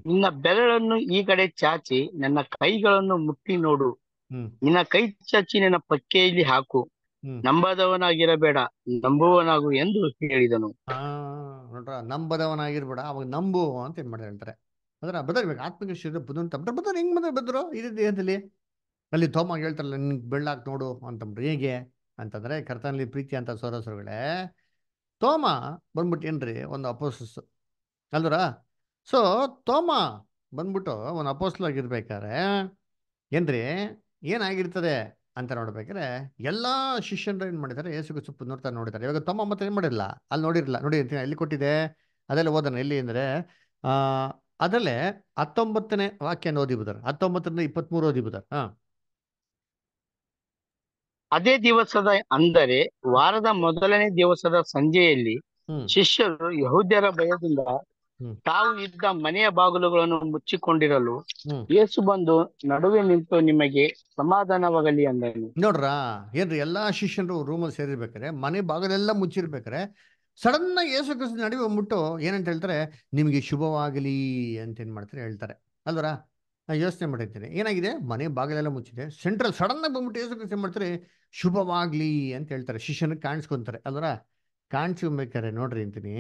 ನಿನ್ನ ಬೆರಳನ್ನು ಈ ಕಡೆ ಚಾಚಿ ನನ್ನ ಕೈಗಳನ್ನು ಮುಟ್ಟಿ ನೋಡು. ನಿನ್ನ ಕೈ ಚಾಚಿ ನನ್ನ ಪಕ್ಕೆಯಲ್ಲಿ ಹಾಕು. ನಂಬದವನಾಗಿರಬೇಡ ನಂಬುವನಾಗು ಎಂದು ಹೇಳಿದನು. ನೋಡ್ರ ನಂಬದವನಾಗಿರ್ಬೇಡ ಅವಾಗ ನಂಬು ಅಂತ ಏನ್ ಮಾಡ್ತಾರೆ ಹೇಳ್ತಾರೆ ಅದರ ಆತ್ಮಿಕ ಶರೀರ ತಬದ ಬದರ್ ಹೆಂಗ್ ಬಂದ್ರೆ ಬದ್ರು? ಇದೇ ದೇಹದಲ್ಲಿ ಅಲ್ಲಿ ತೋಮ ಹೇಳ್ತಾರಲ್ಲ ನಿನ್ಗೆ ಬೆಳ್ಳಾಕ್ ನೋಡು ಅಂತಂದ್ರೆ ಹೇಗೆ? ಅಂತಂದ್ರೆ ಕರ್ತನಲ್ಲಿ ಪ್ರೀತಿ ಅಂತ ಸೋರಸರುಗಳೇ ತೋಮ ಬಂದ್ಬಿಟ್ಟು ಏನ್ರಿ ಒಂದು ಅಪೋಸಸ್ಸು ಅಲ್ದರ? ಸೊ ತೋಮ ಬಂದ್ಬಿಟ್ಟು ಒಂದು ಅಪೋಸ್ಲಾಗಿರ್ಬೇಕಾದ್ರೆ ಏನ್ರಿ, ಏನಾಗಿರ್ತದೆ ಅಂತ ನೋಡ್ಬೇಕಾದ್ರೆ, ಎಲ್ಲ ಶಿಷ್ಯನರು ಏನು ಮಾಡಿದ್ದಾರೆ ಏಸುಗು ಸುಪ್ಪು ನೋಡ್ತಾ ನೋಡಿದ್ದಾರೆ. ಇವಾಗ ತಮ್ಮ ಮತ್ತೆ ಏನು ಮಾಡಿರಲ್ಲ ಅಲ್ಲಿ ನೋಡಿರಲ್ಲ ನೋಡಿ ಎಲ್ಲಿ ಕೊಟ್ಟಿದೆ? ಅದೆಲ್ಲ ಓದೋಣ. ಎಲ್ಲಿ ಅಂದರೆ ಅದರಲ್ಲೇ ಹತ್ತೊಂಬತ್ತನೇ ವಾಕ್ಯನ ಓದಿಬಿದ್ದಾರೆ ಹತ್ತೊಂಬತ್ತರಿಂದ ಇಪ್ಪತ್ತ್ಮೂರು ಓದಿಬಿದ್ದಾರೆ ಹಾ. ಅದೇ ದಿವಸದ ಅಂದರೆ ವಾರದ ಮೊದಲನೇ ದಿವಸದ ಸಂಜೆಯಲ್ಲಿ ಶಿಷ್ಯರು ಯಹೂದ್ಯರ ಭಯದಿಂದ ತಾವು ಇದ್ದ ಮನೆಯ ಬಾಗಿಲುಗಳನ್ನು ಮುಚ್ಚಿಕೊಂಡಿರಲು ಏಸು ಯೇಸು ಬಂದು ನಡುವೆ ನಿಂತು ನಿಮಗೆ ಸಮಾಧಾನವಾಗಲಿ ಅಂದನು. ನೋಡ್ರ ಏನ್ರಿ ಎಲ್ಲಾ ಶಿಷ್ಯರು ರೂಮಲ್ಲಿ ಸೇರಿರ್ಬೇಕಾರೆ ಮನೆ ಬಾಗಿಲೆಲ್ಲ ಮುಚ್ಚಿರ್ಬೇಕಾರೆ ಸಡನ್ ಯೇಸು ಕ್ರಿಸ್ತ ನಡುವೆ ಬಂದ್ಬಿಟ್ಟು ಏನಂತ ಹೇಳ್ತಾರೆ ನಿಮಗೆ ಶುಭವಾಗಲಿ ಅಂತ ಏನ್ ಮಾಡ್ತಾರೆ ಹೇಳ್ತಾರೆ. ಅಲ್ವರ? ನಾ ಯೋಚನೆ ಮಾಡಿರ್ತೀನಿ. ಏನಾಗಿದೆ? ಮನೆ ಬಾಗಿಲೆಲ್ಲ ಮುಚ್ಚಿದೆ. ಸೆಂಟ್ರಲ್ ಸಡನ್ ಆಗಿ ಬಂದ್ಬಿಟ್ಟು ಯೋಚನೆ ಕೆಲಸ ಮಾಡ್ತಾರೆ ಶುಭವಾಗ್ಲಿ ಅಂತ ಹೇಳ್ತಾರೆ. ಶಿಷ್ಯನಿಗೆ ಕಾಣಿಸ್ಕೊಂತಾರೆ. ಅಲ್ವರ? ಕಾಣಿಸ್ಕೊಬೇಕಾರೆ ನೋಡ್ರಿ ಅಂತೀನಿ.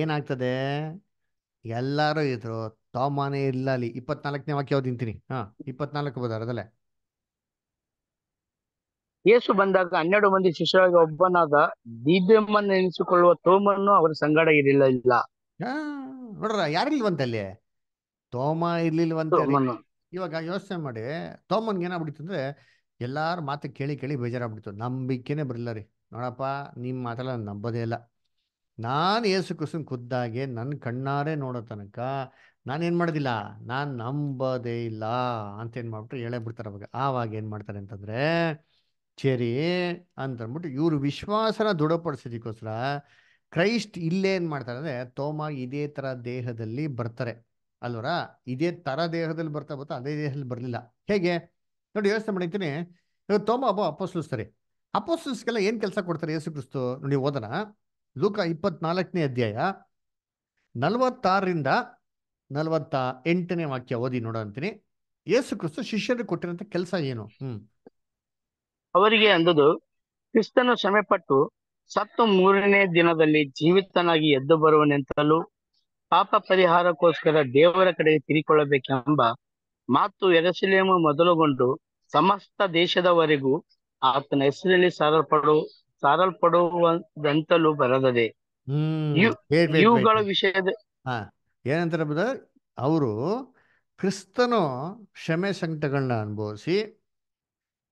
ಏನಾಗ್ತದೆ? ಎಲ್ಲರೂ ಇದ್ರು ತಾಮಾನೇ ಇಲ್ಲ ಅಲ್ಲಿ. ಇಪ್ಪತ್ನಾಲ್ಕನೇ ವಾಕ್ಯ ತಿಂತೀನಿ ಹಾ ಇಪ್ಪತ್ನಾಲ್ಕು ಬೋದಾರ ಅದಲ್ಲೇ ಯೇಸು ಬಂದಾಗ ಹನ್ನೆರಡು ಮಂದಿ ಶಿಷ್ಯರಾಗಿ ಒಬ್ಬನಾದ ಎನಿಸಿಕೊಳ್ಳುವ ತೋಮನ್ನು ಅವರ ಸಂಗಡ ಇರಲಿಲ್ಲ. ಇಲ್ಲ ನೋಡ್ರ ಯಾರಿಲ್ವಂತೆ ಅಲ್ಲಿ? ತೋಮ ಇರ್ಲಿಲ್ವಂತ ಇವಾಗ ಯೋಚನೆ ಮಾಡಿ ತೋಮನ್ಗೆ ಏನಾಗ್ಬಿಡ್ತು ಅಂದ್ರೆ ಎಲ್ಲಾರ ಮಾತು ಕೇಳಿ ಕೇಳಿ ಬೇಜಾರಾಗ್ಬಿಡ್ತು. ನಂಬಿಕೆನೆ ಬರಲ್ಲ ರೀ. ನೋಡಪ್ಪ ನಿಮ್ಮ ಮಾತೆಲ್ಲ ನಾನ್ ನಂಬೋದೇ ಇಲ್ಲ. ನಾನು ಏಸು ಕುಸುನ್ ಖುದ್ದಾಗೆ ನನ್ನ ಕಣ್ಣಾರೆ ನೋಡೋ ತನಕ ನಾನೇನ್ ಮಾಡೋದಿಲ್ಲ? ನಾನು ನಂಬೋದೇ ಇಲ್ಲ ಅಂತ ಏನು ಮಾಡ್ಬಿಟ್ರು ಹೇಳೇ ಬಿಡ್ತಾರೆ ಅವಾಗ. ಆವಾಗ ಏನ್ ಮಾಡ್ತಾರೆ ಅಂತಂದ್ರೆ ಅಂತ ಅಂದ್ಬಿಟ್ಟು ಇವ್ರು ವಿಶ್ವಾಸನ ದೃಢಪಡಿಸೋದಕ್ಕೋಸ್ಕರ ಕ್ರೈಸ್ಟ್ ಇಲ್ಲೇ ಏನ್ ಮಾಡ್ತಾರೆ ಅಂದ್ರೆ ತೋಮ ಇದೇ ತರ ದೇಹದಲ್ಲಿ ಬರ್ತಾರೆ. ಅಲ್ವರ? ಇದೇ ತರ ದೇಹದಲ್ಲಿ ಬರ್ತಾ ಬರ್ತಾ ಅದೇ ದೇಹದಲ್ಲಿ ಬರಲಿಲ್ಲ. ಹೇಗೆ? ನೋಡಿ, ಯೋಚನೆ ಮಾಡಿದ್ದೀನಿ ತೋಮ, ಒಬ್ಬ ಅಪೋಸ್ಟಲ್ಸ್ ಸರಿ. ಏನು ಕೆಲಸ ಕೊಡ್ತಾರೆ ಯೇಸು ಕ್ರಿಸ್ತು ನೋಡಿ ಓದನ ಲೂಕ ಇಪ್ಪತ್ನಾಲ್ಕನೇ ಅಧ್ಯಾಯ. ನಲವತ್ತಾರರಿಂದ ನಲವತ್ತ ಎಂಟನೇ ವಾಕ್ಯ ಓದಿ ನೋಡೋ ಅಂತೀನಿ. ಯೇಸು ಕ್ರಿಸ್ತು ಶಿಷ್ಯರಿಗೆ ಕೊಟ್ಟಿರೋ ಕೆಲಸ ಏನು? ಹ್ಮ್. ಅವರಿಗೆ ಅಂದದು ಕ್ರಿಸ್ತನು ಶ್ರಮೆಪಟ್ಟು ಸತ್ತು ಮೂರನೇ ದಿನದಲ್ಲಿ ಜೀವಿತನಾಗಿ ಎದ್ದು ಬರುವನೆಂತಲೂ ಪಾಪ ಪರಿಹಾರಕ್ಕೋಸ್ಕರ ದೇವರ ಕಡೆ ತಿರಿಕೊಳ್ಳಬೇಕೆಂಬ ಮಾತು ಎರಸಲೇಮು ಮೊದಲುಗೊಂಡು ಸಮಸ್ತ ದೇಶದವರೆಗೂ ಆತನ ಹೆಸರಲ್ಲಿ ಸಾರಲ್ಪಡು ಸಾರಲ್ಪಡುವಂತಲೂ ಬರದದೆ ಇವುಗಳ. ವಿಷಯದ ಏನಂತಾರೆ ಬ್ರದರ್? ಅವರು ಕ್ರಿಸ್ತನು ಕ್ಷಮೆ ಸಂಕಟಗಳನ್ನ ಅನುಭವಿಸಿ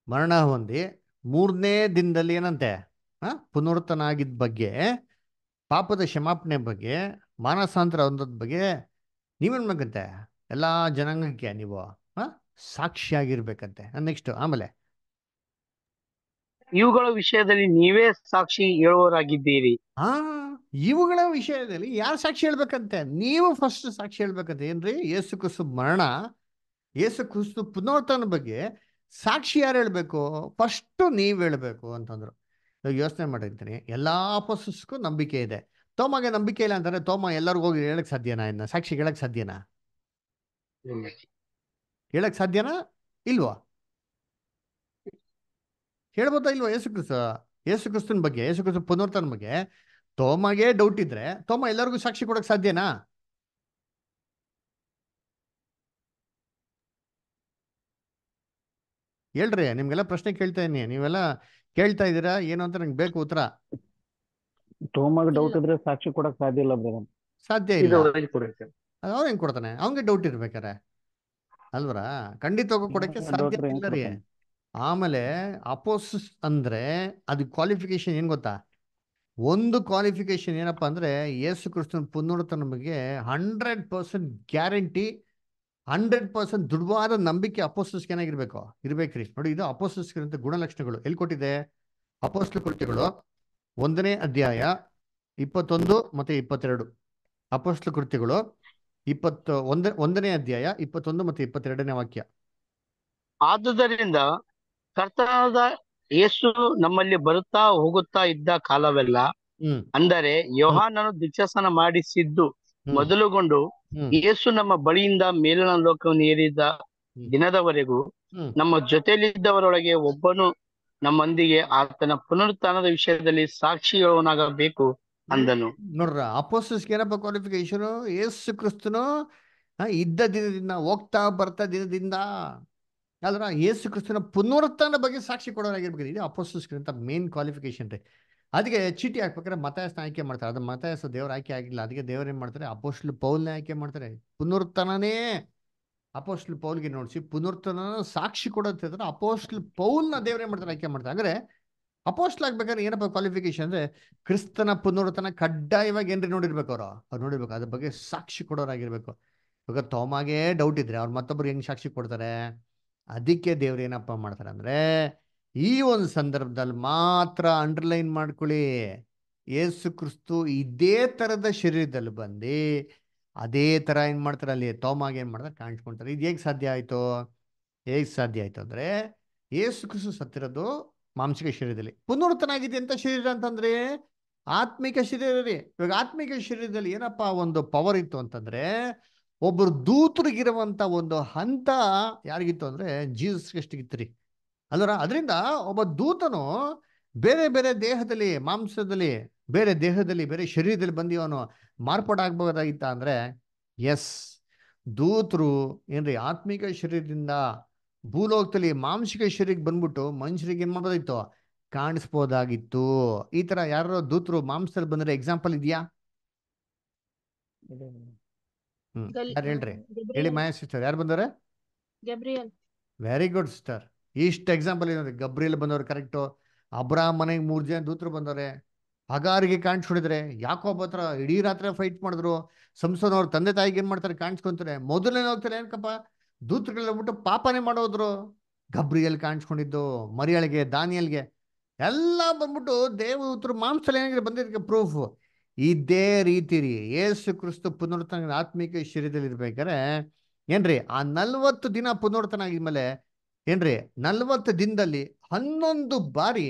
ಮರಣ ಹೊಂದಿ ಮೂರನೇ ದಿನದಲ್ಲಿ ಏನಂತೆ? ಆಗಿದ್ದ ಬಗ್ಗೆ ಪಾಪದ ಕ್ಷಮಾಪಣೆ ಬಗ್ಗೆ ಮಾನಸಾಂತರ ಹೊಂದೋದ್ ಬಗ್ಗೆ ನೀವೇನ್ಬೇಕಂತೆ ಎಲ್ಲ ಎಲ್ಲಾ ಜನಾಂಗಕ್ಕೆ ನೀವು ಹಾ? ಸಾಕ್ಷಿಯಾಗಿರ್ಬೇಕಂತೆ. ನೆಕ್ಸ್ಟ್ ಆಮೇಲೆ. ಇವುಗಳ ವಿಷಯದಲ್ಲಿ ನೀವೇ ಸಾಕ್ಷಿ ಹೇಳುವವರಾಗಿದ್ದೀರಿ. ಹಾ ಇವುಗಳ ವಿಷಯದಲ್ಲಿ ಯಾರು ಸಾಕ್ಷಿ ಹೇಳ್ಬೇಕಂತೆ? ನೀವು ಫಸ್ಟ್ ಸಾಕ್ಷಿ ಹೇಳ್ಬೇಕಂತೆ. ಏನ್ರಿ? ಯೇಸು ಕ್ರಿಸ್ತು ಮರಣ ಯೇಸು ಕುಸು ಪುನರ್ತನ ಬಗ್ಗೆ ಸಾಕ್ಷಿ ಯಾರು ಹೇಳ್ಬೇಕು? ಫಸ್ಟ್ ನೀವ್ ಹೇಳ್ಬೇಕು ಅಂತಂದ್ರು. ಇವಾಗ ಯೋಚನೆ ಮಾಡಿರ್ತೀನಿ ಎಲ್ಲಾ ಪಸಸ್ಗೂ ನಂಬಿಕೆ ಇದೆ. ತೋಮಗೆ ನಂಬಿಕೆ ಇಲ್ಲ ಅಂತಂದ್ರೆ ತೋಮ ಎಲ್ಲರಿಗೂ ಹೋಗಿ ಹೇಳಕ್ ಸಾಧ್ಯನಾ ಇನ್ನ? ಸಾಕ್ಷಿ ಹೇಳಕ್ ಸಾಧ್ಯನಾ? ಹೇಳಕ್ ಸಾಧ್ಯನಾ? ಇಲ್ವಾ? ಹೇಳ್ಬೋದಾ ಇಲ್ವಾ ಯೇಸು ಕ್ರಿಸ್ತು ಯೇಸು ಕ್ರಿಸ್ತನ ಬಗ್ಗೆ ಯೇಸು ಕ್ರಿಸ್ತು ಪುನರುತ್ಥಾನ ಬಗ್ಗೆ? ತೋಮಗೆ ಡೌಟ್ ಇದ್ರೆ ತೋಮ ಎಲ್ಲರಿಗೂ ಸಾಕ್ಷಿ ಕೊಡಕ್ ಸಾಧ್ಯನಾ? ಹೇಳ್ರಿ ನಿಮ್ಗೆಲ್ಲ ಪ್ರಶ್ನೆ ಕೇಳ್ತಾ ಇದೀನಿ ನೀವೆಲ್ಲ ಕೇಳ್ತಾ ಇದ್ದೀರಾ? ಏನು ಅಂತ ನಂಗೆ ಬೇಕು ಉತ್ತರ. ತೋಮಾಗ ಡೌಟ್ ಇದ್ರೆ ಸಾಕ್ಷಿ ಕೊಡಕ್ ಸಾಧ್ಯ ಇಲ್ಲ ಬ್ರದರ್ ಸಾಧ್ಯ ಇದು ಇಲ್ಲ. ಅವ್ನು ಹೆಂಗ್ ಕೊಡ್ತಾನೆ? ಅವ್ನ್ಗೆ ಡೌಟ್ ಇರ್ಬೇಕಾರೆ ಅಲ್ವರ? ಖಂಡಿತ ಕೊಡಕ್ಕೆ ಸಾಧ್ಯ ಇಲ್ಲ ರೀ. ಆಮೇಲೆ ಅಪೋಸ್ ಅಂದ್ರೆ ಅದು ಕ್ವಾಲಿಫಿಕೇಶನ್ ಏನ್ ಗೊತ್ತಾ? ಒಂದು ಕ್ವಾಲಿಫಿಕೇಶನ್ ಏನಪ್ಪಾ ಅಂದ್ರೆ ಯೇಸು ಕ್ರಿಸ್ತನ ಪುನರುತ್ಥಾನ ಬಗ್ಗೆ hundred percent guarantee hundred percent ದೃಢವಾದ ನಂಬಿಕೆ ಅಪೋಸಿಸ್ಗೆ ಏನಾಗಿರ್ಬೇಕು? ಇರ್ಬೇಕ್ರಿ. ನೋಡಿ ಇದು ಅಪೋಸ್ಟಲ್ಸ್ಗಿರಂತ ಗುಣಲಕ್ಷಣಗಳು. ಎಲ್ಲಿ ಕೊಟ್ಟಿದೆ ಅಪೋಸ್ಟಲ್ ಕೃತ್ಯಗಳು ಒಂದನೇ ಅಧ್ಯಾಯ ಇಪ್ಪತ್ತೊಂದು ಮತ್ತೆ ಇಪ್ಪತ್ತೆರಡು. ಅಪೋಸ್ಟಲ್ ಕೃತಿಗಳು ಇಪ್ಪತ್ತು ಒಂದ ಒಂದನೇ ಅಧ್ಯಾಯ ಇಪ್ಪತ್ತೊಂದು ಮತ್ತೆ ಇಪ್ಪತ್ತೆರಡನೇ ವಾಕ್ಯ. ಆದುದರಿಂದ ಕರ್ತನಾದ ಯೇಸು ನಮ್ಮಲ್ಲಿ ಬರುತ್ತಾ ಹೋಗುತ್ತಾ ಇದ್ದ ಕಾಲವೆಲ್ಲ ಅಂದರೆ ಯೋಹಾನನು ದಿಕ್ಷಾಸನ ಮಾಡಿಸಿದ್ದು ಮೊದಲುಗೊಂಡು ಯೇಸು ನಮ್ಮ ಬಳಿಯಿಂದ ಮೇಲಿನ ಲೋಕವನ್ನು ಏರಿದ ದಿನದವರೆಗೂ. ನಮ್ಮ ಜೊತೆಯಲ್ಲಿದ್ದವರೊಳಗೆ ಒಬ್ಬನು ನಮ್ಮೊಂದಿಗೆ ಆತನ ಪುನರುತ್ಥಾನದ ವಿಷಯದಲ್ಲಿ ಸಾಕ್ಷಿಗಳವನಾಗಬೇಕು ಅಂದನು. ನೋಡ್ರ ಅಪೋಸ್ಟಲ್ಸ್ಗೆ ಏನಪ್ಪ ಕ್ವಾಲಿಫಿಕೇಶನ್ ಯೇಸು ಕ್ರಿಸ್ತನು ಇದ್ದ ದಿನದಿಂದ ಹೋಗ್ತಾ ಬರ್ತಾ ದಿನದಿಂದ, ಆದ್ರ ಯೇಸು ಕ್ರಿಸ್ತನ ಪುನರುತ್ಥಾನ ಬಗ್ಗೆ ಸಾಕ್ಷಿ ಕೊಡೋರಾಗಿರ್ಬೇಕು. ಇದು ಅಪೋಸ್ಟಲ್ಸ್ಗಿಂತ ಮೇನ್ ಕ್ವಾಲಿಫಿಕೇಶನ್ ರೀ. ಅದಕ್ಕೆ ಚೀಟಿ ಹಾಕ್ಬೇಕಾದ್ರೆ ಮತಾಯಸ್ನ ಆಯ್ಕೆ ಮಾಡ್ತಾರೆ. ಅದು ಮತಾಯಸ ದೇವ್ರ ಆಯ್ಕೆ ಆಗಿಲ್ಲ. ಅದಕ್ಕೆ ದೇವ್ರ ಏನ್ ಮಾಡ್ತಾರೆ? ಅಪೋಸ್ಲು ಪೌಲ್ನ ಆಯ್ಕೆ ಮಾಡ್ತಾರೆ. ಪುನರುತ್ಥಾನನೇ ಅಪೋಸ್ಟ್ಲ್ ಪೌಲ್ಗೆ ನೋಡಿಸಿ ಪುನರ್ತನ ಸಾಕ್ಷಿ ಕೊಡೋದ್ರೆ ಅಪೋಸ್ಟ್ಲ್ ಪೌಲ್ನ ದೇವ್ರ ಮಾಡ್ತಾರೆ? ಆಯ್ಕೆ ಮಾಡ್ತಾರೆ. ಅಂದ್ರೆ ಅಪೋಸ್ಟ್ಲ್ ಆಗ್ಬೇಕಾದ್ರೆ ಏನಪ್ಪ ಕ್ವಾಲಿಫಿಕೇಶನ್ ಅಂದ್ರೆ ಕ್ರಿಸ್ತನ ಪುನರ್ತನ ಕಡ್ಡಾಯವಾಗಿ ಏನ್ರಿ ನೋಡಿರ್ಬೇಕು ಅವರು? ಅವ್ರು ನೋಡಿರ್ಬೇಕು, ಅದ್ರ ಬಗ್ಗೆ ಸಾಕ್ಷಿ ಕೊಡೋರಾಗಿರ್ಬೇಕು. ಇವಾಗ ತೋಮಾಗೆ ಡೌಟ್ ಇದ್ರೆ ಅವ್ರು ಮತ್ತೊಬ್ರು ಹೆಂಗ್ ಸಾಕ್ಷಿ ಕೊಡ್ತಾರೆ? ಅದಕ್ಕೆ ದೇವ್ರು ಏನಪ್ಪ ಮಾಡ್ತಾರೆ ಅಂದ್ರೆ ಈ ಒಂದು ಸಂದರ್ಭದಲ್ಲಿ ಮಾತ್ರ ಅಂಡರ್ಲೈನ್ ಮಾಡ್ಕೊಳ್ಳಿ. ಯೇಸು ಕ್ರಿಸ್ತು ಇದೇ ತರದ ಶರೀರದಲ್ಲಿ ಬಂದು ಅದೇ ಥರ ಏನು ಮಾಡ್ತಾರೆ ಅಲ್ಲಿ ತೋಮಾಗ ಏನು ಮಾಡ್ತಾರೆ ಕಾಣಿಸ್ಕೊಂತಾರೆ. ಇದು ಹೇಗೆ ಸಾಧ್ಯ ಆಯಿತು? ಹೇಗೆ ಸಾಧ್ಯ ಆಯಿತು ಅಂದರೆ ಏಸು ಕ್ರಿಸ್ತು ಸತ್ತಿರೋದು ಮಾಂಸಿಕ ಶರೀರದಲ್ಲಿ. ಪುನರ್ತನ ಆಗಿದೆ ಅಂತ ಶರೀರ ಅಂತಂದ್ರೆ ಆತ್ಮಿಕ ಶರೀರ ರೀ ಇವಾಗ ಆತ್ಮಿಕ ಶರೀರದಲ್ಲಿ ಏನಪ್ಪಾ ಒಂದು ಪವರ್ ಇತ್ತು ಅಂತಂದರೆ ಒಬ್ಬರು ದೂತರಿಗಿರುವಂಥ ಒಂದು ಹಂತ ಯಾರಿಗಿತ್ತು ಅಂದರೆ ಜೀಸಸ್ ಕ್ರಿಸ್ಟಿಗಿತ್ತು ರೀ ಅಲ್ಲರ ಅದರಿಂದ ಒಬ್ಬ ದೂತನು ಬೇರೆ ಬೇರೆ ದೇಹದಲ್ಲಿ, ಮಾಂಸದಲ್ಲಿ ಬೇರೆ ದೇಹದಲ್ಲಿ ಬೇರೆ ಶರೀರದಲ್ಲಿ ಬಂದು ಅವನು ಮಾರ್ಪಾಡಾಗಬಹುದಾಗಿತ್ತ ಅಂದ್ರೆ ಎಸ್ ದೂತರು ಏನ್ರಿ ಆತ್ಮಿಕ ಶರೀರದಿಂದ ಭೂಲೋಕದಲ್ಲಿ ಮಾಂಸಿಕ ಶರೀರಕ್ಕೆ ಬಂದ್ಬಿಟ್ಟು ಮನುಷ್ಯರಿಗೆ ಏನ್ ಮಾಡ್ಬೋದಾಗಿತ್ತು? ಕಾಣಿಸ್ಬೋದಾಗಿತ್ತು. ಈ ತರ ಯಾರೋ ದೂತರು ಮಾಂಸದಲ್ಲಿ ಬಂದ್ರೆ ಎಕ್ಸಾಂಪಲ್ ಇದೆಯಾ? ಹ್ಮ್ ಯಾರು ಹೇಳ್ರಿ? ಹೇಳಿ ಮಾಯಾ ಸಿಸ್ಟರ್ ಯಾರು ಬಂದವ್ರೆ? ವೆರಿ ಗುಡ್ ಸಿಸ್ಟರ್ ಇಷ್ಟು ಎಕ್ಸಾಂಪಲ್ ಏನಂದ್ರೆ ಗಬ್ರಿಯಲ್ ಬಂದವ್ರು ಕರೆಕ್ಟು ಅಬ್ರಾಹ್ ಮನೆಗೆ ಮೂರು ಜನ ದೂತರು ಬಂದವ್ರೆ. ಹಗಾರಿಗೆ ಕಾಣಿಸ್ಕೊಂಡಿದ್ರೆ, ಯಾಕೋ ಹತ್ರ ಇಡೀ ರಾತ್ರಿ ಫೈಟ್ ಮಾಡಿದ್ರು ಸಂಸನ್ ಅವ್ರ ತಂದೆ ತಾಯಿಗೆ ಏನ್ ಮಾಡ್ತಾರೆ ಕಾಣಿಸ್ಕೊಂತಾರೆ ಮೊದಲನೇ ಹೋಗ್ತಾರೆ ಏನಕಪ್ಪ ಬಿಟ್ಟು ಪಾಪನೇ ಮಾಡೋದ್ರು. ಗಬ್ರಿಯಲ್ಲಿ ಕಾಣಿಸ್ಕೊಂಡಿದ್ದು, ಮರಿಯಳಿಗೆ, ದಾನಿಯಲ್ಗೆ, ಎಲ್ಲ ಬಂದ್ಬಿಟ್ಟು ದೇವದೂತರು ಮಾಂಸಲ್ಲಿ ಏನಾಗಿದೆ ಬಂದಿದ್ದಕ್ಕೆ ಪ್ರೂಫ್ ಇದೇ ರೀತಿ ರೀ, ಏಸು ಕ್ರಿಸ್ತು ಪುನರ್ತನ ಆತ್ಮೀಕ ಶರೀರದಲ್ಲಿ ಇರ್ಬೇಕಾರೆ ಏನ್ರಿ, ಆ ನಲ್ವತ್ತು ದಿನ ಪುನರ್ತನ ಆಗಿದ್ಮೇಲೆ, ಏನ್ರಿ, ನಲ್ವತ್ತು ದಿನದಲ್ಲಿ ಹನ್ನೊಂದು ಬಾರಿ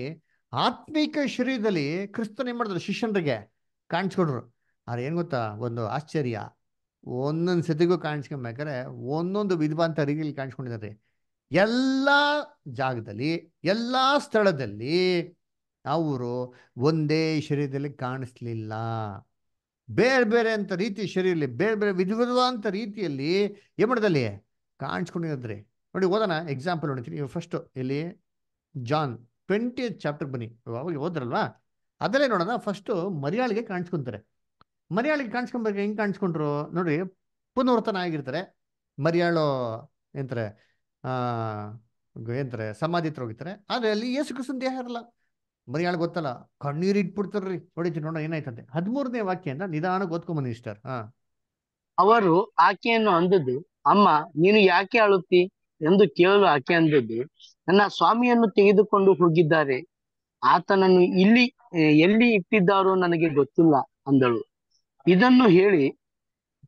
ಆತ್ಮಿಕ ಶರೀರದಲ್ಲಿ ಕ್ರಿಸ್ತನ ಏನ್ ಮಾಡಿದ್ರು ಶಿಷ್ಯನರಿಗೆ ಕಾಣಿಸ್ಕೊಡ್ರು ಆದ್ರೆ ಏನ್ ಗೊತ್ತಾ? ಒಂದು ಆಶ್ಚರ್ಯ. ಒಂದೊಂದು ಸತಿಗೂ ಕಾಣಿಸ್ಕೊಬೇಕಾದ್ರೆ ಒಂದೊಂದು ವಿದ್ವಾಂತ ರೀತಿಯಲ್ಲಿ ಕಾಣಿಸ್ಕೊಂಡಿದ್ದಾರೆ. ಎಲ್ಲ ಜಾಗದಲ್ಲಿ, ಎಲ್ಲ ಸ್ಥಳದಲ್ಲಿ ಅವರು ಒಂದೇ ಶರೀರದಲ್ಲಿ ಕಾಣಿಸ್ಲಿಲ್ಲ. ಬೇರೆ ಬೇರೆ ಅಂತ ರೀತಿ ಶರೀರಲ್ಲಿ ಬೇರೆ ಬೇರೆ ವಿಧ ವಿಧವಾದಂಥ ರೀತಿಯಲ್ಲಿ ಏನ್ ಮಾಡಿದಲ್ಲಿ? ಕಾಣಿಸ್ಕೊಂಡಿದ್ರಿ ನೋಡಿ ಓದೋಣ ಎಕ್ಸಾಂಪಲ್ ನೋಡ್ತೀನಿ. ಫಸ್ಟು ಇಲ್ಲಿ ಜಾನ್ ಟ್ವೆಂಟಿ ಚಾಪ್ಟರ್ ಬನ್ನಿ. ಅವಾಗ ಓದ್ರಲ್ವಾ? ಅದರಲ್ಲೇ ನೋಡೋಣ ಫಸ್ಟ್ ಮರಿಯಾಳಿಗೆ ಕಾಣಿಸ್ಕೊಂತಾರೆ. ಮರಿಯಾಳಿಗೆ ಕಾಣಿಸ್ಕೊಂಬೇಕು ಹೆಂಗೆ ಕಾಣಿಸ್ಕೊಂಡ್ರು? ನೋಡಿ, ಪುನರ್ತನ ಆಗಿರ್ತಾರೆ. ಮರಿಯಾಳು ಏನಂತಾರೆ ಏನಂತಾರೆ ಸಮಾಧಿ ಹತ್ರ ಹೋಗಿರ್ತಾರೆ. ಆದರೆ ಅಲ್ಲಿ ಯೇಸು ಕ್ರಿಸ್ತನ ದೇಹ ಇರಲ್ಲ. ಮರಿಯಾಳು ಗೊತ್ತಲ್ಲ. ಕಣ್ಣೀರು ಇಟ್ಬಿಡ್ತಾರ್ರಿ. ನೋಡಿ ನೋಡೋಣ ಏನಾಯ್ತಂತೆ. ಹದಿಮೂರನೇ ವಾಕ್ಯದಿಂದ ನಿಧಾನ ಓದ್ಕೊಂಬನ್ನಿ ಇಷ್ಟರ್ ಅವರು ಆಕೆಯನ್ನು ಅಂದದ್ದು, ಅಮ್ಮ, ನೀನು ಯಾಕೆ ಅಳುತ್ತಿ? ಎಂದು ಕೇಳಲು ಆಕೆ ಅಂದದ್ದು ನನ್ನ ಸ್ವಾಮಿಯನ್ನು ತೆಗೆದುಕೊಂಡು ಹೋಗಿದ್ದಾರೆ. ಆತನನ್ನು ಇಲ್ಲಿ ಎಲ್ಲಿ ಇಟ್ಟಿದ್ದಾರೋ ನನಗೆ ಗೊತ್ತಿಲ್ಲ ಅಂದಳು. ಇದನ್ನು ಹೇಳಿ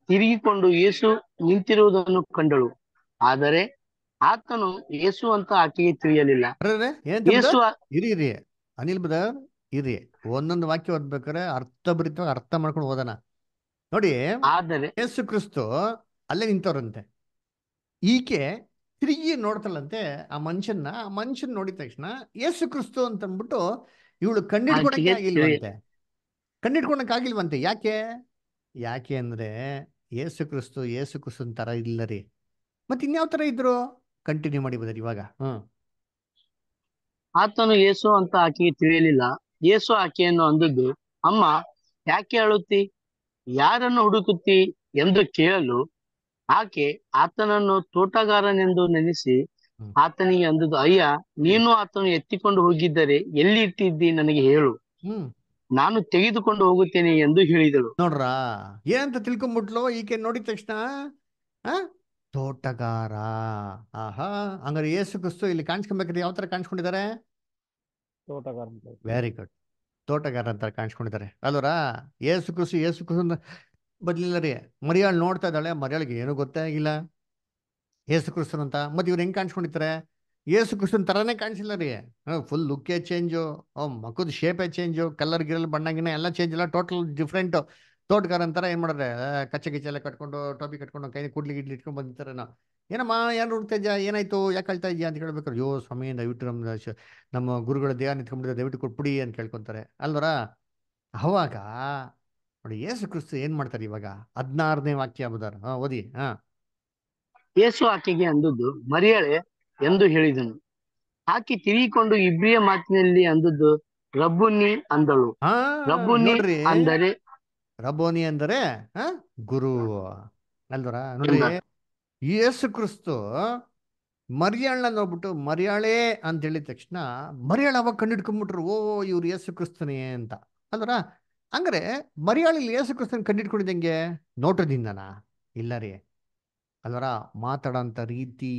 ತಿರುಗಿಕೊಂಡು ಯೇಸು ನಿಂತಿರುವುದನ್ನು ಕಂಡಳು. ಆದರೆ ಆತನು ಯೇಸು ಅಂತ ಆಕೆಗೆ ತಿಳಿಯಲಿಲ್ಲ. ಅನಿಲ್ ಬದರ್ ಇರಿ. ಒಂದೊಂದು ವಾಕ್ಯ ಓದ್ಬೇಕಾರೆ ಅರ್ಥಭರಿತವಾಗಿ ಅರ್ಥ ಮಾಡ್ಕೊಂಡು ಓದೋಣ. ನೋಡಿ ಆದರೆ ಯೇಸು ಕ್ರಿಸ್ತು ಅಲ್ಲೇ ನಿಂತವ್ರಂತೆ. ಈಕೆ ತಿರುಗಿ ನೋಡ್ತಾಳಂತೆ ಆ ಮನುಷ್ಯನ್ನ ಆ ಮನುಷ್ಯನ್ ನೋಡಿದ ತಕ್ಷಣ ಯೇಸು ಕ್ರಿಸ್ತು ಅಂತ ಅಂದ್ಬಿಟ್ಟು ಇವಳು ಕಂಡಿಡ್ಕೊಳಕ್ಕೆ ಆಕೆಗೆ ಆಗಿಲ್ವಂತೆ. ಯಾಕೆ? ಯಾಕೆ ಅಂದ್ರೆ ಯೇಸು ಕ್ರಿಸ್ತು ಯೇಸು ಕ್ರಿಸ್ತು ತರ ಇಲ್ಲ ರೀ. ಮತ್ತೆ ಇನ್ಯಾವ ತರ ಇದ್ರು? ಕಂಟಿನ್ಯೂ ಮಾಡಿ ಬದರಿ ಇವಾಗ. ಹ್ಮ್. ಆತನು ಯೇಸು ಅಂತ ಆಕೆಗೆ ತಿಳಿಯಲಿಲ್ಲ. ಯೇಸು ಆಕೆಯನ್ನು ಅಂದದ್ದು ಅಮ್ಮ ಯಾಕೆ ಅಳುತ್ತಿ? ಯಾರನ್ನು ಹುಡುಕುತ್ತಿ? ಎಂದು ಕೇಳಲು ಆಕೆ ಆತನನ್ನು ತೋಟಗಾರನೆಂದು ನೆನೆಸಿ. ಆತನಿಗೆ ಅಂದದ್ದು ಅಯ್ಯ ನೀನು ಆತನು ಎತ್ತಿಕೊಂಡು ಹೋಗಿದ್ದರೆ ಎಲ್ಲಿ ಇಟ್ಟಿದ್ದಿ ನನಗೆ ಹೇಳು. ನಾನು ತೆಗೆದುಕೊಂಡು ಹೋಗುತ್ತೇನೆ ಎಂದು ಹೇಳಿದಳು. ನೋಡ್ರ ಏನಂತ ತಿಳ್ಕೊಂಬಿಟ್ಲು ಈಕೆ ನೋಡಿದ ತಕ್ಷಣ? ಆ? ತೋಟಗಾರ. ಆಹಾ ಹಂಗಾರೆ ಏಸು ಕ್ರಿಸ್ತು ಇಲ್ಲಿ ಕಾಣಿಸ್ಕೊಬೇಕಾದ್ರೆ ಯಾವ ತರ ಕಾಣಿಸ್ಕೊಂಡಿದ್ದಾರೆ? ತೋಟಗಾರ ವೆರಿ ಗುಡ್ ತೋಟಗಾರ ಅಂತ ಕಾಣಿಸ್ಕೊಂಡಿದ್ದಾರೆ. ಅಲ್ವರ? ಏಸು ಕ್ರಿಸ್ತು ಏಸು ಕ್ರಿಸ್ತು ಬದ್ಲಿಲ್ಲ ರೀ. ಮರಿಯಾಳು ನೋಡ್ತಾ ಇದ್ದಾಳೆ, ಮರಿಯಾಳಿಗೆ ಏನೂ ಗೊತ್ತೇ ಆಗಿಲ್ಲ ಯೇಸು ಅಂತ. ಮತ್ತೆ ಇವ್ರು ಹೆಂಗೆ ಕಾಣಿಸ್ಕೊಂಡಿರ್ತಾರೆ? ಯೇಸು ಕ್ರಿಸ್ತನ್ ಥರನೇ ಕಾಣಿಸಿಲ್ಲ ರೀ. ಫುಲ್ ಲುಕ್ಕೇ ಚೇಂಜು ಮಕ್ಕದ ಶೇಪೇ ಚೇಂಜು ಕಲರ್ ಗಿರಲ್ ಬಣ್ಣಗಿನ ಎಲ್ಲ ಚೇಂಜ್ ಇಲ್ಲ ಟೋಟಲ್ ಡಿಫ್ರೆಂಟ್ ತೋಟಗಾರ ಅಂತಾರ ಏನ್ ಮಾಡಿದ್ರೆ ಕಚ್ಚೆ ಗಿಚ್ಚೆ ಕಟ್ಕೊಂಡು, ಟೋಪಿ ಕಟ್ಕೊಂಡು ಕೈ ಕೂಡ್ಲಿ ಗಿಡ್ಲಿ ಇಟ್ಕೊಂಡು ಬಂದಿರ್ತಾರೆ ನಾವು ಏನಮ್ಮ ಯಾರು ಹುಡ್ತಾ ಇದ್ಯಾ? ಏನಾಯ್ತು? ಯಾಕೆ ಅಳ್ತಾ ಇದೆಯಾ ಅಂತ ಕೇಳ್ಬೇಕಾರೆ ಯೋ ಸ್ವಾಮಿ, ದಯವಿಟ್ಟು ನಮ್ಮ ನಮ್ಮ ಗುರುಗಳ ದೇಹ ನಿಂತ್ಕೊಂಡ್ಬಿಟ್ಟಿದೆ, ದಯವಿಟ್ಟು ಕೊಟ್ಬಿಡಿ ಅಂತ ಕೇಳ್ಕೊತಾರೆ. ಅಲ್ವರ? ಅವಾಗ ನೋಡಿ ಯೇಸು ಕ್ರಿಸ್ತು ಏನ್ ಮಾಡ್ತಾರೆ ಇವಾಗ? ಹದಿನಾರನೇ ವಾಕ್ಯ ಬದಾರ ಹಾ ಓದಿ. ಹಾ. ಯೇಸು ಆಕೆಗೆ ಅಂದದ್ದು ಮರಿಯಳೆ ಎಂದು ಹೇಳಿದನು. ಆಕೆ ತಿರುಗಿಕೊಂಡು ಇಬ್ರಿಯ ಮಾತಿನಲ್ಲಿ ಅಂದದ್ದು ರಬ್ಬುನಿ ಅಂದಳು. ಹಾ ರಬ್ಬುನಿ ಅಂದರೆ? ರಬೋನಿ ಅಂದರೆ ಗುರು. ಅಲ್ವರ ನೋಡಿ. ಯೇಸು ಕ್ರಿಸ್ತು ಮರಿಯಾಳನ್ನ ನೋಡ್ಬಿಟ್ಟು ಮರಿಯಾಳೆ ಅಂತ ಹೇಳಿದ ತಕ್ಷಣ ಮರಿಯಾಳ ಅವಾಗ ಕಂಡಿಡ್ಕೊಂಡ್ಬಿಟ್ರು ಓ ಇವ್ರು ಯೇಸು ಕ್ರಿಸ್ತನೇ ಅಂತ. ಅಲ್ವರ ಹಂಗಾರೆ ಮರಿಯಾಳಲ್ಲಿ ಯೇಸು ಕ್ರಿಸ್ತನ್ ಕಂಡಿಡ್ಕೊಂಡಿದ್ದಂಗೆ ನೋಟದಿಂದನಾ? ಇಲ್ಲ ರೀ. ಅದರ ಮಾತಾಡೋಂಥ ರೀತಿ,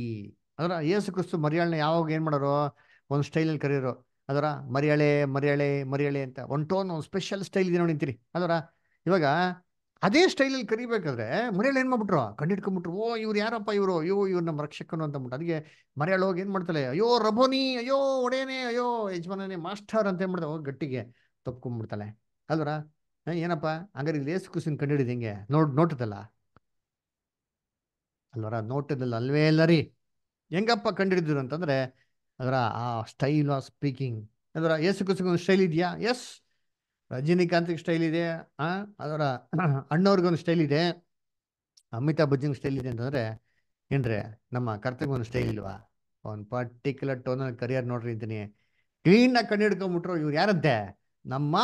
ಅದರ ಯೇಸು ಕ್ರಿಸ್ತು ಮರಿಯಾಳನ್ನ ಯಾವಾಗ ಏನು ಮಾಡೋರು? ಒಂದು ಸ್ಟೈಲಲ್ಲಿ ಕರೆಯೋರು ಅದರ ಮರಿಯಾಳೆ ಮರಿಯಾಳೆ ಮರಿಯಾಳೆ ಅಂತ ಒಂದು ಟೋನ್, ಒಂದು ಸ್ಪೆಷಲ್ ಸ್ಟೈಲ್ ಇದೆ ನೋಡಿ ಅಂತೀರಿ ಅದರ ಇವಾಗ ಅದೇ ಸ್ಟೈಲಲ್ಲಿ ಕರಿಬೇಕಾದ್ರೆ ಮರಿಯಾಳು ಏನು ಮಾಡ್ಬಿಟ್ರು? ಕಂಡಿಡ್ಕೊಂಡ್ಬಿಟ್ರು ಓ, ಇವ್ರು ಯಾರಪ್ಪ ಇವರು? ಅಯ್ಯೋ, ಇವ್ರು ನಮ್ಮ ರಕ್ಷಕನು ಅಂತ ಅಂದ್ಬಿಟ್ಟು. ಅದಕ್ಕೆ ಮರಿಯಾಳು ಹೋಗಿ ಏನು ಮಾಡ್ತಾಳೆ? ಅಯ್ಯೋ ರಬೋನಿ ಅಯ್ಯೋ, ಒಡೆಯನೇ, ಅಯ್ಯೋ, ಯಜಮಾನನೇ, ಮಾಸ್ಟರ್ ಅಂತ ಏನು ಮಾಡ್ತಾಳೆ? ಹೋಗಿ ಗಟ್ಟಿಗೆ ತಪ್ಕೊಂಡ್ಬಿಡ್ತಾಳೆ. ಅಲ್ವರ ಏನಪ್ಪ? ಹಂಗಾರೆ ಇಲ್ಲಿ ಏಸು ಕುಸಿನ ಕಂಡಿಡಿದ ಹೆಂಗೆ? ನೋಡ್, ನೋಟದಲ್ಲ? ಅಲ್ವರ ನೋಟದಲ್ಲಿ ಅಲ್ವೇ ಇಲ್ಲ ರೀ ಹೆಂಗಪ್ಪ ಕಂಡಿಡಿದ್ರು ಅಂತಂದ್ರೆ, ಅದರ ಆ ಸ್ಟೈಲ್ ಆಫ್ ಸ್ಪೀಕಿಂಗ್ ಅದರ ಯೇಸು ಕ್ರಿಸ್ತಗೊಂದು ಸ್ಟೈಲ್ ಇದೆಯಾ? ಎಸ್ ರಜನಿಕಾಂತ್ಗೆ ಸ್ಟೈಲ್ ಇದೆ. ಆ, ಅದರ ಅಣ್ಣವ್ರಿಗೊಂದು ಸ್ಟೈಲ್ ಇದೆ. ಅಮಿತಾಬ್ ಬಚ್ಚನ್ಗೆ ಸ್ಟೈಲ್ ಇದೆ ಅಂತಂದ್ರೆ, ಏನ್ರಿ, ನಮ್ಮ ಕರ್ತವ್ಗೊಂದು ಸ್ಟೈಲ್ ಇಲ್ವಾ? ಒಂದು ಪರ್ಟಿಕ್ಯುಲರ್ ಟೋನಲ್ಲಿ ಕರಿಯರ್ ನೋಡ್ರಿ ಅಂತೀನಿ. ಕ್ಲೀನಾಗಿ ಕಣ್ಣು ಹಿಡ್ಕೊಂಡ್ಬಿಟ್ರು ಇವ್ರು ಯಾರಂತೆ? ನಮ್ಮ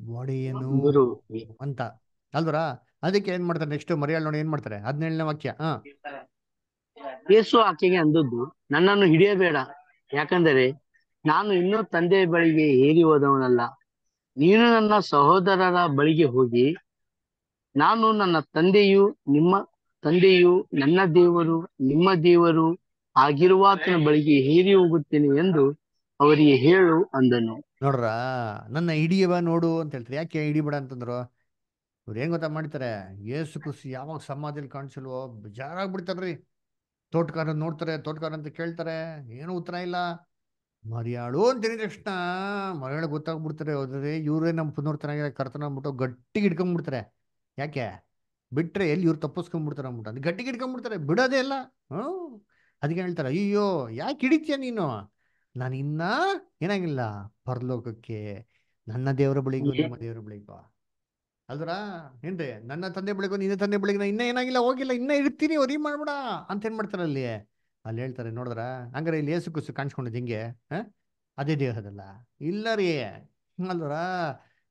ಒಡೆಯನು ಏನು ಅಂತ. ಅಲ್ವರ? ಅದಕ್ಕೆ ಏನ್ ಮಾಡ್ತಾರೆ ನೆಕ್ಸ್ಟ್ ಮರಿಯಾಳ್ ನೋಡಿ ಏನ್ ಮಾಡ್ತಾರೆ? ಹದಿನೇಳನೇ ವಾಕ್ಯ ಹಾ. ಯೇಸು ಆಕೆಗೆ ಅಂದದ್ದು ನನ್ನನ್ನು ಹಿಡಿಯಬೇಡ. ಯಾಕಂದರೆ ನಾನು ಇನ್ನೂ ತಂದೆ ಬಳಿಗೆ ಏರಿ ಹೋದವನಲ್ಲ. ನೀನು ನನ್ನ ಸಹೋದರರ ಬಳಿಗೆ ಹೋಗಿ ನಾನು ನನ್ನ ತಂದೆಯು ನಿಮ್ಮ ತಂದೆಯು ನನ್ನ ದೇವರು ನಿಮ್ಮ ದೇವರು ಆಗಿರುವಾತನ ಬಳಿಗೆ ಹೇರಿ ಹೋಗುತ್ತೇನೆ ಎಂದು ಅವರಿಗೆ ಹೇಳು ಅಂದನು. ನೋಡ್ರ, ನನ್ನ ಹಿಡಿಯವ ನೋಡು ಅಂತ ಹೇಳ್ತಾರೆ. ಯಾಕೆ ಹಿಡಿಬೇಡ ಅಂತಂದ್ರು? ಇವ್ರು ಏನ್ ಗೊತ್ತಾ ಮಾಡ್ತಾರೆ ಏಸು ಕುಸಿ ಯಾವಾಗ ಸಮಾಧಿಯಲ್ಲಿ ಕಾಣಿಸಲ್ವೋ? ಬೇಜಾರಾಗ್ಬಿಡ್ತಾರ್ರಿ ತೋಟಕಾರ ನೋಡ್ತಾರೆ ತೋಟಕಾರ ಅಂತ ಕೇಳ್ತಾರೆ. ಏನು ಉತ್ತರ ಇಲ್ಲ. ಮರಿಯಾಳು ಅಂತ ಹೇಳಿದ ತಕ್ಷಣ ಮರಿಯಾಳು ಗೊತ್ತಾಗ್ಬಿಡ್ತಾರೆ. ಹೋದ್ರೆ ಇವರೇ ನಮ್ಮ ಪುನರ್ತನಾಗಿದೆ ಕರ್ತನ ಅಂದ್ಬಿಟ್ಟು ಗಟ್ಟಿಗೆ ಇಟ್ಕೊಂಡ್ಬಿಡ್ತಾರೆ ಯಾಕೆ? ಬಿಟ್ರೆ ಎಲ್ಲಿ ಇವ್ರು ತಪ್ಪಿಸ್ಕೊಂಡ್ಬಿಡ್ತಾರೆ ಅಂದ್ಬಿಟ್ಟು. ಅದು ಗಟ್ಟಿಗೆ ಇಟ್ಕೊಂಡ್ಬಿಡ್ತಾರೆ ಬಿಡೋದೇ ಇಲ್ಲ. ಹ್ಞೂ ಅದಕ್ಕೆ ಹೇಳ್ತಾರೆ ಅಯ್ಯೋ ಯಾಕೆ ಹಿಡಿತೀಯ ನೀನು? ನಾನು ಇನ್ನ ಏನಾಗಿಲ್ಲ ಪರಲೋಕಕ್ಕೆ. ನನ್ನ ದೇವರ ಬಳಿಗೂ ನಿಮ್ಮ ದೇವರ ಬಳಿಗೂ. ಅಲ್ದ್ರ? ಏನ್ರಿ? ನನ್ನ ತಂದೆ ಬಳಿಗೂ ನಿನ್ನ ತಂದೆ ಬಳಿಗೂ ನಾ ಇನ್ನ ಏನಾಗಿಲ್ಲ ಹೋಗಿಲ್ಲ ಇನ್ನ ಇರ್ತೀನಿ ಒರಿ ಮಾಡ್ಬೇಡ ಅಂತ ಏನ್ ಮಾಡ್ತಾರೆ ಅಲ್ಲಿ. ಅಲ್ಲಿ ಹೇಳ್ತಾರೆ ನೋಡಿದ್ರ? ಹಂಗಾರೆ ಇಲ್ಲಿ ಏಸು ಕುಸು ಕಾಣಿಸ್ಕೊಂಡಿದ್ ಹಿಂಗೆ ಹ? ಅದೇ ದೇಹದಲ್ಲ ಇಲ್ಲ ರೀ. ಅಲ್ದ್ರ?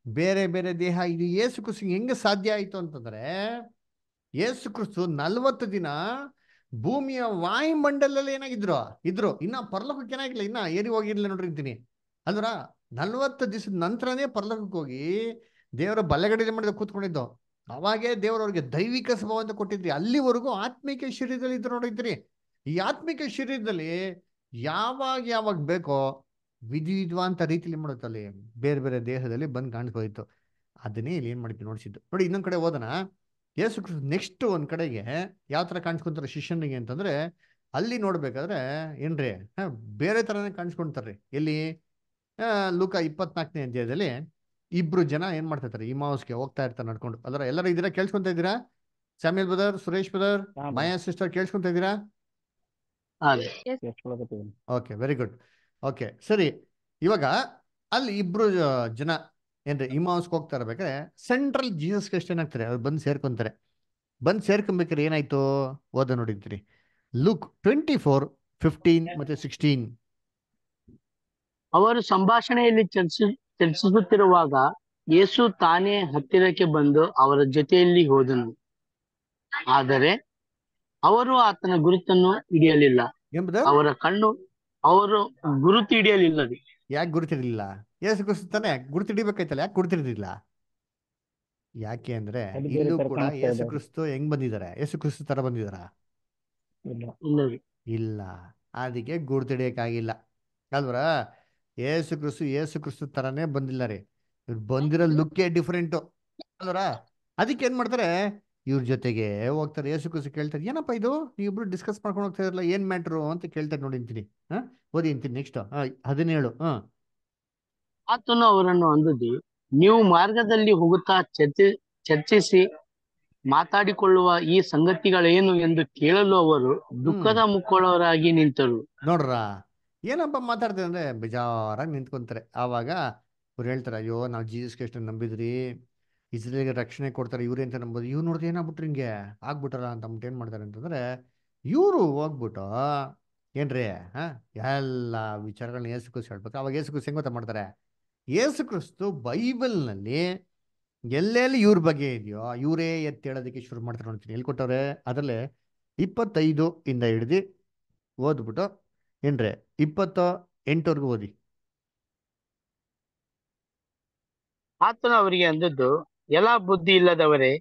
ಬೇರೆ ಬೇರೆ ದೇಹ ಇದು ಏಸು ಕುಸು ಹೆಂಗೆ ಸಾಧ್ಯ ಆಯ್ತು ಅಂತಂದ್ರೆ ಏಸು ಕ್ರಿಸ್ತು ನಲ್ವತ್ತು ದಿನ ಭೂಮಿಯ ವಾಯುಮಂಡಲದಲ್ಲಿ ಏನಾಗಿದ್ರು? ಇದ್ರು. ಇನ್ನ ಪರ್ಲೋಕಕ್ಕೆ ಏನಾಗಿಲ್ಲ. ಇನ್ನ ಏರಿ ಹೋಗಿರ್ಲಿಲ್ಲ ನೋಡ್ರಿ ಅಂತೀನಿ. ಅಂದ್ರ ನಲ್ವತ್ತು ದಿವಸದ ನಂತರನೇ ಪರ್ಲೋಕಕ್ಕೆ ಹೋಗಿ ದೇವರ ಬಲಗಡೆ ಮಾಡಿದ ಕೂತ್ಕೊಂಡಿದ್ದು. ಅವಾಗೇ ದೇವರವ್ರಿಗೆ ದೈವಿಕ ಸ್ವಭಾವ ಅಂತ ಕೊಟ್ಟಿದ್ರಿ. ಅಲ್ಲಿವರೆಗೂ ಆತ್ಮಿಕ ಶರೀರದಲ್ಲಿ ಇದ್ರು ನೋಡಿದ್ರಿ ಈ ಆತ್ಮಿಕ ಶರೀರದಲ್ಲಿ ಯಾವಾಗ ಯಾವಾಗ ಬೇಕೋ ವಿಧಿ ವಿಧ್ವಾಂತ ರೀತಿಲಿ ಮಾಡುತ್ತಲ್ಲಿ ಬೇರೆ ಬೇರೆ ದೇಹದಲ್ಲಿ ಬಂದು ಕಾಣಿಸ್ಬೋದಿತ್ತು. ಅದನ್ನೇ ಇಲ್ಲಿ ಏನ್ ಮಾಡಿದ್ವಿ ನೋಡಿಸಿದ್ದು. ನೋಡಿ ಇನ್ನೊಂದ್ ಕಡೆ ಹೋದನ ಯೇಸು ಕೃಷ್ಣ ನೆಕ್ಸ್ಟ್ ಒಂದ್ ಕಡೆಗೆ ಯಾವ ತರ ಕಾಣಿಸ್ಕೊಂತಾರೆ ಶಿಷ್ಯನಿಗೆ ಅಂತಂದ್ರೆ ಅಲ್ಲಿ ನೋಡ್ಬೇಕಾದ್ರೆ ಏನ್ರಿ ಹ, ಬೇರೆ ತರನೇ ಕಾಣಿಸ್ಕೊಂತಾರ್ರಿ ಎಲ್ಲಿ? ಆ, ಲೂಕ ಇಪ್ಪತ್ನಾಲ್ಕನೇ ಅಧ್ಯಾಯದಲ್ಲಿ ಇಬ್ರು ಜನ ಏನ್ ಮಾಡ್ತಿರ್ತಾರೆ ಈ ಮಾವಸ್ಗೆ ಹೋಗ್ತಾ ಇರ್ತಾರೆ ನಡ್ಕೊಂಡು. ಅದರ ಎಲ್ಲರೂ ಇದೀರಾ ಕೇಳಿಸ್ಕೊಂತ ಇದ್ದೀರಾ? Samuel brother Suresh brother Maya sister ಕೇಳಿಸ್ಕೊಂತ ಇದ್ದೀರಾ? ಓಕೆ ವೆರಿ ಗುಡ್ ಓಕೆ ಸರಿ. ಇವಾಗ ಅಲ್ಲಿ ಇಬ್ರು ಜನ ಏನ್ರಿ ಇಮಾಸ್ಗೆ ಹೋಗ್ತಾ ಇರ್ಬೇಕಾದ್ರೆ ಸೆಂಟ್ರಲ್ ಜೀಸಸ್ ಕ್ರಿಸ್ಟ್ ಏನಾಗ್ತಾರೆ ಅವ್ರು ಬಂದು ಸೇರ್ಕೊಂತಾರೆ. ಬಂದು ಸೇರ್ಕೊಬೇಕಾದ್ರೆ ಏನಾಯ್ತು? ಓದ ನೋಡಿದ್ರಿ ಲುಕ್ ಟ್ವೆಂಟಿ ಫೋರ್ ಫಿಫ್ಟೀನ್ ಮತ್ತೆ ಸಿಕ್ಸ್ಟೀನ್ ಅವರು ಸಂಭಾಷಣೆಯಲ್ಲಿ ಚರ್ಚಿ ಚರ್ಚಿಸುತ್ತಿರುವಾಗ ಯೇಸು ತಾನೇ ಹತ್ತಿರಕ್ಕೆ ಬಂದು ಅವರ ಜೊತೆಯಲ್ಲಿ ಹೋದನು. ಆದರೆ ಅವರು ಆತನ ಗುರುತನ್ನು ಹಿಡಿಯಲಿಲ್ಲ. ಅವರ ಕಣ್ಣು ಅವರು ಗುರುತು ಹಿಡಿಯಲಿಲ್ಲ. ಯಾಕೆ ಗುರುತಿರ್ಲಿಲ್ಲ? ಏಸು ಕ್ರಿಸ್ತ ತಾನೆ ಗುರುತಿಡಿಬೇಕಾಯ್ತಲ್ಲ ಯಾಕೆ ಗುರುತಿಡಿದಿಲ್ಲ ಯಾಕೆ ಅಂದ್ರೆ ಅದು ಇಲ್ಲೂ ಕೂಡ ಯೇಸು ಕ್ರಿಸ್ತು ಹೆಂಗ್ ಬಂದಿದ್ದಾರೆ? ಯೇಸು ಕ್ರಿಸ್ತು ತರ ಬಂದಿದಾರ ಇಲ್ಲ. ಇಲ್ಲ ರೀ. ಇಲ್ಲ. ಅದಕ್ಕೆ ಗುರುತಿಡಿಯಕ್ಕಾಗಿಲ್ಲ. ಅಲ್ವರ ಯೇಸು ಕ್ರಿಸ್ತು ಯೇಸು ಕ್ರಿಸ್ತು ತರನೇ ಬಂದಿಲ್ಲ ರೀ. ಇವ್ರು ಬಂದಿರೋ ಲುಕ್ಕೇ ಡಿಫ್ರೆಂಟು. ಅಲ್ವರ? ಅದಕ್ಕೆ ಏನ್ ಮಾಡ್ತಾರೆ? ಇವ್ರ ಜೊತೆಗೆ ಹೋಗ್ತಾರೆ. ಯೇಸು ಕ್ರಿಸ್ತು ಕೇಳ್ತಾರೆ ಏನಪ್ಪ ಇದು? ನೀವಿಬ್ರು ಡಿಸ್ಕಸ್ ಮಾಡ್ಕೊಂಡು ಹೋಗ್ತಾ ಇರಲ್ಲ ಏನ್ ಮ್ಯಾಟ್ರು ಅಂತ ಕೇಳ್ತಾರೆ ನೋಡಿ ಅಂತೀನಿ. ಹಾ? ಓದಿ ಅಂತೀನಿ ನೆಕ್ಸ್ಟ್ ಹದಿನೇಳು. ಹಾ. ಆತನು ಅವರನ್ನು ಅಂದದಿ ನೀವು ಮಾರ್ಗದಲ್ಲಿ ಹೋಗುತ್ತಾ ಚರ್ಚಿ ಚರ್ಚಿಸಿ ಮಾತಾಡಿಕೊಳ್ಳುವ ಈ ಸಂಗತಿಗಳೇನು ಎಂದು ಕೇಳಲು ಅವರು ದುಃಖದ ಮುಕ್ಕೊಳ್ಳವರಾಗಿ ನಿಂತರು. ನೋಡ್ರ ಏನಪ್ಪ ಮಾತಾಡ್ತೇನೆ ಅಂದ್ರೆ ಬೇಜಾರಾಗಿ ನಿಂತ್ಕೊಂತಾರೆ. ಆವಾಗ ಅವ್ರು ಹೇಳ್ತಾರೆ ಅಯ್ಯೋ ನಾವು ಜೀಸಸ್ ಕ್ರಿಸ್ಟ್ ನಂಬಿದ್ರಿ. ಇಸ್ರೇಲ್ಗೆ ರಕ್ಷಣೆ ಕೊಡ್ತಾರೆ ಇವ್ರಿ ಅಂತ ನಂಬೋದು. ಇವ್ರು ನೋಡಿದ್ರೆ ಏನಾಗ್ಬಿಟ್ರಿ ಹಿಂಗೆ? ಆಗ್ಬಿಟ್ರಲ್ಲ ಅಂತ ಅಂದ್ಬಿಟ್ಟು ಏನ್ ಮಾಡ್ತಾರೆ ಅಂತಂದ್ರೆ ಇವರು ಹೋಗ್ಬಿಟ್ಟು ಏನ್ರಿ ಹಾ? ಎಲ್ಲ ವಿಚಾರಗಳನ್ನ ಏಸು ಕ್ರಿಸ್ತು ಹೇಳ್ಬೇಕು. ಅವಾಗ ಏಸು ಕ್ರಿಸ್ತು ಹೆಂಗ್ ಗೊತ್ತಾ ಮಾಡ್ತಾರೆ? ಏಸು ಕ್ರಿಸ್ತು ಬೈಬಲ್ನಲ್ಲಿ ಎಲ್ಲೆಲ್ಲಿ ಇವ್ರ ಬಗ್ಗೆ ಇದೆಯೋ, ಇವರೇ ಎತ್ತಿ ಹೇಳೋದಕ್ಕೆ ಶುರು ಮಾಡ್ತಾರೆ ನೋಡ್ತೀನಿ ಎಲ್ಲಿ ಕೊಟ್ಟವ್ರೆ? ಅದರಲ್ಲಿ ಇಪ್ಪತ್ತೈದು ಇಂದ ಹಿಡ್ದು ಓದ್ಬಿಟ್ಟು ಏನ್ರಿ, ಇಪ್ಪತ್ತ ಎಂಟವರೆಗೂ ಓದಿ. ಆತನು ಅವರಿಗೆ ಅಂದದ್ದು, ಎಲ್ಲ ಬುದ್ಧಿ ಇಲ್ಲದವರೇ,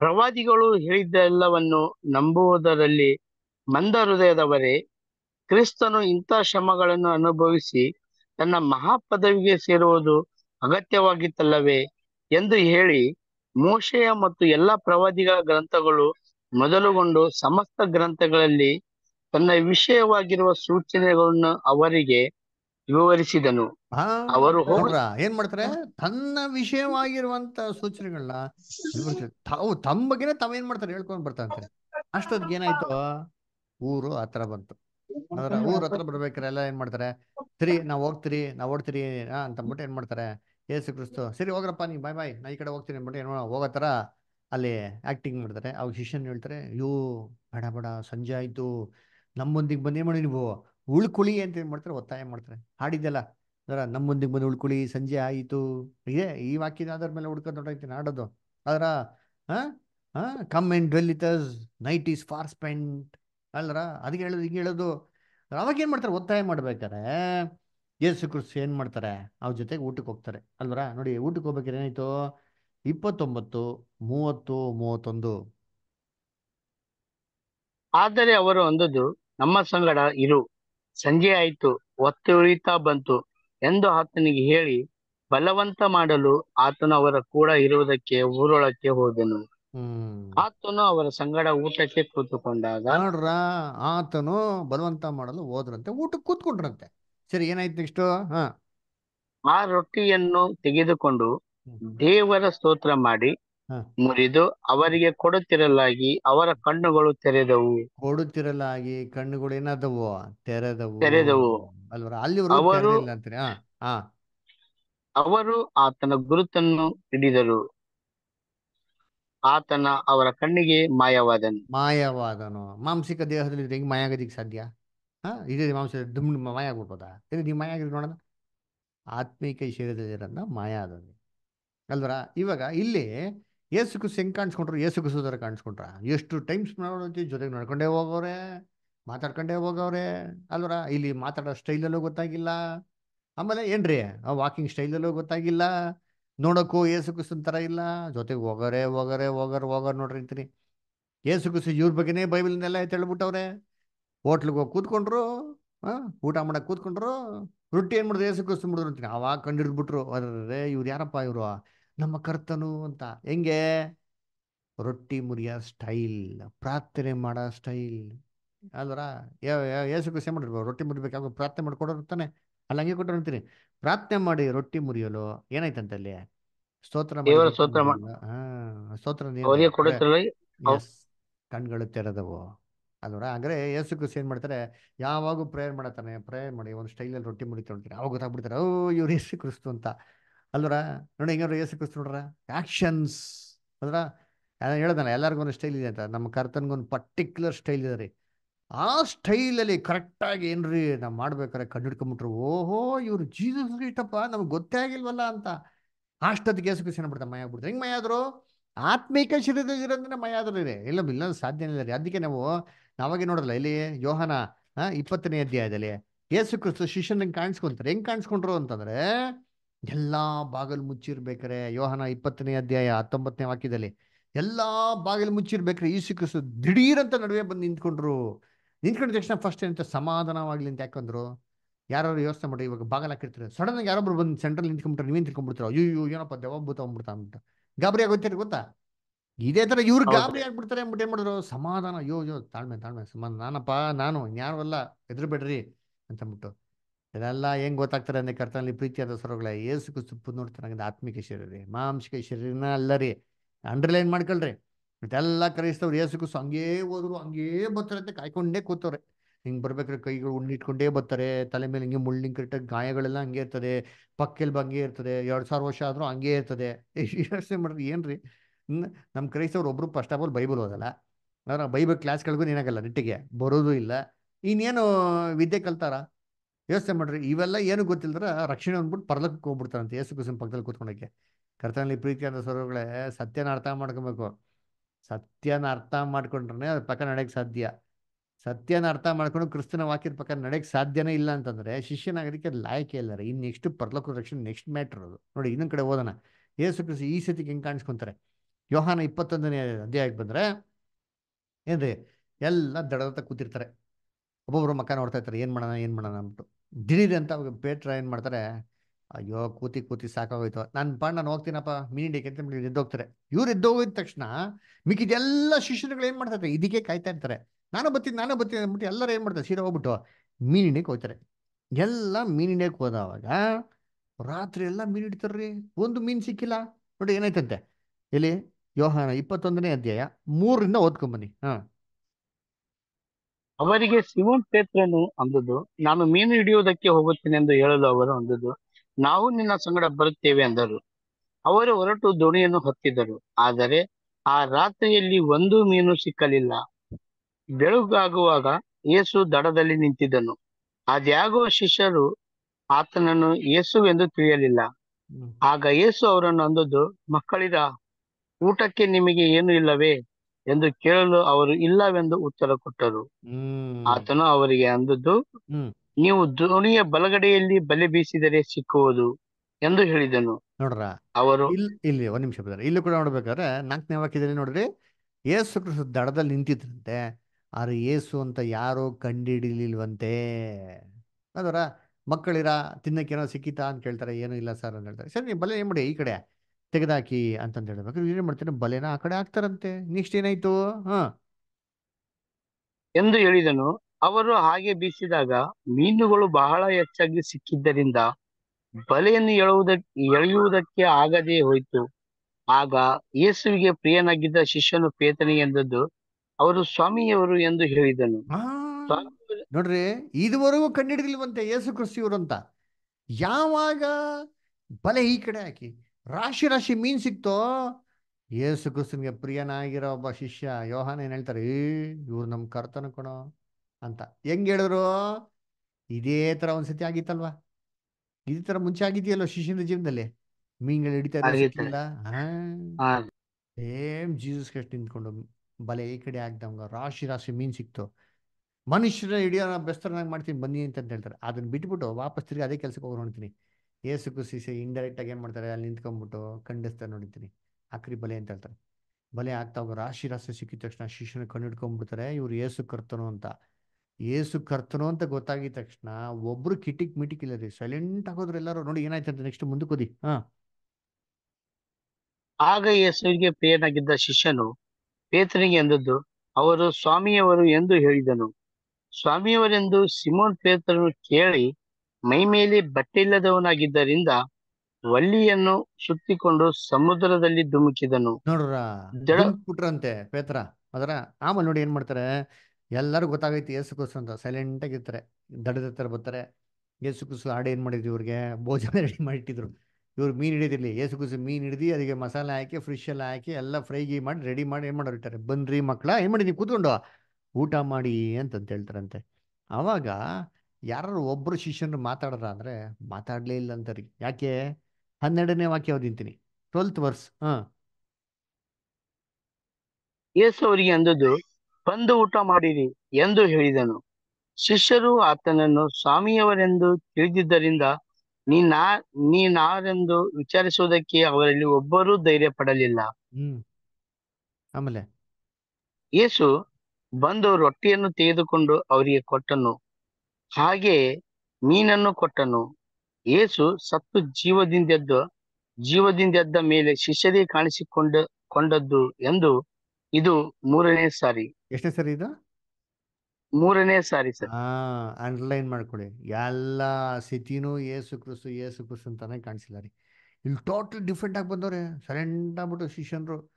ಪ್ರವಾದಿಗಳು ಹೇಳಿದ್ದೆಲ್ಲವನ್ನು ನಂಬುವುದರಲ್ಲಿ ಮಂದ ಹೃದಯದವರೇ ಕ್ರಿಸ್ತನು ಇಂಥ ಶ್ರಮಗಳನ್ನು ಅನುಭವಿಸಿ ತನ್ನ ಮಹಾಪದವಿಗೆ ಸೇರುವುದು ಅಗತ್ಯವಾಗಿತ್ತಲ್ಲವೇ ಎಂದು ಹೇಳಿ ಮೋಶೆಯ ಮತ್ತು ಎಲ್ಲ ಪ್ರವಾದಿಗಳ ಗ್ರಂಥಗಳು ಮೊದಲುಗೊಂಡು ಸಮಸ್ತ ಗ್ರಂಥಗಳಲ್ಲಿ ತನ್ನ ವಿಷಯವಾಗಿರುವ ಸೂಚನೆಗಳನ್ನು ಅವರಿಗೆ ವಿವರಿಸಿದನು. ಅವರು ಏನ್ ಮಾಡ್ತಾರೆ? ತನ್ನ ವಿಷಯವಾಗಿರುವಂತ ಸೂಚನೆಗಳನ್ನ. ತಾವು ತಮ್ಮ ಬಗ್ಗೆ ತಾವೇನ್ ಮಾಡ್ತಾರೆ? ಹೇಳ್ಕೊಂಡ್ ಬರ್ತಾರೆ ಅಷ್ಟೊತ್ತಿಗೆ ಏನಾಯ್ತು ಊರು ಹತ್ರ ಬಂತು. ಅದರ ಊರ್ ಹತ್ರ ಬರ್ಬೇಕಾರೆ ಎಲ್ಲ ಏನ್ ಮಾಡ್ತಾರೆ? ಸರಿ ನಾವ್ ಹೋಗ್ತೀರಿ ನಾವ್ ಓಡ್ತೀರಿ ಅಂತ ಅಂದ್ಬಿಟ್ಟು ಏನ್ ಮಾಡ್ತಾರೆ? ಏಸು ಕ್ರಿಸ್ತು ಸರಿ ಹೋಗ್ರಪ್ಪ ನೀ ಬಾಯ್ ಬಾಯ್ ನಾ ಈ ಕಡೆ ಹೋಗ್ತೀನಿ ಅಂದ್ಬಿಟ್ಟು ಏನೋ ಹೋಗೋ ತರ ಅಲ್ಲಿ ಆಕ್ಟಿಂಗ್ ಮಾಡ್ತಾರೆ. ಅವಾಗ ಶಿಷ್ಯನ್ ಹೇಳ್ತಾರೆ ಅಯ್ಯೋ ಬೇಡ ಬೇಡ ಸಂಜೆ ಆಯ್ತು. ನಮ್ಮೊಂದಿಗೆ ಬಂದ್ ಏನ್ ಮಾಡಿ ನೀವು? ಉಳ್ಕುಳಿ ಅಂತ ಏನ್ ಮಾಡ್ತಾರೆ? ಒತ್ತಾಯ ಮಾಡ್ತಾರೆ. ಹಾಡಿದ್ದೆಲ್ಲ ಅದರ ನಮ್ಮೊಂದಿಗೆ ಬಂದು ಉಳ್ಕುಳಿ ಸಂಜೆ ಆಯಿತು. ಇದೆ ಈ ವಾಕ್ಯದ ಆಧಾರ ಮೇಲೆ ಹುಡ್ಕೊಂಡು ನೋಡೈತಿ ಆಡೋದು. ಅದರ come and dwell it us night is far spent ಅಲ್ರ? ಅದಕ್ಕೆ ಹೇಳೋದು, ಹಿಂಗೆ ಹೇಳೋದು. ಅವಾಗ ಏನು ಮಾಡ್ತಾರೆ? ಒತ್ತಾಯ ಮಾಡ್ಬೇಕಾರೆ ಯೇಸು ಕ್ರಿಸ್ತು ಏನು ಮಾಡ್ತಾರೆ? ಅವ್ರ ಜೊತೆಗೆ ಊಟಕ್ಕೆ ಹೋಗ್ತಾರೆ. ಅಲ್ವರ? ನೋಡಿ, ಊಟಕ್ಕೆ ಹೋಗ್ಬೇಕಾದ್ರೆ ಏನಾಯ್ತು? ಇಪ್ಪತ್ತೊಂಬತ್ತು, ಮೂವತ್ತು, ಮೂವತ್ತೊಂದು. ಆದರೆ ಅವರು ಅಂದದ್ದು, ನಮ್ಮ ಸಂಗಡ ಇರು. ಸಂಜೆ ಆಯ್ತು ಒತ್ತು ಉಳಿತಾ ಬಂತು ಎಂದು ಆತನಿಗೆ ಹೇಳಿ, ಬಲವಂತ ಮಾಡಲು ಆತನ ಅವರ ಕೂಡ ಇರುವುದಕ್ಕೆ ಊರೊಳಕ್ಕೆ ಹೋದನು. ಆತನು ಅವರ ಸಂಗಡ ಊಟಕ್ಕೆ ಕೂತುಕೊಂಡಾಗ ನೋಡ್ರ ಆತನು ಬಲವಂತ ಮಾಡಲು ಹೋದ್ರಂತೆ ಊಟಕ್ಕೆ ಕೂತ್ಕೊಂಡ್ರಂತೆ. ಸರಿ ಏನಾಯ್ತು ನೆಕ್ಸ್ಟ್? ಹಾ. ಆ ರೊಟ್ಟಿಯನ್ನು ತೆಗೆದುಕೊಂಡು ದೇವರ ಸ್ತೋತ್ರ ಮಾಡಿ ಮುರಿದು ಅವರಿಗೆ ಕೊಡುತ್ತಿರಲಾಗಿ ಅವರ ಕಣ್ಣುಗಳು ತೆರೆದವು. ಕೊಡುತ್ತಿರಲಾಗಿ ಕಣ್ಣುಗಳು ಏನಾದವು? ತೆರೆದವು. ತೆರೆದವು. ಅಲ್ವರ ಅಲ್ಲಿವರು ಅವರು- ಅವರು ಆತನ ಗುರುತನ್ನು ಹಿಡಿದರು. ಆತನ ಅವರ ಕಣ್ಣಿಗೆ ಮಾಯವಾದನು. ಮಾಯವಾದನು. ಮಾಂಸಿಕ ದೇಹದಲ್ಲಿ ಹೆಂಗ್ ಮಾಯ ಆಗೋದಿಕ್ ಸಾಧ್ಯ? ಹಾ, ಇದೇ ಮಾಂಸ ದುಮ್ ಮಾಯ ಆಗ್ಬಿಡ್ಬೋದಾ? ನೀವು ಮಾಯ ಆಗಿದ್ರು ನೋಡೋಣ. ಆತ್ಮೀಕ ಶರೀರದಲ್ಲಿರೋದನ್ನ ಮಾಯ ಆದದ್ದು. ಅಲ್ವರ? ಇವಾಗ ಇಲ್ಲಿ ಏಸು ಕುಸು ಹೆಂಗ್ ಕಾಣಿಸ್ಕೊಂಡ್ರು? ಏಸು ಕುಸುದರ ಕಾಣಿಸ್ಕೊಂಡ್ರ? ಎಷ್ಟು ಟೈಮ್ಸ್ ನೋಡೋತಿ ಜೊತೆಗೆ ನಡ್ಕೊಂಡೇ ಹೋಗೋರೆ ಮಾತಾಡ್ಕೊಂಡೇ ಹೋಗವ್ರೆ. ಅಲ್ವರ? ಇಲ್ಲಿ ಮಾತಾಡೋ ಸ್ಟೈಲಲ್ಲೂ ಗೊತ್ತಾಗಿಲ್ಲ. ಆಮೇಲೆ ಏನ್ರಿ? ಆ ವಾಕಿಂಗ್ ಸ್ಟೈಲಲ್ಲೂ ಗೊತ್ತಾಗಿಲ್ಲ. ನೋಡೋಕ್ಕೂ ಏಸು ಕುಸಿನ ಥರ ಇಲ್ಲ. ಜೊತೆಗೆ ಹೋಗರೆ ಹೋಗರೆ ಹೋಗೋರು ಹೋಗೋರು ನೋಡ್ರಿ ಅಂತೀನಿ ಏಸು ಕುಸು ಇವ್ರ ಬಗ್ಗೆನೇ ಬೈಬಲ್ನೆಲ್ಲ ಹೇಳ್ಬಿಟ್ಟವ್ರೆ ಹೋಟ್ಲಿಗೆ ಹೋಗಿ ಕೂತ್ಕೊಂಡ್ರು ಹಾಂ ಊಟ ಮಾಡಕ್ಕೆ ಕೂತ್ಕೊಂಡ್ರು, ರೊಟ್ಟಿ ಏನು ಮಾಡಿದ್ರು? ಏಸು ಕುಸು ಮಾಡಿದ್ರು ಅಂತೀನಿ ಅವಾಗ ಕಂಡಿಡ್ಬಿಟ್ರು. ಅದರೇ ಇವ್ರು ಯಾರಪ್ಪ ಇವರು? ನಮ್ಮ ಕರ್ತನು ಅಂತ. ಹೆಂಗೆ? ರೊಟ್ಟಿ ಮುರಿಯೋ ಸ್ಟೈಲ್, ಪ್ರಾರ್ಥನೆ ಮಾಡೋ ಸ್ಟೈಲ್. ಅಲ್ವರ? ಏಸು ಕುಸೆ ಮಾಡಿರ್ಬೋದು ರೊಟ್ಟಿ ಮುರಿಬೇಕಾಗ ಪ್ರಾರ್ಥನೆ ಮಾಡ್ಕೊಡೋರು ತಾನೆ. ಅಲ್ಲಿ, ಹಂಗೆ ಕೊಟ್ಟರು ಅಂತೀನಿ ಪ್ರಾರ್ಥನೆ ಮಾಡಿ ರೊಟ್ಟಿ ಮುರಿಯಲು ಏನಾಯ್ತಂತಲ್ಲಿ ಸ್ತೋತ್ರ ಸ್ತೋತ್ರ ಕಣ್ಗಳು ತೆರೆದವು. ಅಲ್ವರ? ಅಂದ್ರೆ ಯೇಸು ಕ್ರಿಸ್ತ ಏನ್ ಮಾಡ್ತಾರೆ? ಯಾವಾಗೂ ಪ್ರೇಯರ್ ಮಾಡತಾನೆ. ಪ್ರೇಯರ್ ಮಾಡಿ ಒಂದು ಸ್ಟೈಲಲ್ಲಿ ರೊಟ್ಟಿ ಮುರಿತಾರೆ ಅವಾಗ ಗೊತ್ತಾಗ್ಬಿಡ್ತಾರೆ? ಓ ಇವ್ರು ಯೇಸು ಕ್ರಿಸ್ತು ಅಂತ. ಅಲ್ವರ? ನೋಡಿ ಹೆಂಗಾರು ಯೇಸು ಕ್ರಿಸ್ತು ನೋಡ್ರ? ಆಕ್ಷನ್ಸ್ ಅಲ್ರ ಹೇಳ್ದಾನೆ ಎಲ್ಲರಿಗೂ ಒಂದು ಸ್ಟೈಲ್ ಇದೆ ಅಂತ. ನಮ್ಮ ಕರ್ತನ್ಗೊಂದು ಪರ್ಟಿಕ್ಯುಲರ್ ಸ್ಟೈಲ್ ಇದೆ ರೀ. ಆ ಸ್ಟೈಲಲ್ಲಿ ಕರೆಕ್ಟಾಗಿ ಏನ್ರಿ ನಾವು ಮಾಡ್ಬೇಕಾರೆ ಕಣ್ಣು ಹಿಡ್ಕೊಂಬಿಟ್ರು ಓಹೋ ಇವ್ರು ಜೀಸಸ್ ಇಟ್ಟಪ್ಪ ನಮ್ಗೆ ಗೊತ್ತೇ ಆಗಿಲ್ವಲ್ಲ ಅಂತ. ಅಷ್ಟೊತ್ತಿಗೆ ಕ್ರಿಸ್ತ ಏನ್ಬಿಡ್ತಾರೆ ಮಯ ಆಗ್ಬಿಡ್ತಾರೆ ಹೆಂಗ್ ಮಯ ಆದ್ರು? ಆತ್ಮಿಕ ಶರೀರದಲ್ಲಿರೋದ್ರೆ ಮಯ ಆದ್ರೂ ಇದೆ. ಇಲ್ಲ ಇಲ್ಲ ಸಾಧ್ಯನೇ ಇಲ್ಲ ರೀ. ಅದಕ್ಕೆ ನಾವು, ನಾವಾಗೆ ನೋಡಲ್ಲ, ಇಲ್ಲಿ ಯೋಹನ ಇಪ್ಪತ್ತನೇ ಅಧ್ಯಾಯದಲ್ಲಿ ಯೇಸು ಕ್ರಿಸ್ತು ಶಿಷ್ಯನಿಗೆ ಕಾಣಿಸ್ಕೊಂತಾರೆ. ಹೆಂಗೆ ಕಾಣಿಸ್ಕೊಂಡ್ರು ಅಂತಂದ್ರೆ, ಎಲ್ಲಾ ಬಾಗಿಲು ಮುಚ್ಚಿರ್ಬೇಕಾರೆ, ಯೋಹನ ಇಪ್ಪತ್ತನೇ ಅಧ್ಯಾಯ ಹತ್ತೊಂಬತ್ತನೇ ವಾಕ್ಯದಲ್ಲಿ, ಎಲ್ಲಾ ಬಾಗಿಲು ಮುಚ್ಚಿರ್ಬೇಕ್ರೆ ಯೇಸು ಕ್ರಿಸ್ತು ದಿಢೀರಂತ ನಡುವೆ ಬಂದು ನಿಂತ್ಕೊಂಡ್ರು. ನಿಂತ್ಕೊಂಡ ತಕ್ಷಣ ಫಸ್ಟ್ ಏನಂತ ಸಮಾಧಾನವಾಗ್ಲಿ ಅಂತ ಯಾಕಂದ್ರು ಯಾರು ಯೋಚನೆ ಮಾಡಿ ಇವಾಗ ಬಾಗಲ್ ಹಾಕಿರ್ತಾರೆ. ಸಡನ್ ಆಗಿ ಯಾರೊಬ್ರು ಬಂದು ಸೆಂಟ್ರಲ್ ನಿಂತ್ಕೊಂಡ್ಬಿಟ್ರೆ ನೀವೇನ್ ತಿಳ್ಕೊಂಡ್ಬಿಡ್ತಾರೆ? ಅಯ್ಯೋ ಏನಪ್ಪ ದೆವ್ವ ಭೂತ ಅಂದ್ಬಿಡ್ತಾ ಅಂದ್ಬಿಟ್ಟು. ಗಾಬರಿ ಆಗೋಗ್ತೀರಿ ಗೊತ್ತಾ? ಇದೇ ತರ ಇವ್ರು. ಗಾಬರಿ ಆಗ್ಬಿಡ್ತಾರೆ ಅಂದ್ಬಿಟ್ಟು ಏನ್ ಮಾಡಿದ್ರು? ಸಮಾಧಾನ ಅಯ್ಯೋ ಅಯ್ಯೋ ತಾಳ್ಮೆ ತಾಳ್ಮೆ ಸಮಾಧಾನ. ನಾನಪ್ಪ ನಾನು ಇನ್ಯಾರವಲ್ಲ ಎದುರುಬೇಡ್ರಿ ಅಂತ ಅಂದ್ಬಿಟ್ಟು. ಇದೆಲ್ಲ ಹೆಂಗ್ ಗೊತ್ತಾಗ್ತಾರೆ ಅಂದ್ರೆ ಕರ್ತನಲ್ಲಿ ಪ್ರೀತಿಯಾದ ಸರೋಗಳ ಏಸು ಕುಸುಪ್ಪು ನೋಡ್ತಾರೆ ಆತ್ಮಿಕ ಶರೀರ ಮಾಂಸಿಕ ಶರೀರನ ಅಲ್ಲ ರೀ ಅಂಡರ್ಲೈನ್ ಮಾಡ್ಕೊಳ್ರಿ. ಇದೆಲ್ಲ ಕ್ರೈಸ್ತವ್ರು ಏಸು ಕುಸು ಹಂಗೇ ಹೋದ್ರು, ಹಂಗೇ ಬರ್ತಾರೆ ಅಂತ ಕಾಯ್ಕೊಂಡೇ ಕೂತವ್ರೆ. ಹಿಂಗೆ ಬರ್ಬೇಕಾದ್ರೆ ಕೈಗಳು ಉಣ್ಣಿಟ್ಕೊಂಡೇ ಬರ್ತಾರೆ, ತಲೆ ಮೇಲೆ ಹಿಂಗೆ ಮುಳ್ಳಿಂಗ್ ಕರೆಕ್ಟಾಗಿ ಗಾಯಗಳೆಲ್ಲ ಹಂಗೆ ಇರ್ತದೆ, ಪಕ್ಕೆಲ್ ಹಂಗೆ ಇರ್ತದೆ, ಎರಡು ಸಾವಿರ ವರ್ಷ ಆದ್ರೂ ಹಂಗೆ ಇರ್ತದೆ. ಯೋಚನೆ ಮಾಡಿದ್ರೆ ಏನ್ರಿ? ನಮ್ಮ ಕ್ರೈಸ್ತವ್ರು ಒಬ್ರು ಫಸ್ಟ್ ಆಫ್ ಆಲ್ ಬೈಬಲ್ ಓದಲ್ಲ. ಅವ್ರ ಬೈಬಲ್ ಕ್ಲಾಸ್ಗಳಿಗೂ ಏನಾಗಲ್ಲ ನೆಟ್ಟಿಗೆ. ಬರೋದು ಇಲ್ಲ. ಇನ್ನೇನು ವಿದ್ಯೆ ಕಲ್ತಾರ? ಯೋಚನೆ ಮಾಡ್ರಿ ಇವೆಲ್ಲ ಏನು ಗೊತ್ತಿಲ್ದ್ರ ರಕ್ಷಣೆ ಅಂದ್ಬಿಟ್ಟು ಪರ್ಲಕ್ಕೆ ಹೋಗ್ಬಿಡ್ತಾರಂತೆ ಯೇಸು ಕುಸಿನ ಪಕ್ಕದಲ್ಲಿ ಕೂತ್ಕೊಂಡಕ್ಕೆ ಕರ್ತನಲ್ಲಿ ಪ್ರೀತಿಯಾದ ಸ್ವರಗಳೇ ಸತ್ಯನ ಅರ್ಥ ಮಾಡ್ಕೊಬೇಕು. ಸತ್ಯನ ಅರ್ಥ ಮಾಡ್ಕೊಂಡ್ರೆ ಅದ್ರ ಪಕ್ಕ ನಡೆಯಕ್ಕೆ ಸಾಧ್ಯ. ಸತ್ಯನ ಅರ್ಥ ಮಾಡ್ಕೊಂಡು ಕ್ರಿಸ್ತನ ವಾಕ್ಯದ ಪಕ್ಕ ನಡೆಯಕ್ಕೆ ಸಾಧ್ಯನೇ ಇಲ್ಲ ಅಂತಂದ್ರೆ ಶಿಷ್ಯನಾಗೋದಕ್ಕೆ ಲಾಯಕೆ ಇಲ್ಲ ರೀ. ಇನ್ನು ನೆಕ್ಸ್ಟ್ ಪರ್ಲೋಕ ರಕ್ಷಣೆ ನೆಕ್ಸ್ಟ್ ಮ್ಯಾಟ್ರ್ ಅದು. ನೋಡಿ, ಇನ್ನೊಂದ್ ಕಡೆ ಓದೋಣ. ಏಸು ಕ್ರಿಸ್ತ ಈ ಸತಿಗೆ ಹೆಂಗೆ ಕಾಣಿಸ್ಕೊಂತಾರೆ? ಯೋಹಾನ ಇಪ್ಪತ್ತೊಂದನೇ ಅಧ್ಯಾಯಕ್ಕೆ ಬಂದ್ರೆ ಏನ್ರಿ? ಎಲ್ಲ ದಡದತ್ತ ಕೂತಿರ್ತಾರೆ. ಒಬ್ಬೊಬ್ರು ಮಕ್ಕ ನೋಡ್ತಾ ಇರ್ತಾರೆ, ಏನ್ ಮಾಡೋಣ ಏನ್ ಮಾಡೋಣ? ಅಂದ್ಬಿಟ್ಟು. ದಿಢೀರ್ ಅಂತ ಅವಾಗ ಪೇಟ್ರ ಏನ್ ಮಾಡ್ತಾರೆ? ಅಯ್ಯೋ, ಕೂತಿ ಕೂತಿ ಸಾಕಾಗೋಯ್ತು. ನಾನು ಬಣ್ಣ ನಾನು ಹೋಗ್ತೀನಪ್ಪ. ಮೀನ್ ಹಿಡಿಯಕ್ಕೆ ಅಂತ ಎದ್ದೋಗ್ತಾರೆ. ಇವ್ರು ಎದ್ದೋಗಿದ ತಕ್ಷಣ ಮಿಕ್ಕಿದೆಲ್ಲ ಶಿಷ್ಯರುಗಳು ಏನ್ ಮಾಡ್ತಾರೆ ಇದಕ್ಕೆ ಕಾಯ್ತಾ ಇರ್ತಾರೆ. ನಾನು ಬರ್ತೀನಿ ನಾನು ಬರ್ತೀನಿ ಅಂದ್ಬಿಟ್ಟು ಎಲ್ಲರೂ ಏನ್ ಮಾಡ್ತಾರೆ? ಸೀರೆ ಹೋಗ್ಬಿಟ್ಟು ಮೀನು ಹಿಡಿಯಕ್ಕೆ ಹೋಗ್ತಾರೆ ಎಲ್ಲ ಮೀನ್ ಹಿಡಿಯಕ್ಕೆ ಹೋದವಾಗ ರಾತ್ರಿ ಎಲ್ಲ ಮೀನ್ ಹಿಡಿತಾರ್ರಿ. ಒಂದು ಮೀನ್ ಸಿಕ್ಕಿಲ್ಲ. ನೋಡಿ ಏನಾಯ್ತಂತೆ? ಇಲ್ಲಿ ಯೋಹಾನ ಇಪ್ಪತ್ತೊಂದನೇ ಅಧ್ಯಾಯ ಮೂರರಿಂದ ಓದ್ಕೊಂಬನ್ನಿ. ಹಾ. ಅವರಿಗೆ ಸಿಮೋನ್ ಪೇತ್ರನು ಅಂದದ್ದು, ನಾನು ಮೀನು ಹಿಡಿಯುವುದಕ್ಕೆ ಹೋಗುತ್ತೇನೆ ಎಂದು ಹೇಳಲು ಅವರು ಅಂದದ್ದು ನಾವು ನಿನ್ನ ಸಂಗಡ ಬರುತ್ತೇವೆ ಅಂದರು. ಅವರು ಹೊರಟು ದೋಣಿಯನ್ನು ಹತ್ತಿದರು. ಆದರೆ ಆ ರಾತ್ರಿಯಲ್ಲಿ ಒಂದು ಮೀನು ಸಿಕ್ಕಲಿಲ್ಲ. ಬೆಳಗಾಗುವಾಗ ಯೇಸು ದಡದಲ್ಲಿ ನಿಂತಿದ್ದನು. ಅದ್ಯಾಗುವ ಶಿಷ್ಯರು ಆತನನ್ನು ಯೇಸುವೆಂದು ತಿಳಿಯಲಿಲ್ಲ. ಆಗ ಯೇಸು ಅವರನ್ನು ಅಂದದ್ದು ಮಕ್ಕಳಿರ ಊಟಕ್ಕೆ ನಿಮಗೆ ಏನು ಇಲ್ಲವೇ ಎಂದು ಕೇಳಲು ಅವರು ಇಲ್ಲವೆಂದು ಉತ್ತರ ಕೊಟ್ಟರು. ಆತನು ಅವರಿಗೆ ಅಂದದ್ದು ನೀವು ದೋಣಿಯ ಬಲಗಡೆಯಲ್ಲಿ ಬಲೆ ಬೀಸಿದರೆ ಸಿಕ್ಕುವುದು ಎಂದು ಹೇಳಿದನು. ನೋಡ್ರ ಅವರು ಇಲ್ಲಿ ಒಂದ್ ನಿಮಿಷ ಬರ್ತಾರೆ ಇಲ್ಲಿ ಕೂಡ ನೋಡ್ಬೇಕಾದ್ರೆ ನಾಲ್ಕನೇ ವಾಕ್ಯದಲ್ಲಿ ನೋಡ್ರಿ ಏಸು ಕೃಷ್ಣ ದಡದಲ್ಲಿ ನಿಂತಿದ್ರಂತೆ ಆದ್ರೆ ಏಸು ಅಂತ ಯಾರು ಕಂಡಿಡಿಲಿಲ್ವಂತೆ. ಅದರ ಮಕ್ಕಳಿರ ತಿನ್ನಕ್ಕೇನೋ ಸಿಕ್ಕಿತಾ ಅಂತ ಕೇಳ್ತಾರೆ ಏನೂ ಇಲ್ಲ ಸರ್ ಅಂತ ಹೇಳ್ತಾರೆ. ಸರಿ ನೀವು ಬಲೆ ಏನ್ ಮಾಡಿ ಈ ಕಡೆ ತೆಗೆದಾಕಿ ಅಂತಂತ ಹೇಳ್ಬೇಕು. ಏನ್ ಮಾಡ್ತಾರೆ ಬಲೆನ ಆ ಕಡೆ ಹಾಕ್ತಾರಂತೆ. ನೆಕ್ಸ್ಟ್ ಏನಾಯ್ತು? ಹಾ. ಎಂದು ಹೇಳಿದನು. ಅವರು ಹಾಗೆ ಬೀಸಿದಾಗ ಮೀನುಗಳು ಬಹಳ ಹೆಚ್ಚಾಗಿ ಸಿಕ್ಕಿದ್ದರಿಂದ ಬಲೆಯನ್ನು ಎಳೆಯುವುದಕ್ಕೆ ಎಳೆಯುವುದಕ್ಕೆ ಆಗದೇ ಹೋಯಿತು. ಆಗ ಯೇಸುವಿಗೆ ಪ್ರಿಯನಾಗಿದ್ದ ಶಿಷ್ಯನು ಪೇತನೆ ಎಂದದ್ದು ಅವರು ಸ್ವಾಮಿಯವರು ಎಂದು ಹೇಳಿದನು. ನೋಡ್ರಿ ಇದುವರೆಗೂ ಕಂಡಿಡಿದಿಲ್ವಂತೆ ಯೇಸು ಕ್ರಿಸ್ತಿಯವರು ಅಂತ. ಯಾವಾಗ ಬಲೆ ಈ ಕಡೆ ಹಾಕಿ ರಾಶಿ ರಾಶಿ ಮೀನ್ ಸಿಕ್ತೋ ಯೇಸು ಕ್ರಿಸ್ತನ್ಗೆ ಪ್ರಿಯನಾಗಿರೋ ಒಬ್ಬ ಶಿಷ್ಯ ಯೋಹಾನ ಏನ್ ಹೇಳ್ತಾರೆ ಏ ಇವ್ರು ನಮ್ ಕರ್ತನ ಕಣೋ. ಅಂತ. ಹೆಂಗ್ ಹೇಳಿದ್ರು? ಇದೇ ತರ ಒಂದ್ಸತಿ ಆಗಿತ್ತಲ್ವಾ? ಇದೇ ತರ ಮುಂಚೆ ಆಗಿದೆಯಲ್ವ ಶಿಷ್ಯನ ಜೀವನದಲ್ಲಿ? ಮೀನ್ಗಳು ಹಿಡಿತಾ ಸೇಮ್ ಜೀಸಸ್ ಕ್ರೈಸ್ಟ್ ನಿಂತ್ಕೊಂಡು ಬಲೆ ಈ ಕಡೆ ಆಗ್ದಂಗ ರಾಶಿ ರಾಶಿ ಮೀನ್ ಸಿಕ್ತು. ಮನುಷ್ಯರ ಹಿಡಿಯೋ ಬೆಸ್ತರನಾಗಿ ಮಾಡ್ತೀನಿ ಬನ್ನಿ ಅಂತ ಹೇಳ್ತಾರೆ. ಅದನ್ನ ಬಿಟ್ಬಿಟ್ಟು ವಾಪಸ್ ತಿರ್ಗಿ ಅದೇ ಕೆಲಸಕ್ಕೆ ಹೋಗಿ ನೋಡ್ತೀನಿ. ಏಸು ಕುಸಿಸಿ ಇಂಡೈರೆಕ್ಟ್ ಆಗಿ ಏನ್ ಮಾಡ್ತಾರೆ? ಅಲ್ಲಿ ನಿಂತ್ಕೊಂಡ್ಬಿಟ್ಟು ಖಂಡಿಸ್ತಾರೆ ನೋಡಿದ್ದೀನಿ. ಆಕ್ರಿ ಬಲೆ ಅಂತ ಹೇಳ್ತಾರೆ. ಬಲೆ ಆಗ್ತಾ ಹೋಗೋ ರಾಶಿ ರಾಶಿ ಸಿಕ್ಕಿದ ತಕ್ಷಣ ಶಿಷ್ಯನ ಕಣ್ಣು ಹಿಡ್ಕೊಂಡ್ಬಿಡ್ತಾರೆ ಇವ್ರು ಏಸು ಕರ್ತನು ಅಂತ. ಏಸು ಕರ್ತನೋ ಅಂತ ಗೊತ್ತಾಗಿದ ತಕ್ಷಣ ಒಬ್ರು ಕಿಟಿಕ್ ಮಿಟಿಕ್ ಇಲ್ಲ ರೀ ಸೈಲೆಂಟ್ ಆಗೋದ್ರು ಎಲ್ಲರೂ ನೋಡಿ ಏನಾಯ್ತು ಅಂತ ನೆಕ್ಸ್ಟ್ ಮುಂದಕ್ಕೆ ಓದಿ. ಹಾ. ಆಗ ಯೇಸುವಿಗೆ ಪ್ರಿಯನಾಗಿದ್ದ ಶಿಷ್ಯನು ಪೇತ್ರನಿಗೆ ಎಂದದ್ದು ಅವರು ಸ್ವಾಮಿಯವರು ಎಂದು ಹೇಳಿದನು. ಸ್ವಾಮಿಯವರೆಂದು ಸಿಮೋನ್ ಪೇತ್ರನು ಕೇಳಿ ಮೈಮೇಲೆ ಬಟ್ಟೆಯಿಲ್ಲದವನಾಗಿದ್ದರಿಂದ ವಳ್ಳಿಯನ್ನು ಸುತ್ತಿಕೊಂಡು ಸಮುದ್ರದಲ್ಲಿ ಧುಮುಕಿದನು. ನೋಡ್ರ ಪೇತ್ರ ಅದರ ಆಮೇಲೆ ನೋಡಿ ಏನ್ ಮಾಡ್ತಾರೆ ಎಲ್ಲರೂ ಗೊತ್ತಾಗೈತಿ ಏಸು ಕುಸು ಅಂತ. ಸೈಲೆಂಟಾಗಿ ಇರ್ತಾರೆ. ದಡದ ಹತ್ರ ಬರ್ತಾರೆ. ಏಸು ಕುಸು ಆಡ ಏನು ಮಾಡಿದ್ರು ಇವ್ರಿಗೆ? ಭೋಜನ ರೆಡಿ ಮಾಡಿಟ್ಟಿದ್ರು. ಇವ್ರು ಮೀನ್ ಹಿಡಿದಿರಲಿ. ಏಸು ಕುಸು ಮೀನ್ ಹಿಡಿದು ಅದಕ್ಕೆ ಮಸಾಲೆ ಹಾಕಿ ಫ್ರಿಶ್ ಎಲ್ಲ ಹಾಕಿ, ಎಲ್ಲ ಫ್ರೈ ಗಿ ಮಾಡಿ ರೆಡಿ ಮಾಡಿ ಏನು ಮಾಡೋರು ಇರ್ತಾರೆ? ಬನ್ರಿ ಮಕ್ಕಳ ಏನು ಮಾಡಿ ನೀವು ಕೂತ್ಕೊಂಡು? ಊಟ ಮಾಡಿ ಅಂತಂತ ಹೇಳ್ತಾರಂತೆ. ಆವಾಗ ಯಾರು ಒಬ್ಬರು ಶಿಷ್ಯನ್ರು ಮಾತಾಡ್ರ ಅಂದ್ರೆ, ಮಾತಾಡ್ಲೇ ಇಲ್ಲ ಅಂತಾರಿ ಯಾಕೆ? ಹನ್ನೆರಡನೇ ವಾಕ್ಯ ಓದಿಂತೀನಿ ಟ್ವೆಲ್ತ್ ವರ್ಸ್ ಹಾಂ. ಯೇಸು ಅವರಿಗೆ ಅಂದದ್ದು ಬಂದು ಊಟ ಮಾಡಿರಿ ಎಂದು ಹೇಳಿದನು. ಶಿಷ್ಯರು ಆತನನ್ನು ಸ್ವಾಮಿಯವರೆಂದು ತಿಳಿದಿದ್ದರಿಂದ ನೀನಾ ನೀನಾರೆಂದು ವಿಚಾರಿಸುವುದಕ್ಕೆ ಅವರಲ್ಲಿ ಒಬ್ಬರೂ ಧೈರ್ಯ ಪಡಲಿಲ್ಲ ಆಮೇಲೆ? ಯೇಸು ಬಂದು ರೊಟ್ಟಿಯನ್ನು ತೆಗೆದುಕೊಂಡು ಅವರಿಗೆ ಕೊಟ್ಟನು. ಹಾಗೆ ಮೀನನ್ನು ಕೊಟ್ಟನು. ಯೇಸು ಸತ್ತು ಜೀವದಿಂದೆದ್ದು ಜೀವದಿಂದೆದ್ದ ಮೇಲೆ ಶಿಷ್ಯರೇ ಕಾಣಿಸಿಕೊಂಡ ಕೊಂಡದ್ದು ಎಂದು ಇದು ಮೂರನೇ ಸಾರಿ. ಎಷ್ಟನೇ ಸರಿ ಇದು? ಮೂರನೇ ಸಾರಿ ಸರ್. ಹಾ ಅಂಡರ್ಲೈನ್ ಮಾಡ್ಕೊಳ್ಳಿ ಎಲ್ಲ ಸ್ಥಿತಿನೂ ಏಸು ಕ್ರಿಸ್ತು ಏಸು ಕ್ರಿಸ್ತು ಅಂತಾನೆ ಕಾಣಿಸಿಲ್ಲ ರೀ. ಇಲ್ಲಿ ಟೋಟಲ್ ಡಿಫ್ರೆಂಟ್ ಆಗಿ ಬಂದವ್ರೆ. ಸರೆಂಡ್ ಆಗ್ಬಿಟ್ಟು ಶಿಷ್ಯನ್ರು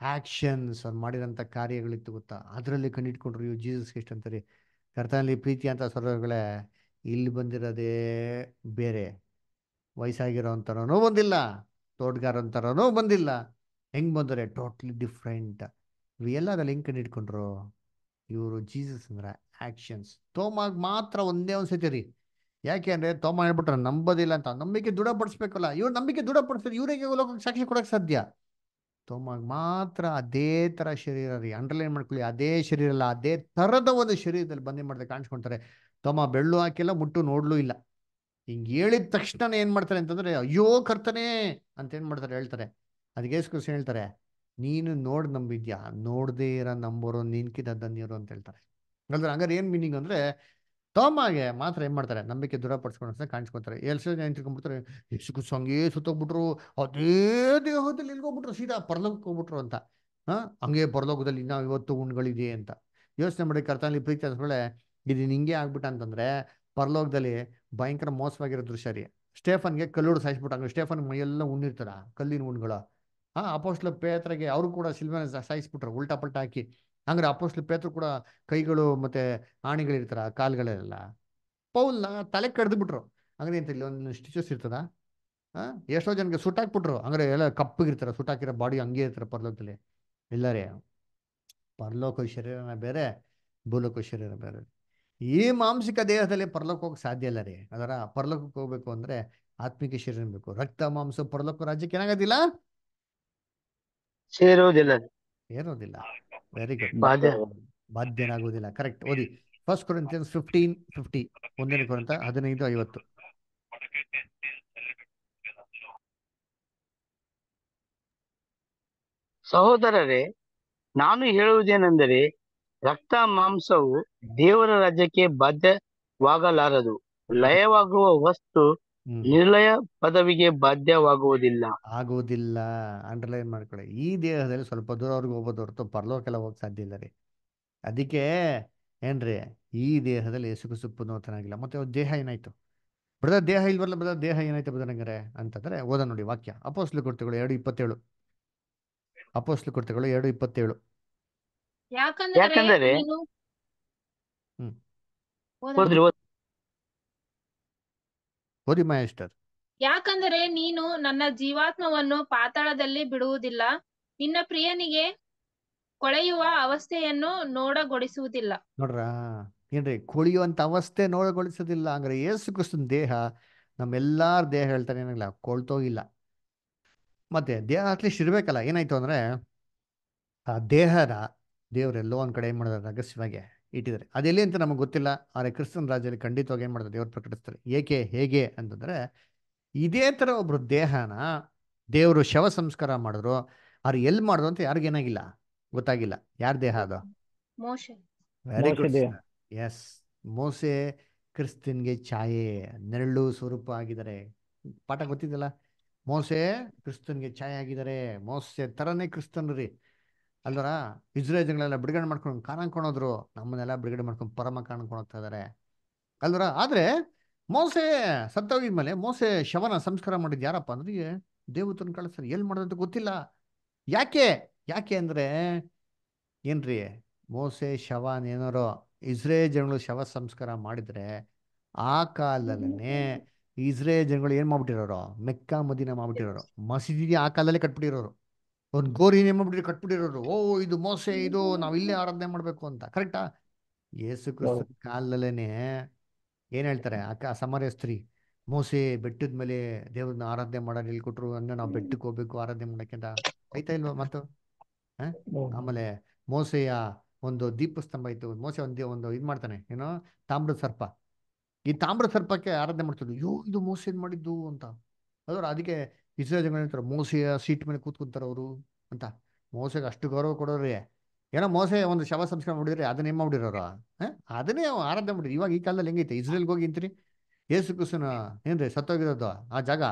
ಆಕ್ಷನ್ಸ್ ಅವ್ರು ಮಾಡಿರೋಂಥ ಕಾರ್ಯಗಳಿತ್ತು ಗೊತ್ತಾ? ಅದರಲ್ಲಿ ಕಂಡಿಟ್ಕೊಂಡ್ರು ಇವು ಜೀಸಸ್ ಎಷ್ಟು ಅಂತಾರೆ ಕರ್ತನಲ್ಲಿ ಪ್ರೀತಿ ಅಂತ ಸ್ವರ್ಗಗಳೇ ಇಲ್ಲಿ ಬಂದಿರೋದೇ ಬೇರೆ. ವಯಸ್ಸಾಗಿರೋ ಅಂತಾರನೂ ಬಂದಿಲ್ಲ ತೋಟಗಾರ ಅಂತಾರನೂ ಬಂದಿಲ್ಲ. ಹೆಂಗ್ ಬಂದರೆ ಟೋಟ್ಲಿ ಡಿಫ್ರೆಂಟ್. ಇವು ಅದ ಲಿಂಕ್ ಇಟ್ಕೊಂಡ್ರು ಇವರು ಜೀಸಸ್ ಅಂದ್ರೆ ಆಕ್ಷನ್ಸ್ ತೋಮಾಗ್ ಮಾತ್ರ ಒಂದೇ ಒಂದು ಸತಿ ರೀ. ಯಾಕೆ ಅಂದ್ರೆ ತೋಮ ಹೇಳ್ಬಿಟ್ರೆ ನಂಬೋದಿಲ್ಲ ಅಂತ. ನಂಬಿಕೆ ದೃಢಪಡಿಸ್ಬೇಕಲ್ಲ. ಇವ್ರು ನಂಬಿಕೆ ದೃಢಪಡಿಸ್ತಾರೆ ಇವರಿಗೆ ಲೋಕಕ್ಕೆ ಸಾಕ್ಷಿ ಕೊಡಕ್ ಸಾಧ್ಯ. ತೋಮಾಗ ಮಾತ್ರ ಅದೇ ತರ ಶರೀರ ರೀ. ಅಂಡರ್ಲೈನ್ ಮಾಡ್ಕೊಳ್ಳಿ. ಅದೇ ಶರೀರ ಅಲ್ಲ, ಅದೇ ತರದ ಒಂದು ಶರೀರದಲ್ಲಿ ಬಂದೇ ಮಾಡ್ದೆ ಕಾಣಿಸ್ಕೊಂತಾರೆ. ತೋಮ ಬೆಳ್ಳು ಹಾಕಿಲ್ಲ, ಮುಟ್ಟು ನೋಡ್ಲೂ ಇಲ್ಲ. ಹಿಂಗೆ ಹೇಳಿದ ತಕ್ಷಣ ಏನ್ ಮಾಡ್ತಾರೆ ಅಂತಂದ್ರೆ, ಅಯ್ಯೋ ಕರ್ತನೆ ಅಂತ ಏನ್ ಮಾಡ್ತಾರೆ ಹೇಳ್ತಾರೆ ಅದಕ್ಕೆ ಹೇಳ್ತಾರೆ ನೀನು ನೋಡಿ ನಂಬಿದ್ಯಾ? ನೋಡದೇ ಇರೋ ನಂಬೋರು ನಿನ್ಕಿದ ಧನ್ಯರು ಅಂತ ಹೇಳ್ತಾರೆ. ಅಂದ್ರೆ ಹಂಗಾರೆ ಏನು ಮೀನಿಂಗ್ ಅಂದ್ರೆ ತಮ್ಮಾಗೆ ಮಾತ್ರ ಏನು ಮಾಡ್ತಾರೆ? ನಂಬಿಕೆ ದೃಢಪಡಿಸ್ಕೊಂಡು ಕಾಣಿಸ್ಕೊತಾರೆ ಎಲ್ಸೋ ನಿಂತ್ಕೊಂಡ್ಬಿಡ್ತಾರೆ ಎಷ್ಟು ಸಂಗೇ ಸುತ್ತೋಗ್ಬಿಟ್ರು, ಅದೇ ದೇಹದಲ್ಲಿ ಇಲ್ಗೋಗ್ಬಿಟ್ರು ಸೀದಾ ಪರಲೋಕಕ್ಕೆ ಹೋಗ್ಬಿಟ್ರು ಅಂತ. ಹಾಂ? ಹಂಗೆ ಪರಲೋಕದಲ್ಲಿ ಇನ್ನ ಇವತ್ತು ಉಣ್ಗಳಿದೆ ಅಂತ. ಯೋಚನೆ ಮಾಡಿ ಕರ್ತನಲ್ಲಿ ಪ್ರೀತಿ ಅಂದ್ಕೊಳ್ಳೆ ಇದು ಹಿಂಗೆ ಆಗ್ಬಿಟ್ಟ ಅಂತಂದ್ರೆ, ಪರಲೋಕದಲ್ಲಿ ಭಯಂಕರ ಮೋಸವಾಗಿರೋ ದೃಶ್ಯ ರೀ. ಸ್ಟೇಫನ್ಗೆ ಕಲ್ಲುಡು ಸಾಯಿಸ್ಬಿಟ್ಟು ಸ್ಟೇಫನ್ ಮೈಯೆಲ್ಲ ಉಣ್ಣಿರ್ತಾರ? ಕಲ್ಲಿನ ಉಣ್ಗಳು. ಹಾ ಅಪೋಸ್ಲ ಪೇತ್ರಗೆ ಅವರು ಕೂಡ ಸಿಲ್ವನ ಸಾಯಿಸ್ಬಿಟ್ರು, ಉಲ್ಟಾ ಪಲ್ಟಾ ಹಾಕಿ. ಹಂಗ್ರೆ ಅಪೋಸ್ಲ ಪೇತ್ರ ಕೂಡ ಕೈಗಳು ಮತ್ತೆ ಆಣಿಗಳಿರ್ತಾರ ಕಾಲ್ಗಳೆಲ್ಲ ಪೌಲ್ನ ತಲೆ ಕಡ್ದು ಬಿಟ್ರು ಹಂಗ್ರೆ ಅಂತ ಇಲ್ಲಿ ಒಂದು ಸ್ಟಿಚಸ್ ಇರ್ತದ? ಆ ಎಷ್ಟೋ ಜನಕ್ಕೆ ಸುಟ್ಟಾಕ್ಬಿಟ್ರು ಹಂಗ್ರೆ ಎಲ್ಲ ಕಪ್ಪಗಿರ್ತಾರ ಸುಟ್ಟಾಕಿರೋ ಬಾಡಿ ಹಂಗೆ ಇರ್ತಾರ ಪರಲೋಕದಲ್ಲಿ. ರೀ ಪರಲೋಕ ಶರೀರನ ಬೇರೆ, ಭೂಲೋಕ ಶರೀರ ಬೇರೆ. ಈ ಮಾಂಸಿಕ ದೇಹದಲ್ಲಿ ಪರಲೋಕ ಹೋಗಕ್ಕೆ ಸಾಧ್ಯ ಇಲ್ಲ ರೀ. ಅದರ ಪರಲೋಕಕ್ಕೆ ಹೋಗ್ಬೇಕು ಅಂದ್ರೆ ಆತ್ಮಿಕ ಶರೀರ ಬೇಕು. ರಕ್ತ, ಮಾಂಸ, ಪರಲೋಕ ರಾಜ್ಯಕ್ಕೆ ಏನಾಗೋದಿಲ್ಲ? ಸೇರುವುದಿಲ್ಲ. ಸೇರೋದಿಲ್ಲ ವೆರಿ ಗುಡ್ ಬಾಧ್ಯ ಬಾಧ್ಯನಾಗುವುದಿಲ್ಲ. ಕರೆಕ್ಟ್ ಓದಿ. ಫಸ್ಟ್ ಕೊರಿಂತಿಯನ್ಸ್ ಫಿಫ್ಟೀನ್ ಫಿಫ್ಟಿ ಒಂದನೇ ಕೊರಂತ ಹದಿನೈದು ಐವತ್ತು. ಸಹೋದರರೇ ನಾನು ಹೇಳುವುದೇನೆಂದರೆ ರಕ್ತ ಮಾಂಸವು ದೇವರ ರಾಜ್ಯಕ್ಕೆ ಬಾಧ್ಯವಾಗಲಾರದು. ಲಯವಾಗುವ ವಸ್ತು ಹ್ಮ್. ನಿರ್ಲಯ ಪದವಿಗೆ ಬಾಧ್ಯವಾಗುವುದಿಲ್ಲ. ಆಗುವುದಿಲ್ಲ. ಅಂಡರ್ಲೈನ್ ಮಾಡ್ಕೊಳ್ಳಿ. ಈ ದೇಹದಲ್ಲಿ ಸ್ವಲ್ಪ ದೂರವರೆಗೂ ಹೋಗೋದು ಹೊರತು ಪರಲೋಕೆಲ್ಲ ಹೋಗಕ್ ಸಾಧ್ಯ ಇಲ್ಲ ರೀ. ಅದಕ್ಕೆ ಏನ್ರಿ ಈ ದೇಹದಲ್ಲಿ ಸುಖಸುಪ್ಪು ನೋತನಾಗಿಲ್ಲ ಮತ್ತೆ ಅವ್ರ ದೇಹ ಏನಾಯ್ತು? ಬ್ರದರ್ ದೇಹ ಇಲ್ವಲ್ಲ ಬ್ರದರ್? ದೇಹ ಏನಾಯ್ತು ಬ್ರದರ್ ಹಂಗಾರೆ ಅಂತಂದ್ರೆ ಓದ ನೋಡಿ ವಾಕ್ಯ. ಅಪೋಸ್ಲು ಕೊಡ್ತಿಗಳು ಎರಡು ಇಪ್ಪತ್ತೇಳು. ಅಪೋಸ್ಲು ಕೊಡ್ತಿಗಳು ಎರಡು ಇಪ್ಪತ್ತೇಳು. ಯಾಕಂದರೆ ಯಾಕಂದರೆ ನೀನು ಹ್ಮ್. ಮಹೇಶ್ವರ್. ಓದಿ ಮಾಸ್ಟರ್ ಯಾಕಂದರೆ ನೀನು ನನ್ನ ಜೀವಾತ್ಮವನ್ನು ಪಾತಾಳದಲ್ಲಿ ಬಿಡುವುದಿಲ್ಲ ನಿನ್ನ ಪ್ರಿಯನಿಗೆ ಕೊಳೆಯುವ ಅವಸ್ಥೆಯನ್ನು ನೋಡಗೊಡಿಸುವುದಿಲ್ಲ ನೋಡ್ರ ಏನ್ರಿ ಕೊಳಿಯುವಂತ ಅವಸ್ಥೆ ನೋಡಗೊಳಿಸೋದಿಲ್ಲ ಅಂದ್ರೆ ಯೇಸು ಕ್ರಿಸ್ತನ ದೇಹ ನಮ್ಮೆಲ್ಲಾರ ದೇಹ ಹೇಳ್ತಾರೆ ಏನಾಗಲ್ಲ ಕೊಳ್ತೋಗಿಲ್ಲ ಮತ್ತೆ ದೇಹ ಅಟ್ಲೀಸ್ಟ್ ಇರ್ಬೇಕಲ್ಲ ಏನಾಯ್ತು ಅಂದ್ರೆ ಆ ದೇಹದ ದೇವ್ರೆಲ್ಲೋ ಒಂದ್ ಕಡೆ ಏನ್ ಮಾಡಿದಾರೆ ರಹಸ್ಯವಾಗಿ ಇಟ್ಟಿದ್ದಾರೆ. ಅದೆಲ್ಲಿ ಅಂತ ನಮಗೆ ಗೊತ್ತಿಲ್ಲ. ಆದರೆ ಕ್ರಿಸ್ತನ ರಾಜ್ಯದಲ್ಲಿ ಖಂಡಿತವಾಗಿ ಏನು ಮಾಡ್ತಾರೆ? ದೇವರು ಪ್ರಕಟಿಸ್ತಾರೆ. ಏಕೆ ಹೇಗೆ ಅಂತಂದ್ರೆ ಇದೇ ತರ ಒಬ್ಬರು ದೇಹನ ದೇವರು ಶವ ಸಂಸ್ಕಾರ ಮಾಡಿದ್ರು. ಅವ್ರು ಎಲ್ಲಿ ಮಾಡಿದ್ರು ಅಂತ ಯಾರಿಗೇನಾಗಿಲ್ಲ ಗೊತ್ತಾಗಿಲ್ಲ. ಯಾರ ದೇಹ ಅದು? ಮೋಶೆ. Very good. ಎಸ್ ಮೋಸೆ ಕ್ರಿಸ್ತನ್ಗೆ ಛಾಯೆ ನೆರಳು ಸ್ವರೂಪ ಆಗಿದ್ದಾರೆ. ಪಾಠ ಗೊತ್ತಿದ್ದಲ್ಲ ಮೋಸೆ ಕ್ರಿಸ್ತನ್ಗೆ ಛಾಯೆ ಆಗಿದ್ದಾರೆ. ಮೋಸೆ ತರನೇ ಕ್ರಿಸ್ತನ್ ರೀ. ಅಲ್ವರ? ಜನಗಳೆಲ್ಲ ಬಿಡುಗಡೆ ಮಾಡ್ಕೊಂಡು ಕಾಣಕೊಂಡೋದ್ರು ನಮ್ಮನ್ನೆಲ್ಲ ಬಿಡುಗಡೆ ಮಾಡ್ಕೊಂಡು ಪರಮ ಕಾಣ್ಕೊಂಡು ಇದ್ದಾರೆ. ಅಲ್ವರ? ಆದ್ರೆ ಮೋಸೆ ಸತ್ತೋಗಿದ್ಮೇಲೆ ಮೋಸೆ ಶವನ ಸಂಸ್ಕಾರ ಮಾಡಿದ್ ಯಾರಪ್ಪ ಅಂದ್ರೆ ದೇವತನ ಕಳಿಸ್ತಾರೆ ಎಲ್ಲಿ ಮಾಡೋದಂತ ಗೊತ್ತಿಲ್ಲ. ಯಾಕೆ? ಯಾಕೆ ಅಂದ್ರೆ, ಏನ್ರಿ? ಮೋಸೆ ಶವನ್ ಏನಾರೋ ಇಸ್ರೇ ಜನಗಳು ಶವ ಸಂಸ್ಕಾರ ಮಾಡಿದ್ರೆ, ಆ ಕಾಲದಲ್ಲೇ ಇಸ್ರೇ ಜನಗಳು ಏನ್ ಮಾಡ್ಬಿಟ್ಟಿರೋರು? ಮೆಕ್ಕಾ ಮದಿನ ಮಾಡ್ಬಿಟ್ಟಿರೋರು. ಮಸೀದಿ ಆ ಕಾಲದಲ್ಲೇ ಕಟ್ಬಿಟ್ಟಿರೋರು. ಒಂದು ಗೋರಿ ಏನ್ ಮಾಡ್ಬಿಟ್ಟಿರೋ ಕಟ್ಬಿಟ್ಟಿರೋರು ಓ ಇದು ಮೋಸೆ ಇದು ನಾವು ಇಲ್ಲೇ ಆರಾಧನೆ ಮಾಡ್ಬೇಕು ಅಂತ. ಕರೆಕ್ಟಾ ಯೇಸು ಕ್ರಿಸ್ತ. ಕಾಲದಲ್ಲೇನೆ ಏನ್ ಹೇಳ್ತಾರೆ ಅಕ್ಕ ಸಮರ್ಯ ಸ್ತ್ರೀ ಮೋಸೆ ಬೆಟ್ಟದ ಮೇಲೆ ದೇವ್ರನ್ನ ಆರಾಧನೆ ಮಾಡೋದು ಹೇಳ್ಕೊಟ್ರು ಅಂದ್ರೆ ನಾವು ಬೆಟ್ಟಕ್ಕೆ ಹೋಗ್ಬೇಕು ಆರಾಧನೆ ಮಾಡಕ್ಕೆ ಅಂತ. ಆಯ್ತಾ ಇಲ್ವಾ ಮತ್ತು? ಆಮೇಲೆ ಮೋಸೆಯ ಒಂದು ದೀಪಸ್ತಂಭ ಇತ್ತು. ಮೋಸೆ ಒಂದು ಒಂದು ಇದು ಮಾಡ್ತಾನೆ ಏನೋ? ತಾಮ್ರದ ಸರ್ಪ. ಈ ತಾಮ್ರ ಸರ್ಪಕ್ಕೆ ಆರಾಧನೆ ಮಾಡ್ತಿದ್ರು. ಯೋ ಇದು ಮೋಸೆ ಏನ್ ಮಾಡಿದ್ದು ಅಂತ. ಅದ್ರ ಅದಕ್ಕೆ ಇಸ್ರೇಲ್ ಜನ ಹೇಳ್ತಾರೆ ಮೋಸೆಯ ಸೀಟ್ ಮೇಲೆ ಕೂತ್ಕೊಂತಾರೆ ಅವರು ಅಂತ. ಮೋಸೆಗೆ ಅಷ್ಟು ಗೌರವ ಕೊಡೋರಿ. ಏನೋ ಮೋಸೆ ಒಂದು ಶವ ಸಂಸ್ಕಾರ ಮಾಡಿದ್ರೆ ಅದನ್ನ ಮಾಡಿರೋರು. ಅದನ್ನೇ ಆರಾಧನೆ ಮಾಡಿದ್ರು. ಇವಾಗ ಈ ಕಾಲದಲ್ಲಿ ಹೆಂಗೈತೆ? ಇಸ್ರೇಲ್ಗೆ ಹೋಗಿ ಇಂತ್ರಿ ಯೇಸು ಕ್ರಿಸ್ತನ ಏನ್ರಿ ಸತ್ತೋಗಿರೋದು ಆ ಜಾಗ?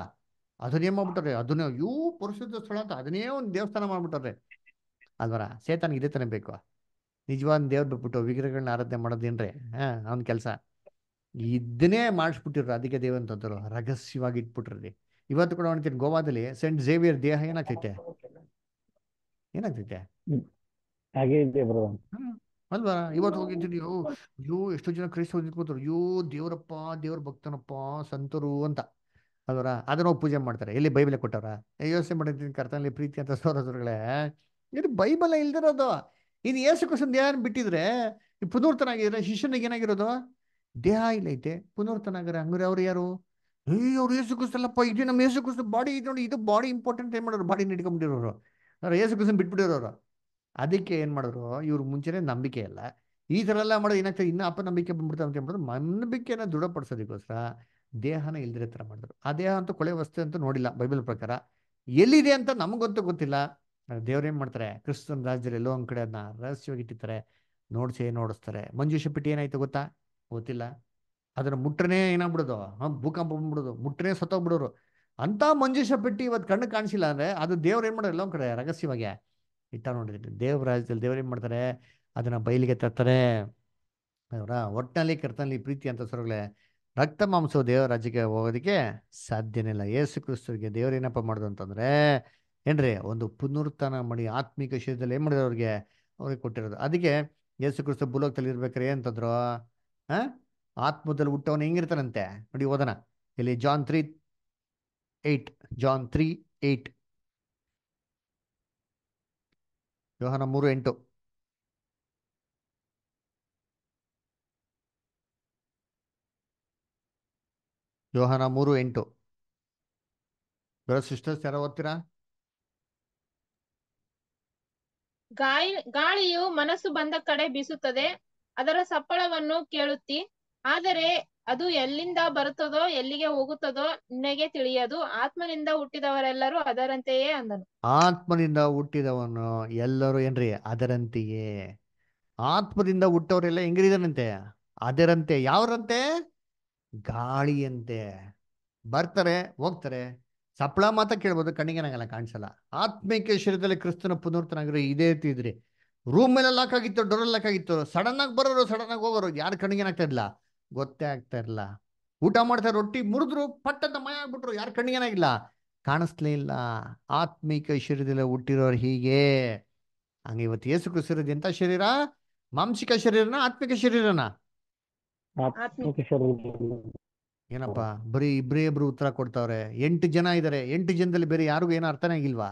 ಅದನ್ನ ಏನ್ ಮಾಡ್ಬಿಟ್ಟಾರೆ. ಅದನ್ನೇ ಯೂ ಪರಿಶುದ್ಧ ಸ್ಥಳ ಅಂತ ಅದನ್ನೇ ಒಂದು ದೇವಸ್ಥಾನ ಮಾಡ್ಬಿಟ್ಟಾರೆ. ಅಲ್ವರ? ಸೇತಾನಿಗೆ ಇದೇ ತಾನೇ ಬೇಕು. ನಿಜವಾದ ದೇವ್ರ ಬಿಟ್ಬಿಟ್ಟು ವಿಗ್ರಹಗಳನ್ನ ಆರಾಧನೆ ಮಾಡೋದೇನ್ರಿ ಹಾ, ಅವ್ನ ಕೆಲಸ. ಇದನ್ನೇ ಮಾಡಿಸ್ಬಿಟ್ಟಿರ್ರು. ಅದಕ್ಕೆ ದೇವ ಅಂತಂದ್ರು ರಹಸ್ಯವಾಗಿ ಇಟ್ಬಿಟ್ರಿ ಇವತ್ತು ಕೂಡ ನೋಡ್ತೀನಿ ಗೋವಾದಲ್ಲಿ ಸೆಂಟ್ ಝೇವಿಯರ್ ದೇಹ ಏನಾಗ್ತೈತೆ? ಏನಾಗ್ತೈತೆ? ಹಾಗೆ. ಅಲ್ವಾ? ಇವತ್ತು ಹೋಗಿದ್ದೀನಿ ಅಯ್ಯೋ ಅಯ್ಯೋ ಎಷ್ಟೋ ಜನ ಕ್ರೈಸ್ತ ನಿಂತ್ಕೊತಾರೆ. ಅಯ್ಯೋ ದೇವರಪ್ಪ ದೇವ್ರ ಭಕ್ತನಪ್ಪ ಸಂತರು ಅಂತ. ಅಲ್ವರ? ಅದನ್ನ ಹೋಗಿ ಪೂಜೆ ಮಾಡ್ತಾರೆ. ಎಲ್ಲಿ ಬೈಬಲ್ ಕೊಟ್ಟವ್ರ? ಯೋಚನೆ ಮಾಡಿರ್ತೀನಿ ಕರ್ತನಲ್ಲಿ ಪ್ರೀತಿ ಅಂತ ಸೋದರಗಳೇ ಇದು ಬೈಬಲ್ ಇಲ್ದಿರೋದು. ಇದು ಯೇಸು ದೇಹ ಬಿಟ್ಟಿದ್ರೆ ಈ ಪುನರ್ತನಾಗಿದ್ರೆ ಶಿಷ್ಯನಿಗೆ ಏನಾಗಿರೋದು? ದೇಹ ಇಲ್ಲೈತೆ ಪುನರ್ತನ ಪುನರ್ತನಾಗರೆ ಹಂಗಾರೆ ಅವ್ರು ಯಾರು? ಅವ್ರು ಯೇಸು ಕ್ರಿಸ್ತಲ್ಲಪ್ಪ ಇದು ನಮ್ಮ ಯೇಸು ಕ್ರಿಸ್ತ ಬಾಡಿ ಇದು ನೋಡಿ, ಇದು ಬಾಡಿ ಇಂಪಾರ್ಟೆಂಟ್ ಏನ್ ಮಾಡೋರು? ಬಾಡಿ ಇಟ್ಕೊಂಡ್ಬಿಟ್ಟಿರೋರು ಅವ್ರು ಯೇಸು ಕ್ರಿಸ್ತನ್ ಬಿಟ್ಬಿಟ್ಟಿರೋರು ಅದಕ್ಕೆ ಏನು ಮಾಡಿದ್ರು? ಇವ್ರು ಮುಂಚೆನೇ ನಂಬಿಕೆ ಇಲ್ಲ ಈ ಥರ ಎಲ್ಲ ಮಾಡೋದು ಏನಾಗ್ತದೆ ಇನ್ನೂ ನಂಬಿಕೆ ಬಂದ್ಬಿಡ್ತಾರೆ ಅಂತ ಹೇಳ್ಬಿಟ್ಟು ನಂಬಿಕೆನ ದೃಢಪಡಿಸೋದಕ್ಕೋಸ್ಕರ ದೇಹನ ಇಲ್ದಿರೋ ಥರ ಮಾಡಿದ್ರು. ಆ ದೇಹ ಅಂತೂ ಕೊಳೆ ವಸ್ತು ಅಂತೂ ನೋಡಿಲ್ಲ ಬೈಬಲ್ ಪ್ರಕಾರ. ಎಲ್ಲಿದೆ ಅಂತ ನಮಗಂತೂ ಗೊತ್ತಿಲ್ಲ. ದೇವ್ರು ಏನು ಮಾಡ್ತಾರೆ? ಕ್ರಿಸ್ತನ ರಾಜ್ಯದಲ್ಲಿ ಎಲ್ಲೋ ಒಂದ್ ಕಡೆ ಅದನ್ನ ರಹಸ್ಯವಾಗಿ ಇಟ್ಟಿರ್ತಾರೆ. ನೋಡ್ಸೇ, ನೋಡಿಸ್ತಾರೆ. ಮಂಜುಷ ಪಿಟ್ಟಿ ಏನಾಯ್ತು ಗೊತ್ತಾ? ಗೊತ್ತಿಲ್ಲ. ಅದನ್ನ ಮುಟ್ರನೇ ಏನಾಗ್ಬಿಡೋದು ಹಾಂ, ಭೂಕಂಪ ಬಂದ್ಬಿಡೋದು. ಮುಟ್ರನೇ ಸತ್ತೋಗ್ಬಿಡೋರು ಅಂತ ಮಂಜುಷ ಪೆಟ್ಟಿ ಇವತ್ತು ಕಣ್ಣು ಕಾಣಿಸಿಲ್ಲ ಅಂದ್ರೆ ಅದು ದೇವ್ರು ಏನ್ ಮಾಡೋದು ಎಲ್ಲೋ ಕಡೆ ರಹಸ್ಯವಾಗಿ ಇಟ್ಟ ನೋಡಿದ್ರೆ ದೇವ್ರ ರಾಜ್ಯದಲ್ಲಿ ದೇವ್ರು ಏನ್ ಮಾಡ್ತಾರೆ? ಅದನ್ನ ಬಯಲಿಗೆ ತರ್ತಾರೆ. ಅವರ ಒಟ್ಟಿನಲ್ಲಿ ಕರ್ತನಲ್ಲಿ ಪ್ರೀತಿ ಅಂತ ಸರ್ಗಳೇ ರಕ್ತ ಮಾಂಸ ದೇವರ ರಾಜ್ಯಕ್ಕೆ ಹೋಗೋದಕ್ಕೆ ಸಾಧ್ಯನೇ ಇಲ್ಲ. ಯೇಸು ಕ್ರಿಸ್ತರಿಗೆ ದೇವ್ರು ಏನಪ್ಪ ಮಾಡೋದು ಅಂತಂದ್ರೆ ಏನ್ರಿ, ಒಂದು ಪುನರುತ್ಥಾನ ಮಾಡಿ ಆತ್ಮಿಕ ವಿಷಯದಲ್ಲಿ ಏನ್ ಮಾಡಿದ್ರು ಅವ್ರಿಗೆ? ಅವ್ರಿಗೆ ಕೊಟ್ಟಿರೋದು. ಅದಕ್ಕೆ ಯೇಸು ಕ್ರಿಸ್ತ ಭೂಲೋಕದಲ್ಲಿ ಇರ್ಬೇಕಾರೆ ಏನಂತಂದ್ರು ಆ ಆತ್ಮದಲ್ಲಿ ಹುಟ್ಟವನು ಹೆಂಗಿರ್ತಾನಂತೆ? ನೋಡಿ ಓದನ ಇಲ್ಲಿ John three eight John three eight ವ್ಯವಹಾರ ಮೂರು ಎಂಟು. ಯೋಹನ ಮೂರು ಎಂಟು. ಸಿಸ್ಟರ್ಸ್ ಯಾರೋ ಓದ್ತೀರಾ? ಗಾಳಿ, ಗಾಳಿಯು ಮನಸ್ಸು ಬಂದ ಕಡೆ ಬೀಸುತ್ತದೆ. ಅದರ ಸಪ್ಪಳವನ್ನು ಕೇಳುತ್ತಿ. ಆದರೆ ಅದು ಎಲ್ಲಿಂದ ಬರುತ್ತದೋ, ಎಲ್ಲಿಗೆ ಹೋಗುತ್ತದೋ ನಿನಗೆ ತಿಳಿಯದು. ಆತ್ಮನಿಂದ ಹುಟ್ಟಿದವರೆಲ್ಲರೂ ಅದರಂತೆಯೇ ಅಂದನು. ಆತ್ಮನಿಂದ ಹುಟ್ಟಿದವನು ಎಲ್ಲರೂ ಏನ್ರಿ? ಅದರಂತೆಯೇ. ಆತ್ಮದಿಂದ ಹುಟ್ಟವರೆಲ್ಲ ಹೆಂಗಿರಿದನಂತೆ ಅದರಂತೆ. ಯಾವ್ರಂತೆ? ಗಾಳಿಯಂತೆ. ಬರ್ತಾರೆ, ಹೋಗ್ತಾರೆ. ಸಪ್ಳ ಮಾತ್ರ ಕೇಳ್ಬೋದು ಕಣ್ಣಿಗೆನಾಗಲ್ಲ ಕಾಣಿಸಲ್ಲ. ಆತ್ಮೀಕ ಶರೀರದಲ್ಲಿ ಕ್ರಿಸ್ತನ ಪುನರ್ತನಾಗಿರೋ ಇದೇ ರೀತಿ ಇದ್ರಿ ರೂಮ್ ಮೇಲೆ ಲಾಕ್ ಆಗಿತ್ತು ಡೋರ್ ಲಾಕ್ ಆಗಿತ್ತು. ಸಡನ್ ಆಗಿ ಬರೋರು ಸಡನ್ ಆಗಿ ಹೋಗೋರು. ಯಾರು ಕಣ್ಣಿಗೇನಾಗ್ತಾ ಇರಲಿಲ್ಲ. ಗೊತ್ತೇ ಆಗ್ತಾ ಇರಲಿಲ್ಲ. ಊಟ ಮಾಡ್ತಾರೆ ರೊಟ್ಟಿ ಮುರಿದ್ರು ಪಟ್ಟಂತ ಮಯ ಆಗ್ಬಿಟ್ರು. ಯಾರು ಕಣ್ಣಿಗೇನಾಗಿಲ್ಲ ಕಾಣಿಸ್ಲೇ ಇಲ್ಲ. ಆತ್ಮೀಕ ಶರೀರದಲ್ಲಿ ಹುಟ್ಟಿರೋರು ಹೀಗೆ. ಹಂಗೆ ಇವತ್ತು ಏಸು ಕುಸಿರೋದು ಎಂತ ಶರೀರ? ಮಾಂಸಿಕ ಶರೀರನ ಆತ್ಮಿಕ ಶರೀರನ? ಏನಪ್ಪ ಬರೀ ಇಬ್ರೇ ಇಬ್ರು ಉತ್ತರ ಕೊಡ್ತಾವ್ರೆ. ಎಂಟು ಜನ ಇದಾರೆ. ಎಂಟು ಜನದಲ್ಲಿ ಬೇರೆ ಯಾರಿಗೂ ಏನೋ ಅರ್ಥನೇ ಆಗಿಲ್ವಾ?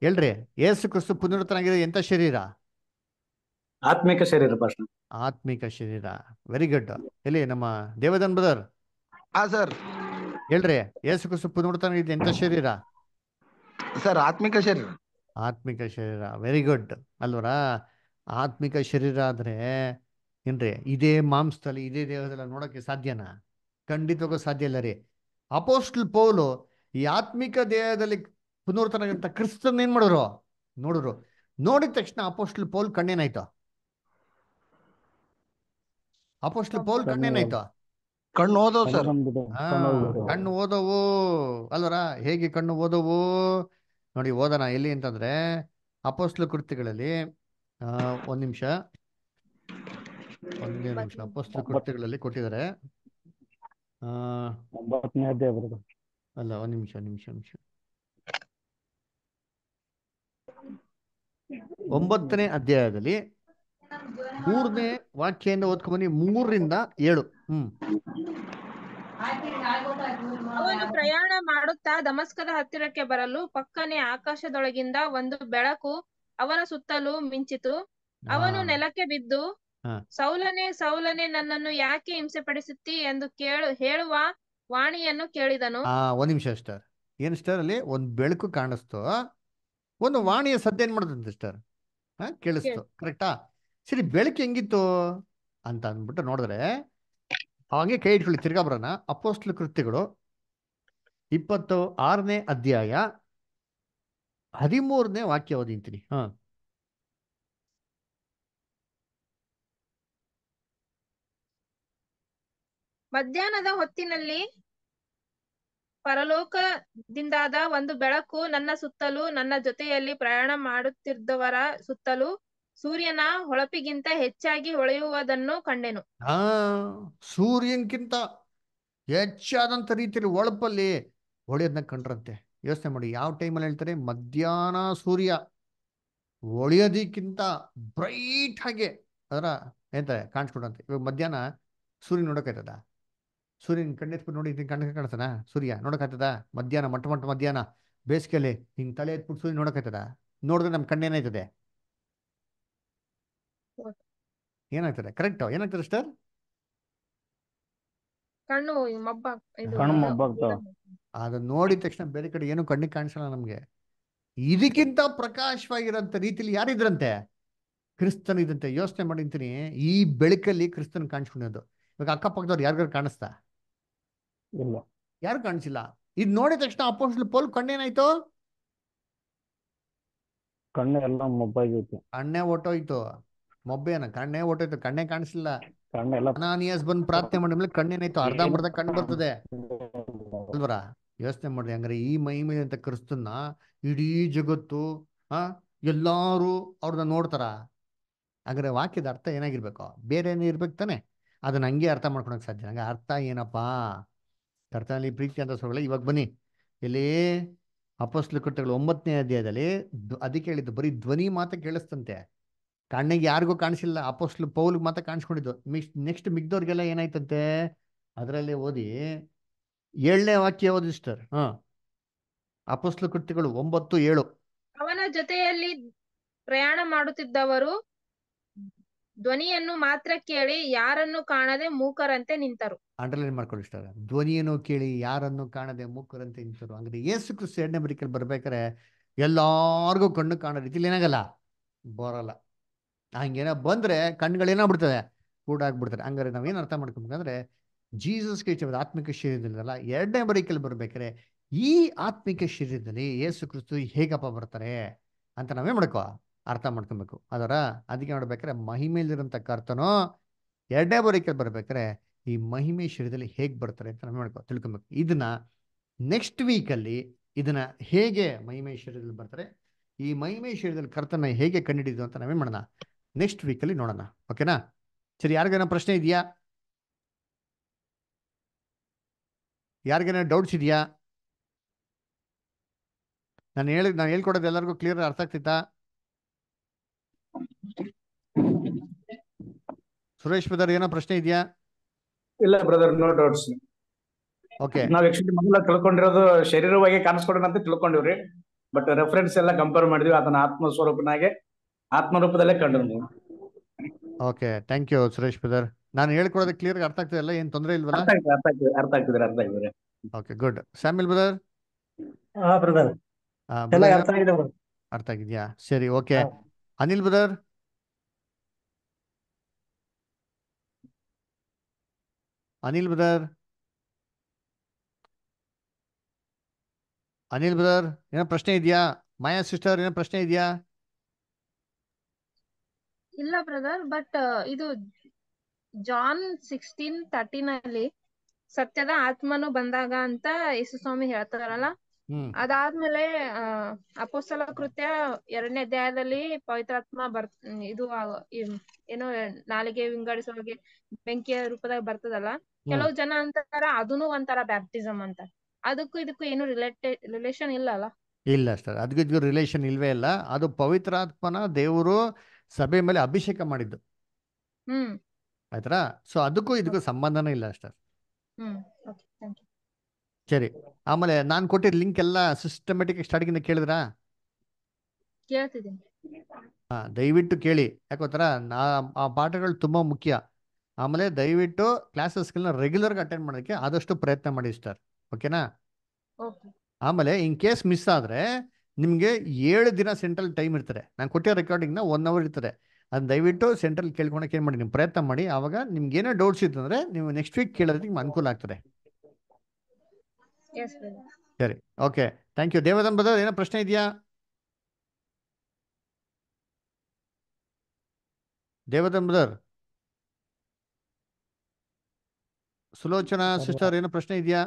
ಹೇಳ್ರಿ. ಯೇಸು ಕ್ರಿಸ್ತು ಪುನರುತ್ತನಾಗಿರೋ ಎಂತ ಶರೀರ? ಆತ್ಮಿಕ ಶರೀರ ಭಾಷಣ ಆತ್ಮಿಕ ಶರೀರ. ವೆರಿ ಗುಡ್ ಎಲ್ಲಿ ನಮ್ಮ ದೇವದನ್ ಬ್ರದರ್ ಹಾ ಸರ್ ಹೇಳ್ರಿ ಯೇಸು ನೋಡ್ತಾನೆ ಇದು ಎಂತ ಶರೀರ? ಸರ್ ಆತ್ಮಿಕ ಶರೀರ. ಆತ್ಮಿಕ ಶರೀರ. ವೆರಿ ಗುಡ್ ಅಲ್ವರಾ? ಆತ್ಮಿಕ ಶರೀರ ಆದ್ರೆ ಏನ್ರಿ ಇದೇ ಮಾಂಸದಲ್ಲಿ ಇದೇ ದೇಹದಲ್ಲಿ ನೋಡಕ್ಕೆ ಸಾಧ್ಯನಾ? ಖಂಡಿತವಾಗೂ ಸಾಧ್ಯ ಇಲ್ಲ ರೀ. ಅಪೋಸ್ಟಲ್ ಪೌಲು ಈ ಆತ್ಮಿಕ ದೇಹದಲ್ಲಿ ಪುನರ್ತನಾಗಿಂತ ಕ್ರಿಸ್ತನ್ ಏನ್ ಮಾಡೋರು ನೋಡಿದ್ರು. ನೋಡಿದ ತಕ್ಷಣ ಅಪೋಸ್ಟಲ್ ಪೌಲ್ ಕಣ್ಣೇನಾಯ್ತು? ಅಪೋಸ್ಟಲ್ ಪೌಲ್ ಕಣ್ಣೇನಾಯ್ತು ಕಣ್ಣು ಓದೋ ಸರ್. ಕಣ್ಣು ಓದವು ಅಲ್ವರ ಹೇಗೆ ಕಣ್ಣು ಓದವು ನೋಡಿ ಓದೋಣ. ಎಲ್ಲಿ ಅಂತಂದ್ರೆ ಅಪೋಸ್ಲ ಕೃತಿಗಳಲ್ಲಿ ಒಂದ್ ನಿಮಿಷ. ಒಂದೇ ನಿಮಿಷ. ಅಪೋಸ್ಲ ಕೃತಿಗಳಲ್ಲಿ ಕೊಟ್ಟಿದ್ದಾರೆ. ಅಲ್ಲ ಒಂದ್ ನಿಮಿಷ ನಿಮಿಷ ನಿಮಿಷ. ಒಂಬತ್ತನೇ ಅಧ್ಯಾಯದಲ್ಲಿ ಮೂರನೇ ವಾಕ್ಯದಿಂದ ಓದ್ಕೊಂಬನ್ನಿ ಮೂರರಿಂದ ಏಳು. ಹ್ಮ್. ಅವನು ಪ್ರಯಾಣ ಮಾಡುತ್ತಾ ದಮಸ್ಕದ ಹತ್ತಿರಕ್ಕೆ ಬರಲು ಪಕ್ಕನೆ ಆಕಾಶದೊಳಗಿಂದ ಒಂದು ಬೆಳಕು ಅವನ ಸುತ್ತಲೂ ಮಿಂಚಿತು. ಅವನು ನೆಲಕ್ಕೆ ಬಿದ್ದು. ಸೌಲನೆ ಸೌಲನೆ ನನ್ನನ್ನು ಯಾಕೆ ಹಿಂಸೆ ಪಡಿಸುತ್ತಿ ಎಂದು ಕೇಳು ಹೇಳುವ ವಾಣಿಯನ್ನು ಕೇಳಿದನು. ಒಂದ್ ನಿಮಿಷ ಸ್ಟಾರ್ ಏನ್ ಸ್ಟಾರ್ ಅಲ್ಲಿ? ಒಂದ್ ಬೆಳಕು ಕಾಣಿಸ್ತು. ಒಂದು ವಾಣಿಯ ಸದ್ಯ ಏನ್ ಮಾಡುದಂತೆ ಸ್ಟಾರ್ ಕೇಳಿಸ್ತು. ಕರೆಕ್ಟಾ? ಸರಿ ಬೆಳಕು ಹೆಂಗಿತ್ತು? ಅಂತ ಅಂದ್ಬಿಟ್ಟು ನೋಡಿದ್ರೆ ಅವಂಗೆ ಕೈ ಇಟ್ಕೊಳ್ಳಿ ತಿರ್ಗಾ ಬರೋಣ. ಅಪೋಸ್ಟ್ಲ ಕೃತ್ಯಗಳು. ಇಪ್ಪತ್ತು ಆರನೇ ಅಧ್ಯಾಯ ಹದಿಮೂರನೇ ವಾಕ್ಯ ಓದಿಂತೀನಿ ಹಾ. ಮಧ್ಯಾಹ್ನದ ಹೊತ್ತಿನಲ್ಲಿ ಪರಲೋಕದಿಂದಾದ ಒಂದು ಬೆಳಕು ನನ್ನ ಸುತ್ತಲೂ, ನನ್ನ ಜೊತೆಯಲ್ಲಿ ಪ್ರಯಾಣ ಮಾಡುತ್ತಿದ್ದವರ ಸುತ್ತಲೂ ಸೂರ್ಯನ ಹೊಳಪಿಗಿಂತ ಹೆಚ್ಚಾಗಿ ಹೊಳೆಯುವುದನ್ನು ಕಂಡೆನು. ಆ, ಸೂರ್ಯನ್ಕಿಂತ ಹೆಚ್ಚಾದಂತ ರೀತಿಯಲ್ಲಿ ಹೊಳಪಲ್ಲಿ ಹೊಳೆಯೋದನ್ನ ಕಂಡ್ರಂತೆ. ಯೋಚನೆ ಮಾಡಿ, ಯಾವ ಟೈಮಲ್ಲಿ ಹೇಳ್ತಾರೆ? ಮಧ್ಯಾಹ್ನ ಸೂರ್ಯ ಹೊಳೆಯೋದಕ್ಕಿಂತ ಬ್ರೈಟ್ ಹಾಗೆ ಅದರ ಎಂತಾರೆ ಕಾಣಿಸ್ಕೊಡಂತೆ. ಇವಾಗ ಮಧ್ಯಾಹ್ನ ಸೂರ್ಯ ನೋಡೋಕಾಯ್ತದ? ಸೂರ್ಯನ ಕಣ್ಣೆತ್ಬಿಟ್ಟು ನೋಡಿ ಇದನ್ನ ಕಣ್ಣು ಕಾಣ್ತಾನ? ಸೂರ್ಯ ನೋಡೋಕಾಯ್ತದ? ಮಧ್ಯಾಹ್ನ, ಮೊಟ್ಟ ಮೊಟ್ಟ ಮಧ್ಯಾಹ್ನ ಬೇಸಿಗೆಯಲ್ಲಿ ಹಿಂಗೆ ತಲೆ ಎತ್ಬಿಟ್ಟು ಸೂರ್ಯ ನೋಡೋಕಾಯ್ತದ? ನೋಡಿದ್ರೆ ನಮ್ಮ ಕಣ್ಣೇನಾಯ್ತದೆ? ಏನಾಗ್ತದೆ? ಕರೆಕ್ಟ್ ಏನಾಗ್ತದೆ ಸ್ಟಾರ್ ಕಣ್ಣು ಮಬ್ಬ ಇದು ಕಣ್ಣು ಮೊಬ್ಬಾಗ್ತಾವ. ಅದನ್ನ ನೋಡಿದ ತಕ್ಷಣ ಬೇರೆ ಕಡೆ ಏನು ಕಣ್ಣಿಗೆ ಕಾಣಿಸಲ್ಲ ನಮ್ಗೆ. ಇದಕ್ಕಿಂತ ಪ್ರಕಾಶವಾಗಿರೋಂಥ ರೀತಿಲಿ ಯಾರಿದ್ರಂತೆ? ಕ್ರಿಸ್ತನ್ ಇದಂತೆ ಯೋಚನೆ ಮಾಡಿಂತೀನಿ ಈ ಬೆಳಕಲ್ಲಿ ಕ್ರಿಸ್ತನ್ ಕಾಣಿಸ್ಕೊಂಡಿದ್ದು ಇವಾಗ ಅಕ್ಕಪಕ್ಕದವ್ರು ಯಾರಿಗಾರು ಕಾಣಿಸ್ತಾ? ಇಲ್ಲ. ಯಾರು ಕಾಣಿಸಿಲ್ಲ? ಇದು ನೋಡಿದ ತಕ್ಷಣ ಅಪೋಸ್ಟ್ಲ್ ಪೋಲ್ ಕಣ್ಣೇನಾಯ್ತು? ಕಣ್ಣೆಲ್ಲ ಎಲ್ಲ ಕಣ್ಣೆ ಕಣ್ಣೇ ಹೊಟ್ಟೋಯ್ತು ಮೊಬ್ಬೆನ ಕಣ್ಣೇ ಹೊಟ್ಟೋಯ್ತು ಕಣ್ಣೇ ಎಲ್ಲ ಅನಾನಿಯಸ್ ಬಂದು ಪ್ರಾರ್ಥನೆ ಮಾಡಿದ್ಮೇಲೆ ಕಣ್ಣೇನಾಯ್ತು ಅರ್ಧಂಬರ್ಧ ಕಣ್ಣು ಬರ್ತದೆ. ಅಲ್ವರ? ಯೋಚನೆ ಮಾಡ್ರಿ ಹಂಗಾರೆ ಈ ಮೈ ಮೇಲೆ ಅಂತ ಕ್ರಿಸ್ತನ್ನ ಇಡೀ ಜಗತ್ತು ಆ ಎಲ್ಲಾರು ಅವ್ರನ್ನ ನೋಡ್ತಾರ? ಹಾಗಾದ್ರೆ ವಾಕ್ಯದ ಅರ್ಥ ಏನಾಗಿರ್ಬೇಕು? ಬೇರೆ ಏನೇ ಇರ್ಬೇಕು ತಾನೆ. ಅದನ್ನ ಹಂಗೆ ಅರ್ಥ ಮಾಡ್ಕೊಳಕ್ ಸಾಧ್ಯ. ಹಂಗ ಅರ್ಥ ಏನಪ್ಪಾ? ಕರ್ತನಲ್ಲಿ ಪ್ರೀತಿ ಅಂತ ಸೊಗಳೆ ಇವಾಗ ಬನ್ನಿ. ಎಲ್ಲಿ ಅಪಸ್ಲು ಕೃತ್ಯಗಳು ಒಂಬತ್ತನೇ ಅಧ್ಯಾಯದಲ್ಲಿ ಅದಕ್ಕೆ ಹೇಳಿದ್ದು ಬರೀ ಧ್ವನಿ ಮಾತ್ರ ಕೇಳಿಸ್ತಂತೆ. ಕಣ್ಣಿಗೆ ಯಾರಿಗೂ ಕಾಣಿಸಿಲ್ಲ. ಅಪೋಸ್ಲು ಪೌಲ್ ಮಾತ್ರ ಕಾಣಿಸ್ಕೊಂಡಿದ್ದು. Mix next ಮಿಗ್ದವ್ರಿಗೆಲ್ಲ ಏನಾಯ್ತಂತೆ? ಅದರಲ್ಲಿ ಓದಿ ಏಳನೇ ವಾಕ್ಯ ಓದಿ ಸರ್ ಹಾ. ಅಪಸ್ಲು ಕೃತ್ಯಗಳು ಒಂಬತ್ತು ಏಳು. ಅವನ ಜೊತೆಯಲ್ಲಿ ಪ್ರಯಾಣ ಮಾಡುತ್ತಿದ್ದವರು ಧ್ವನಿಯನ್ನು ಮಾತ್ರ ಕೇಳಿ ಯಾರನ್ನು ಕಾಣದೆ ಮೂಕರಂತೆ ನಿಂತರು. ಅಂಡರ್ಲೈನ್ ಮಾಡ್ಕೊಳ್ಳಿ ಸರ್ ಧ್ವನಿಯನ್ನು ಕೇಳಿ ಯಾರನ್ನು ಕಾಣದೆ ಮೂಕರಂತೆ ನಿಂತರು. ಅಂದ್ರೆ ಏಸು ಕ್ರಿಸ್ತು ಎರಡನೇ ಬರಿಕಲ್ಲಿ ಬರ್ಬೇಕಾರೆ ಎಲ್ಲಾರ್ಗೂ ಕಣ್ಣು ಕಾಣೋ ರೀತಿಲಿ ಏನಾಗಲ್ಲ? ಬರಲ್ಲ. ಹಂಗೇನೋ ಬಂದ್ರೆ ಕಣ್ಗಳೇನಾಗ್ಬಿಡ್ತದೆ ಕೂಡಾಗ್ಬಿಡ್ತಾರೆ ಹಂಗಾರೆ ನಾವೇನು ಅರ್ಥ ಮಾಡ್ಕೊಬೇಕಂದ್ರೆ ಜೀಸಸ್ ಕ್ರಿಸ್ತ ಆತ್ಮಿಕ ಶರೀರದಲ್ಲ ಎರಡನೇ ಬರೀಕಲ್ಲಿ ಬರ್ಬೇಕಾರೆ ಈ ಆತ್ಮಿಕ ಶರೀರದಲ್ಲಿ ಯೇಸು ಕ್ರಿಸ್ತು ಹೇಗಪ್ಪ ಬರ್ತಾರೆ ಅಂತ ನಾವೇ ಮಾಡ್ಕೋ, ಅರ್ಥ ಮಾಡ್ಕೊಬೇಕು. ಅದರ ಅದಕ್ಕೆ ನೋಡ್ಬೇಕಾರೆ ಮಹಿಮೆಯಲ್ಲಿರೋಂಥ ಕರ್ತನೋ ಎರಡನೇ ಬರೀಕಲ್ಲಿ ಬರ್ಬೇಕಾರೆ ಈ ಮಹಿಮೆ ಶರೀರದಲ್ಲಿ ಹೇಗೆ ಬರ್ತಾರೆ ಅಂತ ನಾವೇ ಮಾಡ್ಕೋ, ತಿಳ್ಕೊಬೇಕು. ಇದನ್ನ ನೆಕ್ಸ್ಟ್ ವೀಕಲ್ಲಿ ಇದನ್ನ ಹೇಗೆ ಮಹಿಮೆ ಶರೀರದಲ್ಲಿ ಬರ್ತಾರೆ, ಈ ಮಹಿಮೆ ಶರೀರದಲ್ಲಿ ಕರ್ತನ ಹೇಗೆ ಕಂಡುಹಿಡಿದು ಅಂತ ನಾವೇ ಮಾಡೋಣ. ನೆಕ್ಸ್ಟ್ ವೀಕಲ್ಲಿ ನೋಡೋಣ. ಓಕೆನಾ ಸರಿ ಯಾರಿಗೇನೋ ಪ್ರಶ್ನೆ ಇದೆಯಾ? ಯಾರಿಗೇನೋ ಡೌಟ್ಸ್ ಇದೆಯಾ? ನಾನು ಹೇಳಿ ನಾನು ಹೇಳ್ಕೊಡೋದು ಎಲ್ಲರಿಗೂ ಕ್ಲಿಯರ್ ಅರ್ಥ ಆಗ್ತಿತ್ತಾ? ಸುರೇಶ್ ಬ್ರದರ್ ಏನೋ ಪ್ರಶ್ನೆ ಇದೆಯಾ? ಇಲ್ಲ ಬ್ರದರ್ ನೋ ಡೌಟ್ಸ್ ಓಕೆ ನಾವು ಆಕ್ಚುಲಿ ಮೊದಲ ತಿಳ್ಕೊಂಡಿರೋದು ಶರೀರವಾಗಿ ಕಾಣಿಸ್ಕೊಡೋಣ ಅಂತ ತಿಳ್ಕೊಂಡಿವ್ರಿ. ಬಟ್ ರೆಫರೆನ್ಸ್ ಎಲ್ಲ ಕಂಪೇರ್ ಮಾಡಿದ್ವಿ ಅದನ್ನ ಆತ್ಮ ಸ್ವರೂಪನಾಗೆ ಆತ್ಮರೂಪದಲ್ಲೇ ಕಂಡ್ರು ನೀವು okay thank you Suresh brother ನಾನು ಹೇಳ್ಕೊಡೋದು ಕ್ಲಿಯರ್ ಅರ್ಥ ಆಗ್ತಿದೆಲ್ಲ ಏನ್ ತೊಂದರೆ ಇಲ್ವಲ್ಲ? ಅರ್ಥ ಆಗ್ತದೆ ಅರ್ಥ ಆಗ್ತದೆ ಅರ್ಥ ಆಗ್ತಿದ್ರೆ ಅರ್ಥ ಆಗ್ತಿದ್ರೆ ಓಕೆ ಗುಡ್ ಸ್ಯಾಮಿಲ್ ಬ್ರದರ್ ಹಾ ಬ್ರದರ್ ಎಲ್ಲ ಅರ್ಥ ಆಗಿದೆ. ಅರ್ಥ ಆಗಿದ್ಯಾ? ಸರಿ okay Anil brother Anil brother Anil brother ಏನೋ ಪ್ರಶ್ನೆ ಇದೆಯಾ? ಮಾಯಾ ಸಿಸ್ಟರ್ ಏನೋ ಪ್ರಶ್ನೆ ಇದೆಯಾ? ಇಲ್ಲ ಬ್ರದರ್ ಬಟ್ ಇದು ಜಾನ್ ಸಿಕ್ಸ್ಟೀನ್ ತರ್ಟೀನ್ ಅಲ್ಲಿ ಸತ್ಯದ ಆತ್ಮನು ಬಂದಾಗ ಅಂತ ಯೇಸು ಸ್ವಾಮಿ ಹೇಳ್ತಾರಲ್ಲ? ಅದಾದ್ಮೇಲೆ ಆ ಅಪೋಸ್ತಲ ಕೃತ್ಯ ಎರಡನೇ ಅಧ್ಯಾಯದಲ್ಲಿ ಪವಿತ್ರಾತ್ಮ ಬರ್ ಇದು ಏನೋ ನಾಲಿಗೆ ವಿಂಗಡಿಸುವಾಗೆ ಬೆಂಕಿಯ ರೂಪದಾಗ ಬರ್ತದಲ್ಲ? ಕೆಲವು ಜನ ಅಂತಾರ ಅದನ್ನು ಒಂಥರ ಬ್ಯಾಪ್ಟಿಸಮ್ ಅಂತ. ಅದಕ್ಕೂ ಇದಕ್ಕೂ ಏನು ರಿಲೇಟೆಡ್ ರಿಲೇಶನ್ ಇಲ್ಲ ಅಲ್ಲ ಇಲ್ಲ ಸರ್ ಅದಕ್ಕೂ ರಿಲೇಷನ್ ಇಲ್ವೇ ಇಲ್ಲ. ಅದು ಪವಿತ್ರಾತ್ಮನ ದೇವರು ಸಭೆ ಮೇಲೆ ಅಭಿಷೇಕ ಮಾಡಿದ್ದು. ಆಯ್ತಾ ಸೊ ಅದಕ್ಕೂ ಇದಕ್ಕೂ ಸಂಬಂಧನೇ ಇಲ್ಲ ಯು ಸರಿ ಆಮೇಲೆ ನಾನು ಕೊಟ್ಟಿದ್ದ ಲಿಂಕ್ ಎಲ್ಲ ಸಿಸ್ಟಮೆಟಿಕ್ ಸ್ಟಾರ್ಟಿಂಗ್ ಕೇಳಿದ್ರಾ? ಹಾ ದಯವಿಟ್ಟು ಕೇಳಿ. ಯಾಕೋತರ ಆ ಪಾಠಗಳು ತುಂಬಾ ಮುಖ್ಯ. ಆಮೇಲೆ ದಯವಿಟ್ಟು ಕ್ಲಾಸಸ್ಗಳನ್ನ ರೆಗ್ಯುಲರ್ ಅಟೆಂಡ್ ಮಾಡೋದಕ್ಕೆ ಆದಷ್ಟು ಪ್ರಯತ್ನ ಮಾಡಿ ಸರ್ ಓಕೆನಾ ಓಕೆ ಆಮೇಲೆ ಇನ್ ಕೇಸ್ ಮಿಸ್ ಆದರೆ ನಿಮಗೆ ಏಳು ದಿನ ಸೆಂಟ್ರಲ್ ಟೈಮ್ ಇರ್ತಾರೆ. ನಾನು ಕೊಟ್ಟಿರೋ ರೆಕಾರ್ಡಿಂಗ್ನ ಒನ್ ಅವರ್ ಇರ್ತಾರೆ. ಅದನ್ನ ದಯವಿಟ್ಟು ಸೆಂಟ್ರಲ್ ಕೇಳ್ಕೊಳಕ್ಕೆ ಏನು ಮಾಡಿ ನೀವು ಪ್ರಯತ್ನ ಮಾಡಿ. ಆವಾಗ ನಿಮ್ಗೆ ಏನೋ ಡೌಟ್ಸ್ ಇತ್ತು ಅಂದರೆ ನೀವು ನೆಕ್ಸ್ಟ್ ವೀಕ್ ಕೇಳೋದಕ್ಕೆ ನಿಮ್ಗೆ ಅನುಕೂಲ ಆಗ್ತದೆ. ಸರಿ okay thank you Devadan brother ಏನೋ ಪ್ರಶ್ನೆ ಇದೆಯಾ? ದೇವದನ್ ಬ್ರದರ್? ಸುಲೋಚನಾ ಸಿಸ್ಟರ್ ಏನೋ ಪ್ರಶ್ನೆ ಇದೆಯಾ?